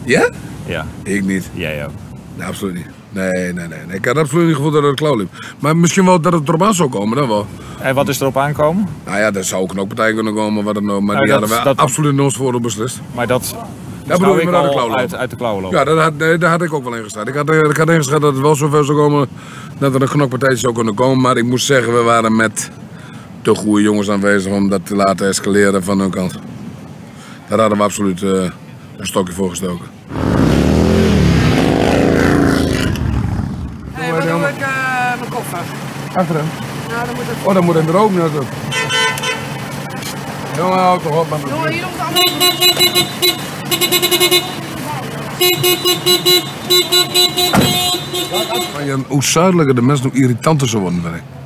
[SPEAKER 4] Ja?
[SPEAKER 48] Ja.
[SPEAKER 4] Ik niet.
[SPEAKER 48] Jij ook.
[SPEAKER 4] Nee, absoluut niet. Nee, nee, nee. Ik had absoluut niet het gevoel dat het klauw liep. Maar misschien wel dat het erop aan zou komen, dat wel.
[SPEAKER 48] En wat is erop aankomen?
[SPEAKER 4] Nou ja, er zou ook een partij kunnen komen, wat dan ook. Maar
[SPEAKER 48] Nou,
[SPEAKER 4] die
[SPEAKER 48] dat-
[SPEAKER 4] hadden we
[SPEAKER 48] dat-
[SPEAKER 4] absoluut in ons voordeel beslist.
[SPEAKER 48] Maar dat
[SPEAKER 4] Ja,
[SPEAKER 48] zou
[SPEAKER 4] bedoel je
[SPEAKER 48] ik
[SPEAKER 4] met uit de
[SPEAKER 48] al
[SPEAKER 4] klauw lopen?
[SPEAKER 48] uit, uit de klauwen lopen.
[SPEAKER 4] Ja, daar had, nee, daar had ik ook wel in gestaan. Ik had, ik had ingeschat dat het wel zover zou komen dat er een knokpartij zou kunnen komen. Maar ik moest zeggen, we waren met te goede jongens aanwezig om dat te laten escaleren van hun kant. Daar hadden we absoluut eh, een stokje voor gestoken.
[SPEAKER 26] Hé, waar doe ik eh, mijn koffer?
[SPEAKER 4] Achter hem.
[SPEAKER 26] Nou, dan moet het...
[SPEAKER 4] Oh, dan moet hij er ook naartoe. Jongen, houd toch op man.
[SPEAKER 26] Jongen, hier nog de
[SPEAKER 4] hoe zuidelijker de mensen, hoe irritanter ze worden. ik.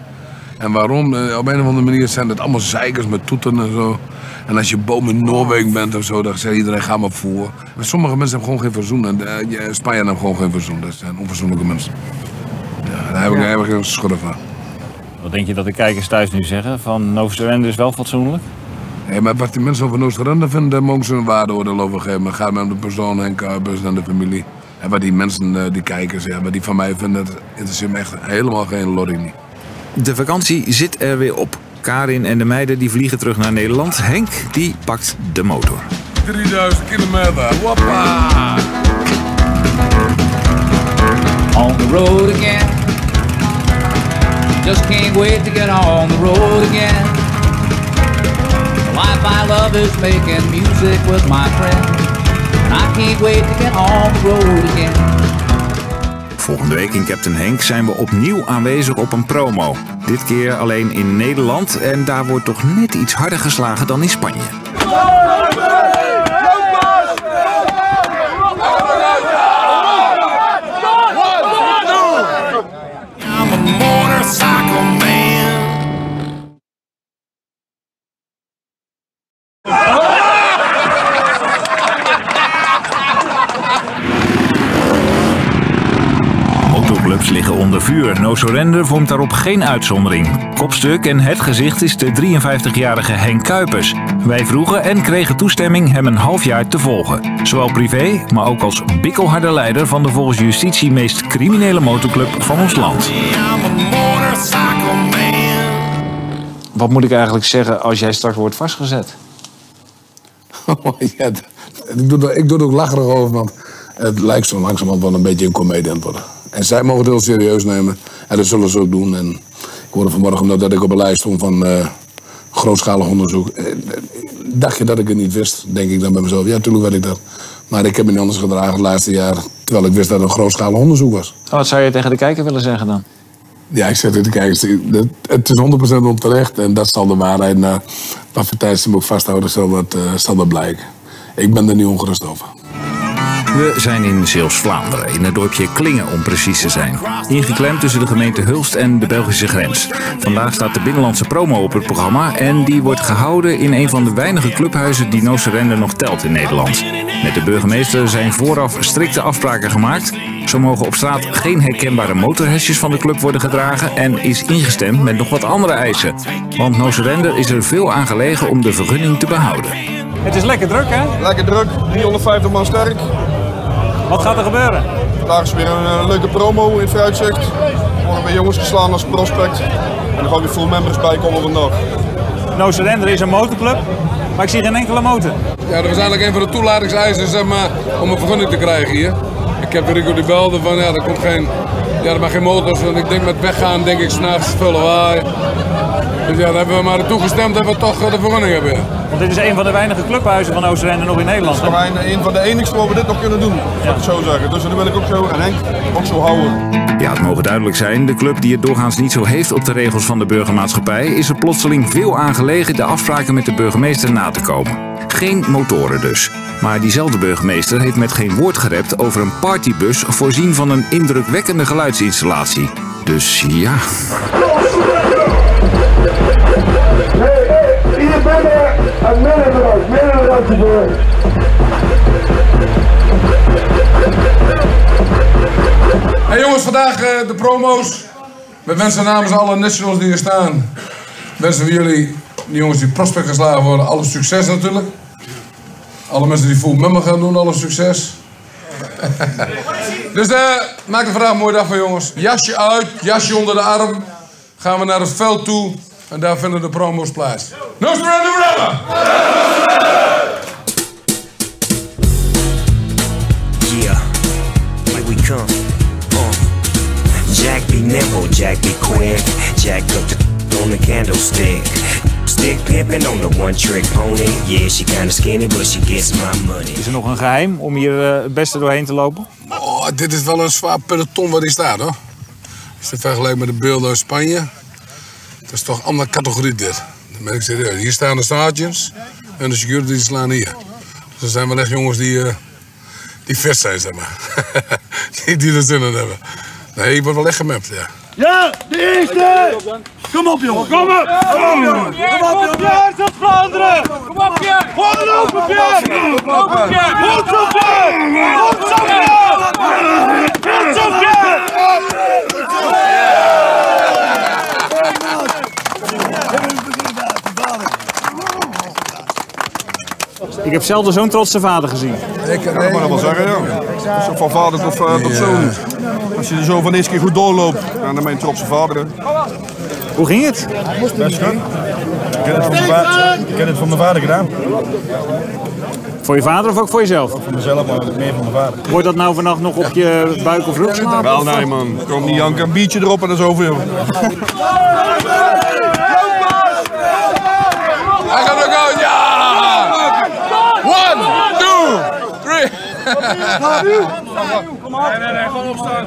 [SPEAKER 4] En waarom? Eh, Op een of andere manier zijn het allemaal zeikers met toeten en zo. En als je boom in Noorwegen bent of zo, dan zegt iedereen ga maar voor. Maar sommige mensen hebben gewoon geen verzoen. En eh, ja, Spanjaarden hebben gewoon geen verzoen. Dat zijn onverzoenlijke mensen. Ja, daar heb ik, heb ik geen schudden van.
[SPEAKER 48] Wat denk je dat de kijkers thuis nu zeggen? Van No Surrender is wel fatsoenlijk?
[SPEAKER 4] Nee, maar wat die mensen over Noord-Rende vinden, daar mogen ze een waardeoordeel over geven. Maar gaat met de persoon Henk Kuipers en de familie. En wat die mensen, eh, die kijkers, ja, wat die van mij vinden, dat interesseert me echt helemaal geen lorry niet.
[SPEAKER 3] De vakantie zit er weer op. Karin en de meiden die vliegen terug naar Nederland. Henk die pakt de motor.
[SPEAKER 4] 3000 kilometer, wappa!
[SPEAKER 49] on the road again. Just can't wait to get on the road again. The life I love is making music with my friends. And I can't wait to get on the road again.
[SPEAKER 3] Volgende week in Captain Henk zijn we opnieuw aanwezig op een promo. Dit keer alleen in Nederland en daar wordt toch net iets harder geslagen dan in Spanje. Surrender vormt daarop geen uitzondering. Kopstuk en het gezicht is de 53-jarige Henk Kuipers. Wij vroegen en kregen toestemming hem een half jaar te volgen. Zowel privé, maar ook als bikkelharde leider van de volgens justitie meest criminele motorclub van ons land.
[SPEAKER 48] Wat moet ik eigenlijk zeggen als jij straks wordt vastgezet?
[SPEAKER 4] ja, d- ik, doe er, ik doe er ook lacherig over, want het lijkt zo langzamerhand wel een beetje een het worden. En zij mogen het heel serieus nemen en dat zullen ze ook doen. En ik hoorde vanmorgen dat, dat ik op een lijst stond van eh, grootschalig onderzoek. Eh, Dacht je dat ik het niet wist, denk ik dan bij mezelf. Ja, natuurlijk weet ik dat. Maar ik heb me niet anders gedragen het laatste jaar. Terwijl ik wist dat het een grootschalig onderzoek was.
[SPEAKER 50] Wat zou je tegen de kijker willen zeggen dan?
[SPEAKER 4] Ja, ik zeg tegen de kijkers, het- is 100% onterecht en dat zal de waarheid na wat voor tijd ze hem ook vasthouden, zal dat, eh, zal dat blijken. Ik ben er niet ongerust over.
[SPEAKER 3] We zijn in Zeeuws-Vlaanderen, in het dorpje Klingen om precies te zijn. Ingeklemd tussen de gemeente Hulst en de Belgische grens. Vandaag staat de binnenlandse promo op het programma en die wordt gehouden in een van de weinige clubhuizen die No Surrender nog telt in Nederland. Met de burgemeester zijn vooraf strikte afspraken gemaakt. Zo mogen op straat geen herkenbare motorhesjes van de club worden gedragen en is ingestemd met nog wat andere eisen. Want No Surrender is er veel aan gelegen om de vergunning te behouden.
[SPEAKER 50] Het is lekker druk, hè?
[SPEAKER 11] Lekker druk, 350 man sterk.
[SPEAKER 50] Wat gaat er gebeuren?
[SPEAKER 11] Vandaag is weer een eh, leuke promo in het vooruitzicht. Morgen weer jongens geslaan als prospect. En er gaan weer full members bij komen vandaag.
[SPEAKER 50] No Surrender is een motorclub, maar ik zie geen enkele motor.
[SPEAKER 4] Ja, dat was eigenlijk een van de toelatingseisen zeg maar, om een vergunning te krijgen hier. Ik heb Rico die belde van ja, er komt geen, ja, er mag geen motors. En ik denk met weggaan, denk ik s'nachts veel lawaai. Dus ja, daar hebben we maar toegestemd dat we toch eh, de vergunning hebben. ja.
[SPEAKER 50] Want dit is een van de weinige clubhuizen van Surrender nog in Nederland.
[SPEAKER 11] Dat is voor mij een van de enigste waar we dit nog kunnen doen, laat ik het zo zeggen. Dus dat wil ik ook zo, en Henk, ook zo houden.
[SPEAKER 3] Ja, het mogen duidelijk zijn, de club die het doorgaans niet zo heeft op de regels van de burgermaatschappij, is er plotseling veel aangelegen de afspraken met de burgemeester na te komen. Geen motoren dus. Maar diezelfde burgemeester heeft met geen woord gerept over een partybus voorzien van een indrukwekkende geluidsinstallatie. Dus ja.
[SPEAKER 4] Hey jongens, vandaag eh, de promo's. We wensen namens alle nationals die hier staan, wensen we jullie, die jongens die prospect geslagen worden, alle succes natuurlijk. Alle mensen die full member gaan doen, alle succes. dus eh, maak er vandaag een mooie dag van jongens. Jasje uit, jasje onder de arm. Gaan we naar het veld toe en daar vinden de promo's plaats. No surrender!
[SPEAKER 51] Yeah, like we come. Uh. Jack be nimble, Jack be quick. Jack up the on the candlestick. Stick pimping on the one trick pony. Yeah, she kinda skinny, but she gets my money.
[SPEAKER 50] Is er nog een geheim om hier het beste doorheen te lopen?
[SPEAKER 4] Oh, dit is wel een zwaar peloton waar die staat hoor. Als je het vergelijkt met de beelden uit Spanje. Het is toch een andere categorie dit. Dan ben ik serieus. Hier staan de sergeants en de security slaan hier. Dus er zijn wel echt jongens die, eh, die fit zijn, zeg maar. die, die er zin in hebben. Nee, ik word wel echt gemapt, ja.
[SPEAKER 18] Ja, de eerste! Kom op, jongen, kom op! Kom op, jongen! Kom op, Pierre, tot Vlaanderen! Kom op, Pierre! Gewoon lopen, Pierre! Lopen, Pierre! Goed zo, Pierre! Goed zo, Pierre! Goed zo, Pierre!
[SPEAKER 50] Ik heb zelden zo'n trotse vader gezien.
[SPEAKER 11] Ik kan maar wel zeggen, ja. Van vader tot, eh, tot zoon. Als je er zo van eens keer goed doorloopt, dan ben je trots op vader. hè.
[SPEAKER 50] Hoe ging het?
[SPEAKER 52] Best goed. Ik heb het voor mijn vader gedaan.
[SPEAKER 50] Voor je vader of ook voor jezelf?
[SPEAKER 52] Voor mezelf, maar meer voor mijn vader.
[SPEAKER 50] Wordt dat nou vannacht nog op je buik of rug slapen?
[SPEAKER 11] Wel nee man, kom niet janken, een biertje erop en dat is over. joh.
[SPEAKER 4] Hij gaat ook uit, ja! One, two, three.
[SPEAKER 18] Nee, nee, nee, gewoon opstaan.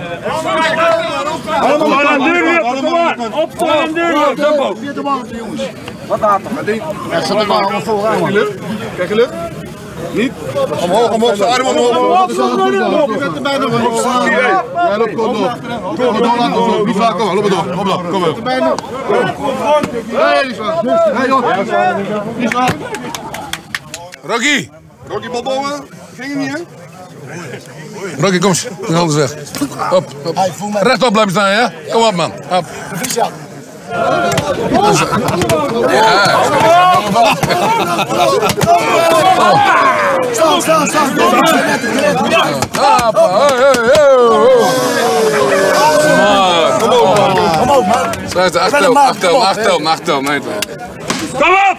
[SPEAKER 18] Opstaan en deur kom maar. Opstaan en deur. Tempo. Vier mannetje, jongens. Wat water? Ja, zet hem maar allemaal vooraan.
[SPEAKER 11] Krijg je lucht? Krijg je lucht? Niet? Omhoog, omhoog, de arm omhoog.
[SPEAKER 18] Nog een opstaan.
[SPEAKER 11] Ja, loop gewoon door. Kom maar door, laat maar door. Niet vaak, kom maar, loop maar door. Kom maar, kom maar.
[SPEAKER 18] Nee, niet waar.
[SPEAKER 11] Nee joh.
[SPEAKER 18] Niet waar.
[SPEAKER 4] Rocky!
[SPEAKER 11] Rocky Balboa, ging het niet hè?
[SPEAKER 4] Rocky, kom eens. Je handen weg. Hop, hop. Rechtop blijven staan, ja? Kom op, man. Hop.
[SPEAKER 18] Staan, staan, staan.
[SPEAKER 4] Hoppa, hey, hey, hey, hey. Kom op, man.
[SPEAKER 18] Kom op,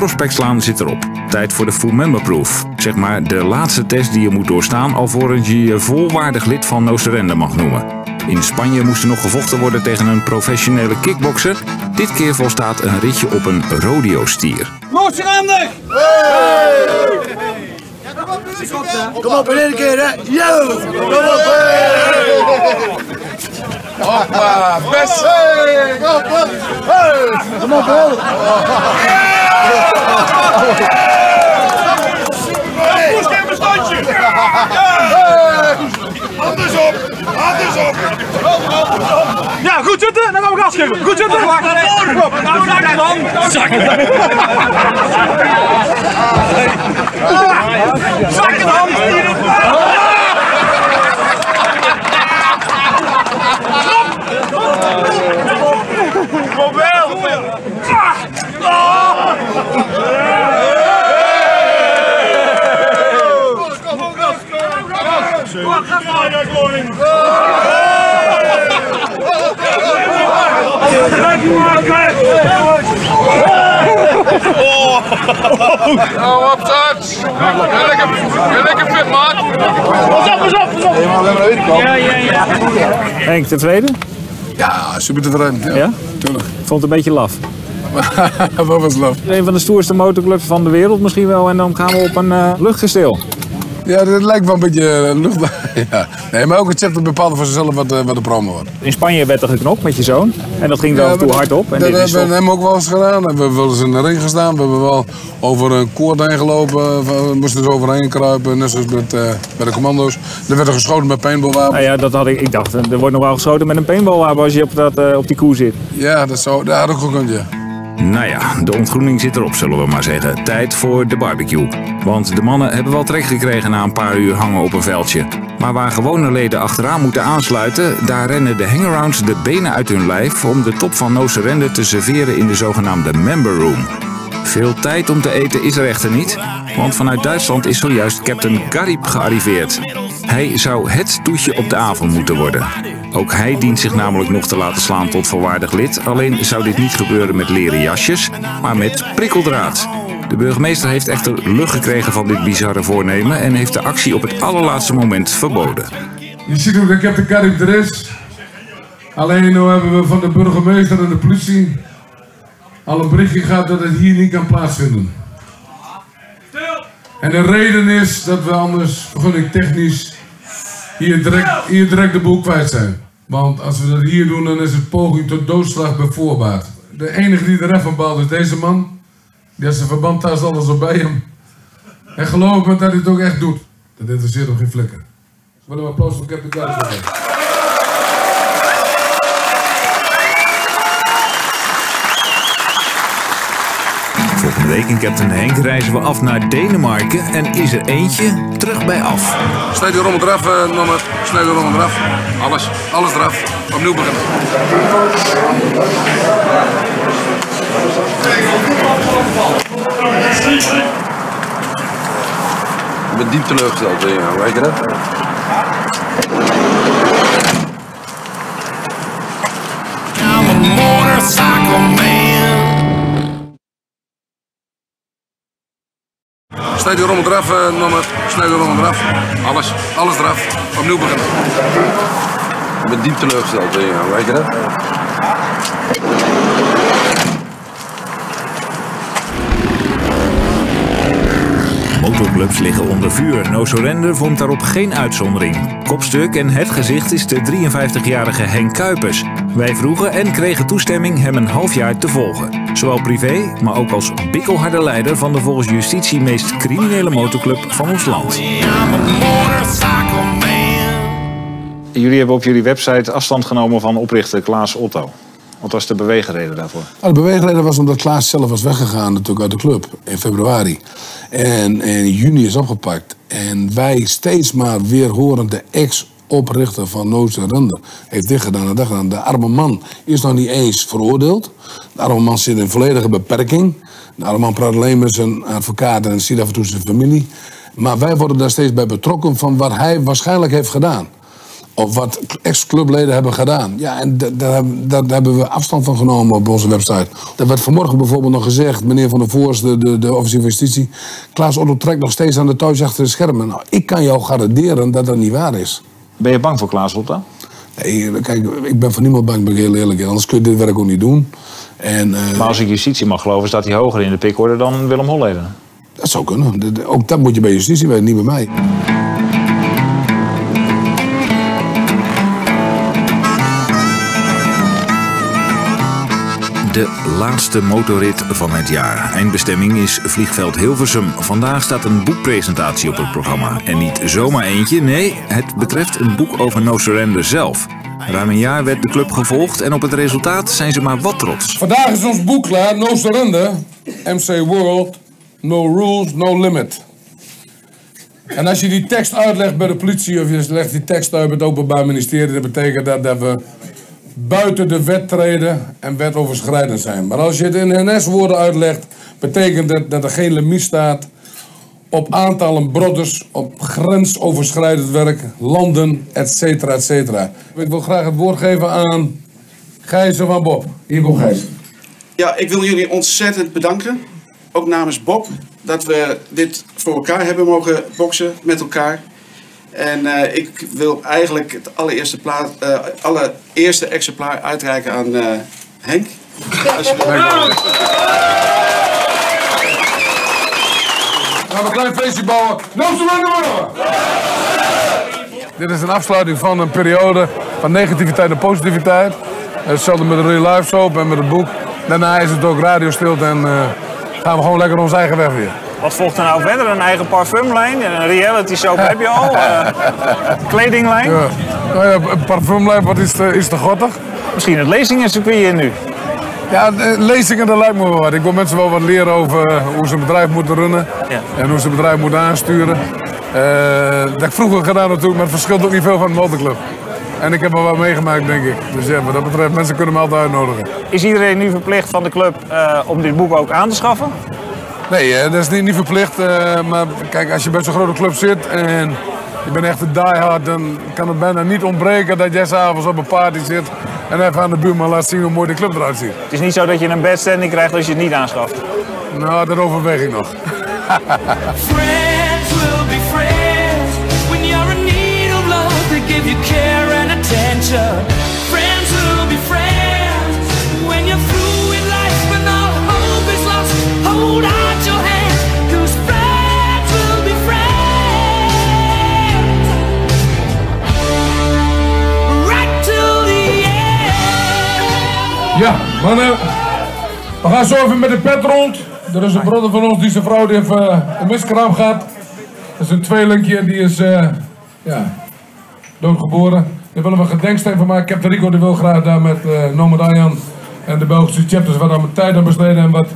[SPEAKER 3] Prospectslaan zit erop. Tijd voor de Full Member Proof. Zeg maar de laatste test die je moet doorstaan alvorens je je volwaardig lid van No Surrender mag noemen. In Spanje moest er nog gevochten worden tegen een professionele kickbokser. Dit keer volstaat een ritje op een rodeo-stier.
[SPEAKER 20] Noord-Surrender!
[SPEAKER 53] Kom op, in één keer, hè? Yo! Kom op, hey!
[SPEAKER 54] Hoppa, best.
[SPEAKER 53] Kom op, kom. Hey! Kom op, hoor.
[SPEAKER 20] Anders op! Anders op! Ja, goed zitten, dan gaan we gas geven. Goed zitten. Kom op. Nou. Zakken dan. Kom wel.
[SPEAKER 54] Nou, op, Sats. Heel lekker, fit.
[SPEAKER 20] Pas op, pas op, pas op. Ja, ja, ja.
[SPEAKER 55] Henk, tevreden?
[SPEAKER 4] Ja, super tevreden. Ja,
[SPEAKER 55] Ja?
[SPEAKER 4] tuurlijk.
[SPEAKER 55] Ik vond het een beetje laf.
[SPEAKER 4] Wat was laf?
[SPEAKER 55] Een van de stoerste motorclubs van de wereld misschien wel. En dan gaan we op een eh, luchtkasteel.
[SPEAKER 4] Ja, dat lijkt wel een beetje eh, lucht. ja. Nee, maar ook het chapter bepaalde voor zichzelf wat, eh, wat de promo wordt.
[SPEAKER 55] In Spanje werd er geknopt met je zoon. En dat ging er af en toe hard op. En
[SPEAKER 4] dat hebben we hem ook wel eens gedaan. We hebben wel eens in de ring gestaan. We hebben wel over een koord heen gelopen. We moesten er overheen kruipen, net zoals met, eh, bij de commando's. Er werd er geschoten met paintballwapens.
[SPEAKER 55] Nou ja, dat had ik. Ik dacht, er wordt nog wel geschoten met een paintballwapen als je op, dat, eh, op die koe zit.
[SPEAKER 4] Ja, dat, zou, dat had ook gekund, ja.
[SPEAKER 3] Nou ja, de ontgroening zit erop, zullen we maar zeggen. Tijd voor de barbecue. Want de mannen hebben wel trek gekregen na een paar uur hangen op een veldje. Maar waar gewone leden achteraan moeten aansluiten, daar rennen de hangarounds de benen uit hun lijf om de top van No te serveren in de zogenaamde Member Room. Veel tijd om te eten is er echter niet, want vanuit Duitsland is zojuist Captain Garib gearriveerd. Hij zou het toetje op de avond moeten worden. Ook hij dient zich namelijk nog te laten slaan tot volwaardig lid. Alleen zou dit niet gebeuren met leren jasjes, maar met prikkeldraad. De burgemeester heeft echter lucht gekregen van dit bizarre voornemen en heeft de actie op het allerlaatste moment verboden.
[SPEAKER 4] Je ziet hoe de Captain Carib er is. Alleen nu hebben we van de burgemeester en de politie al een berichtje gehad dat het hier niet kan plaatsvinden. En de reden is dat we anders, vergunning technisch, hier direct, hier direct de boel kwijt zijn. Want als we dat hier doen, dan is het poging tot doodslag bij voorbaat. De enige die er even baalt is deze man. Die heeft zijn verband thuis alles op bij hem. En geloof me dat hij het ook echt doet. Dat interesseert hem geen flikker. Wil een applaus voor Captain Garib
[SPEAKER 3] week in Captain Henk reizen we af naar Denemarken en is er eentje terug bij af.
[SPEAKER 54] Snijd die rommel eraf, eh, nummer. Snijd die rommel eraf. Alles, alles eraf. Opnieuw beginnen.
[SPEAKER 56] Ik ben diep teleurgesteld in jou, weet je dat?
[SPEAKER 23] I'm a motorcycle man.
[SPEAKER 54] Snijd die rommel eraf, eh, nummer. Snijd die rommel eraf. Alles, alles eraf. Opnieuw beginnen.
[SPEAKER 56] Ik ben diep teleurgesteld weet je dat?
[SPEAKER 3] Motorclubs liggen onder vuur. No Surrender vormt daarop geen uitzondering. Kopstuk en het gezicht is de 53-jarige Henk Kuipers. Wij vroegen en kregen toestemming hem een half jaar te volgen. Zowel privé, maar ook als bikkelharde leider van de volgens justitie meest criminele motorclub van ons land.
[SPEAKER 55] Jullie hebben op jullie website afstand genomen van oprichter Klaas Otto. Wat was de beweegreden daarvoor?
[SPEAKER 4] Nou, de beweegreden was omdat Klaas zelf was weggegaan natuurlijk uit de club in februari. En in juni is opgepakt. En wij steeds maar weer horen de ex-oprichter van No Surrender heeft dit gedaan en dat gedaan. De arme man is nog niet eens veroordeeld. De arme man zit in volledige beperking. De arme man praat alleen met zijn advocaat en ziet af en toe zijn familie. Maar wij worden daar steeds bij betrokken van wat hij waarschijnlijk heeft gedaan.
[SPEAKER 57] Of wat ex-clubleden hebben gedaan. Ja, en da- daar, hebben- we afstand van genomen op onze website. Er werd vanmorgen bijvoorbeeld nog gezegd, meneer Van der Voors, de, de, de officier van justitie. Klaas Otto nog steeds aan de touwtjes achter de schermen. Nou, ik kan jou garanderen dat dat niet waar is.
[SPEAKER 3] Ben je bang voor Klaas Otto?
[SPEAKER 57] Nee, kijk, ik ben voor niemand bang, ben ik heel eerlijk. Anders kun je dit werk ook niet doen. En, eh,
[SPEAKER 3] Maar als ik justitie mag geloven, staat hij hoger in de pikorde dan Willem Holleden.
[SPEAKER 57] Dat zou kunnen. Ook dat moet je bij justitie weten, niet bij mij.
[SPEAKER 58] De laatste motorrit van het jaar. Eindbestemming is vliegveld Hilversum. Vandaag staat een boekpresentatie op het programma. En niet zomaar eentje, nee, het betreft een boek over No Surrender zelf. Ruim een jaar werd de club gevolgd en op het resultaat zijn ze maar wat trots.
[SPEAKER 4] Vandaag is ons boek klaar, No Surrender. MC World, No Rules, No Limit. En als je die tekst uitlegt bij de politie of je legt die tekst uit bij het Openbaar Ministerie, dat betekent dat, dat we buiten de wet treden en wetoverschrijdend zijn. Maar als je het in NS-woorden uitlegt, betekent dat dat er geen limiet staat op aantallen brodders, op grensoverschrijdend werk, landen, et cetera, et cetera. Ik wil graag het woord geven aan Gijs van Bob. Hier komt Gijs.
[SPEAKER 59] Ja, ik wil jullie ontzettend bedanken. Ook namens Bob. Dat we dit voor elkaar hebben mogen boksen met elkaar. En eh, ik wil eigenlijk het allereerste, plaat, eh, allereerste exemplaar uitreiken aan eh, Henk.
[SPEAKER 4] Gaan we een klein feestje bouwen. No surrender! Dit is een afsluiting van een periode van negativiteit naar positiviteit. Hetzelfde met de Real Life Soap en met het boek. Daarna is het ook radiostilte en gaan we gewoon lekker onze eigen weg weer.
[SPEAKER 3] Wat volgt er nou verder? Een eigen parfumlijn? Een reality show heb je al? Eh, kledinglijn?
[SPEAKER 4] Ja. Nou ja, een parfumlijn, wat is te, is te gottig?
[SPEAKER 3] Misschien het lezingencircuit hier nu.
[SPEAKER 4] Ja, lezingen, dat lijkt me wel wat. Ik wil mensen wel wat leren over eh, hoe ze een bedrijf moeten runnen. En hoe ze een bedrijf moeten aansturen. Eh, dat heb ik vroeger gedaan natuurlijk, maar het verschilt ook niet veel van de motorclub. En ik heb er wat meegemaakt, denk ik. Dus ja, wat dat betreft, mensen kunnen me altijd uitnodigen.
[SPEAKER 3] Is iedereen nu verplicht van de club eh, om dit boek ook aan te schaffen?
[SPEAKER 4] Nee, eh, dat is niet, niet verplicht. eh, maar kijk, als je bij zo'n grote club zit en je bent echt een diehard, dan kan het bijna niet ontbreken dat jij s'avonds op een party zit en even aan de buurman laat zien hoe mooi de club eruit ziet.
[SPEAKER 3] Het is niet zo dat je een bad standing krijgt als je het niet aanschaft.
[SPEAKER 4] Nou, dat overweeg ik nog.
[SPEAKER 28] Friends will be friends when you're in need of love. They give you care and attention.
[SPEAKER 4] Ja, mannen. We gaan zo even met de pet rond. Er is een brother van ons die zijn vrouw die heeft eh, een miskraam gehad. Dat is een tweelingje en die is eh, ja, doodgeboren. Daar willen we een gedenksteen van maken. Captain Rico die wil graag daar met uh, Nomad Ayan en de Belgische chapters wat aan mijn tijd aan besteden en wat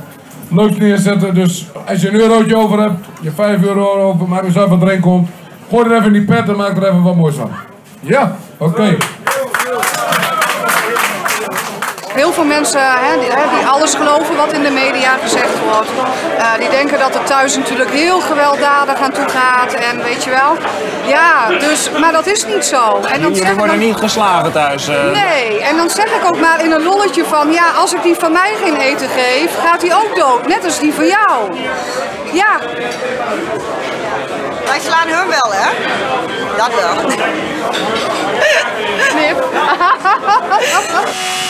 [SPEAKER 4] leuks neerzetten. Dus als je een eurotje over hebt, je 5 euro over, maak eens uit wat erin komt. Gooi er even in die pet en maak er even wat moois van. Ja, oké.
[SPEAKER 29] Heel veel mensen hè, die, hè, die alles geloven wat in de media gezegd wordt. Eh, die denken dat het thuis natuurlijk heel gewelddadig aan toe gaat en weet je wel. Ja, dus, maar dat is niet zo. En dan
[SPEAKER 3] Jullie worden
[SPEAKER 29] dan-
[SPEAKER 3] niet geslagen thuis. eh.
[SPEAKER 29] Nee, en dan zeg ik ook maar in een lolletje van, ja, als ik die van mij geen eten geef, gaat die ook dood. Net als die van jou. Ja.
[SPEAKER 51] Wij slaan hun wel, hè? Dat wel.
[SPEAKER 29] Knip.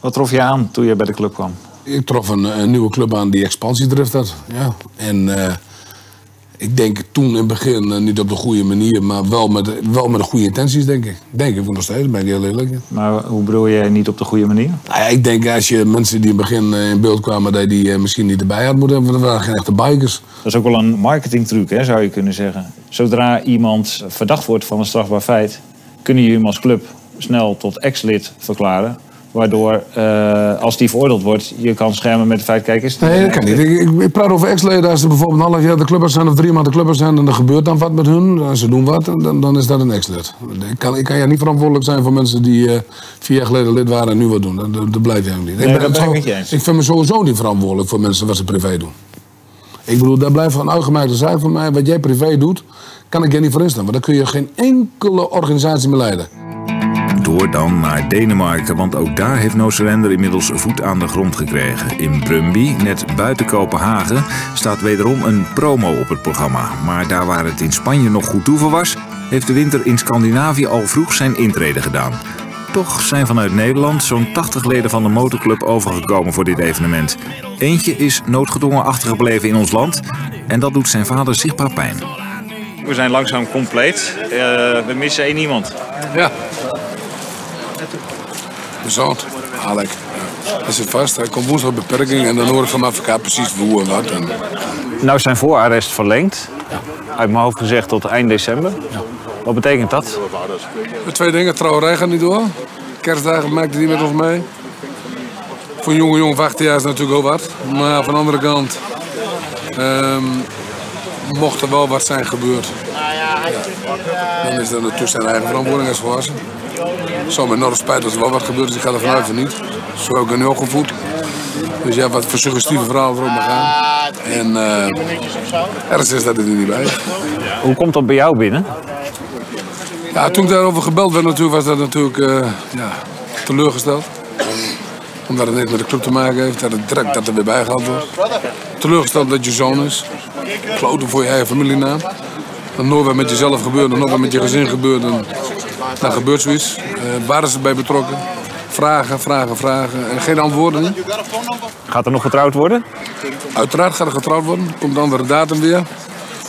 [SPEAKER 3] Wat trof je aan toen je bij de club kwam?
[SPEAKER 57] Ik trof een, een nieuwe club aan die expansiedrift had. Ja. En eh, ik denk toen in het begin eh, niet op de goede manier, maar wel met, wel met de goede intenties, denk ik. Denk ik nog steeds, ben ik heel eerlijk.
[SPEAKER 3] Maar hoe bedoel je niet op de goede manier?
[SPEAKER 57] Nou ja, ik denk als je mensen die in het begin eh, in beeld kwamen, dat je die misschien niet erbij had moeten hebben, want dat waren geen echte bikers.
[SPEAKER 3] Dat is ook wel een marketingtruc, hè, zou je kunnen zeggen. Zodra iemand verdacht wordt van een strafbaar feit, kunnen jullie hem als club snel tot ex-lid verklaren.
[SPEAKER 2] Waardoor, eh, als die veroordeeld wordt, je kan schermen met het feit, kijk eens...
[SPEAKER 4] Nee, dat kan niet. Ik, ik, ik praat over ex-leden. Als er bijvoorbeeld een half jaar de clubbers zijn of drie maanden de clubbers zijn en er gebeurt dan wat met hun, en ze doen wat, dan, dan is dat een ex-lid. Ik kan, ik kan ja niet verantwoordelijk zijn voor mensen die eh, vier jaar geleden lid waren en nu wat doen. Dat, dat, dat blijf je helemaal niet.
[SPEAKER 2] Nee,
[SPEAKER 4] ben
[SPEAKER 2] dat ben ik
[SPEAKER 4] ik vind me sowieso niet verantwoordelijk voor mensen wat ze privé doen. Ik bedoel, dat blijft een uitgemaakte zaak voor mij. Wat jij privé doet, kan ik je niet voor instaan. Maar dan kun je geen enkele organisatie meer leiden.
[SPEAKER 3] Door dan naar Denemarken, want ook daar heeft No Surrender inmiddels voet aan de grond gekregen. In Brumby, net buiten Kopenhagen, staat wederom een promo op het programma. Maar daar waar het in Spanje nog goed toeven was, heeft de winter in Scandinavië al vroeg zijn intrede gedaan. Toch zijn vanuit Nederland zo'n 80 leden van de motorclub overgekomen voor dit evenement. Eentje is noodgedwongen achtergebleven in ons land en dat doet zijn vader zichtbaar pijn.
[SPEAKER 2] We zijn langzaam compleet. Eh, we missen één iemand.
[SPEAKER 4] Ja. Alek. Hij zit vast, hij komt woensdag op beperking en dan hoor ik van mijn advocaat precies hoe en wat. En,
[SPEAKER 2] Nou is zijn voorarrest verlengd. Uit mijn hoofd gezegd tot eind december. Wat betekent dat?
[SPEAKER 4] Twee dingen, trouwerij gaat niet door. Kerstdagen maakt het niet met ons mee. Voor een jonge jongen van 18 jaar is het natuurlijk ook wat. Maar van de andere kant, ehm, mocht er wel wat zijn gebeurd, dan is dat natuurlijk zijn eigen verantwoording als. Zo met enorm spijt als er wel wat gebeurd is, ik ga er vanuit van niet. Zo heb ik er nu ook gevoed. Dus ja, wat voor suggestieve verhalen voor me gaan. En eh ergens is dat er niet bij.
[SPEAKER 2] Hoe komt dat bij jou binnen?
[SPEAKER 4] Ja, toen ik daarover gebeld werd natuurlijk, was dat natuurlijk eh, ja, teleurgesteld. Omdat het niks met de club te maken heeft, dat het direct dat er weer bijgehaald wordt. Teleurgesteld dat je zoon is. Kloten voor je eigen familienaam. Dat nooit wat met jezelf gebeurt, en nooit wat met je gezin gebeurt. En, dan gebeurt zoiets. Eh waar is bij betrokken? Vragen, vragen, vragen. En geen antwoorden.
[SPEAKER 2] Gaat er nog getrouwd worden?
[SPEAKER 4] Uiteraard gaat er getrouwd worden. Komt een andere datum weer.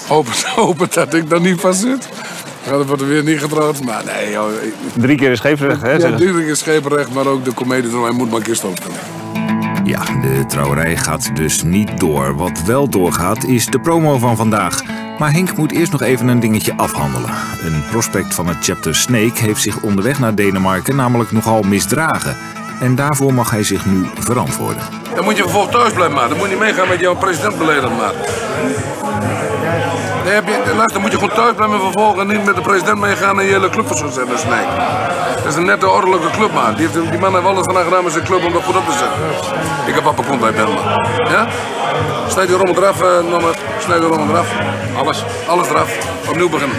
[SPEAKER 4] Hopen, hopen dat ik dan niet vast zit. Dan wordt er weer niet getrouwd. Maar nee, joh.
[SPEAKER 2] Drie keer de scheepsrecht, hè?
[SPEAKER 4] Ja, drie keer schepenrecht, maar ook de comedie eromheen moet maar een keer stoppen.
[SPEAKER 3] Ja, de trouwerij gaat dus niet door. Wat wel doorgaat is de promo van vandaag. Maar Henk moet eerst nog even een dingetje afhandelen. Een prospect van het chapter Snake heeft zich onderweg naar Denemarken namelijk nogal misdragen. En daarvoor mag hij zich nu verantwoorden.
[SPEAKER 4] Dan moet je vervolgens thuis blijven, maar. Dan moet je niet meegaan met jouw president maar. Je, luister, dan moet je gewoon thuis blijven vervolgen en niet met de president meegaan en je hele club. Dat is nee. Dat is een nette, ordelijke club, man. Die, heeft, die man heeft alles eraan gedaan met zijn club om dat goed op te zetten. Ik heb papa kont bij bellen, man. Ja? Snijd die rommel eraf, eh, nummer. Snijd die rommel eraf. Alles. Alles eraf. Opnieuw beginnen.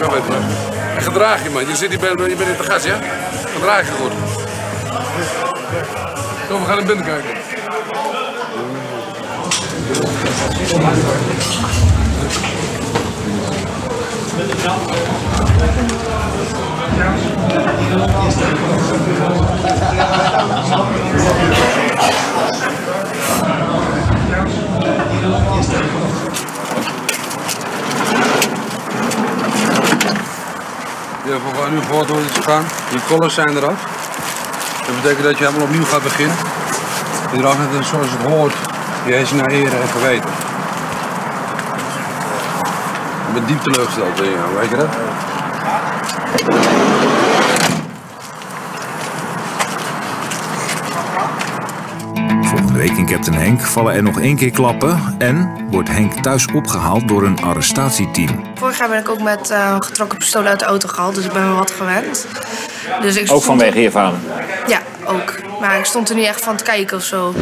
[SPEAKER 4] Ja, weet je. En gedraag je, man. Je, zit hier bij, je bent in te gas, ja? Gedraag je goed. Kom, we gaan naar binnen kijken.
[SPEAKER 60] Je hebt nu gehoord hoe het is gegaan. Die collars zijn eraf. Dat betekent dat je helemaal opnieuw gaat beginnen. Je draagt het zoals het hoort. Je is naar eer en geweten. Ben diep teleurgesteld in jou, weet je dat?
[SPEAKER 3] Volgende week in Captain Henk vallen er nog één keer klappen. En wordt Henk thuis opgehaald door een arrestatieteam.
[SPEAKER 40] Vorig jaar ben ik ook met eh, een getrokken pistool uit de auto gehaald, dus ik ben wel wat gewend. Dus ik
[SPEAKER 2] Ook vanwege je vader.
[SPEAKER 40] Ja, ook. Maar ik stond er niet echt van te kijken of zo.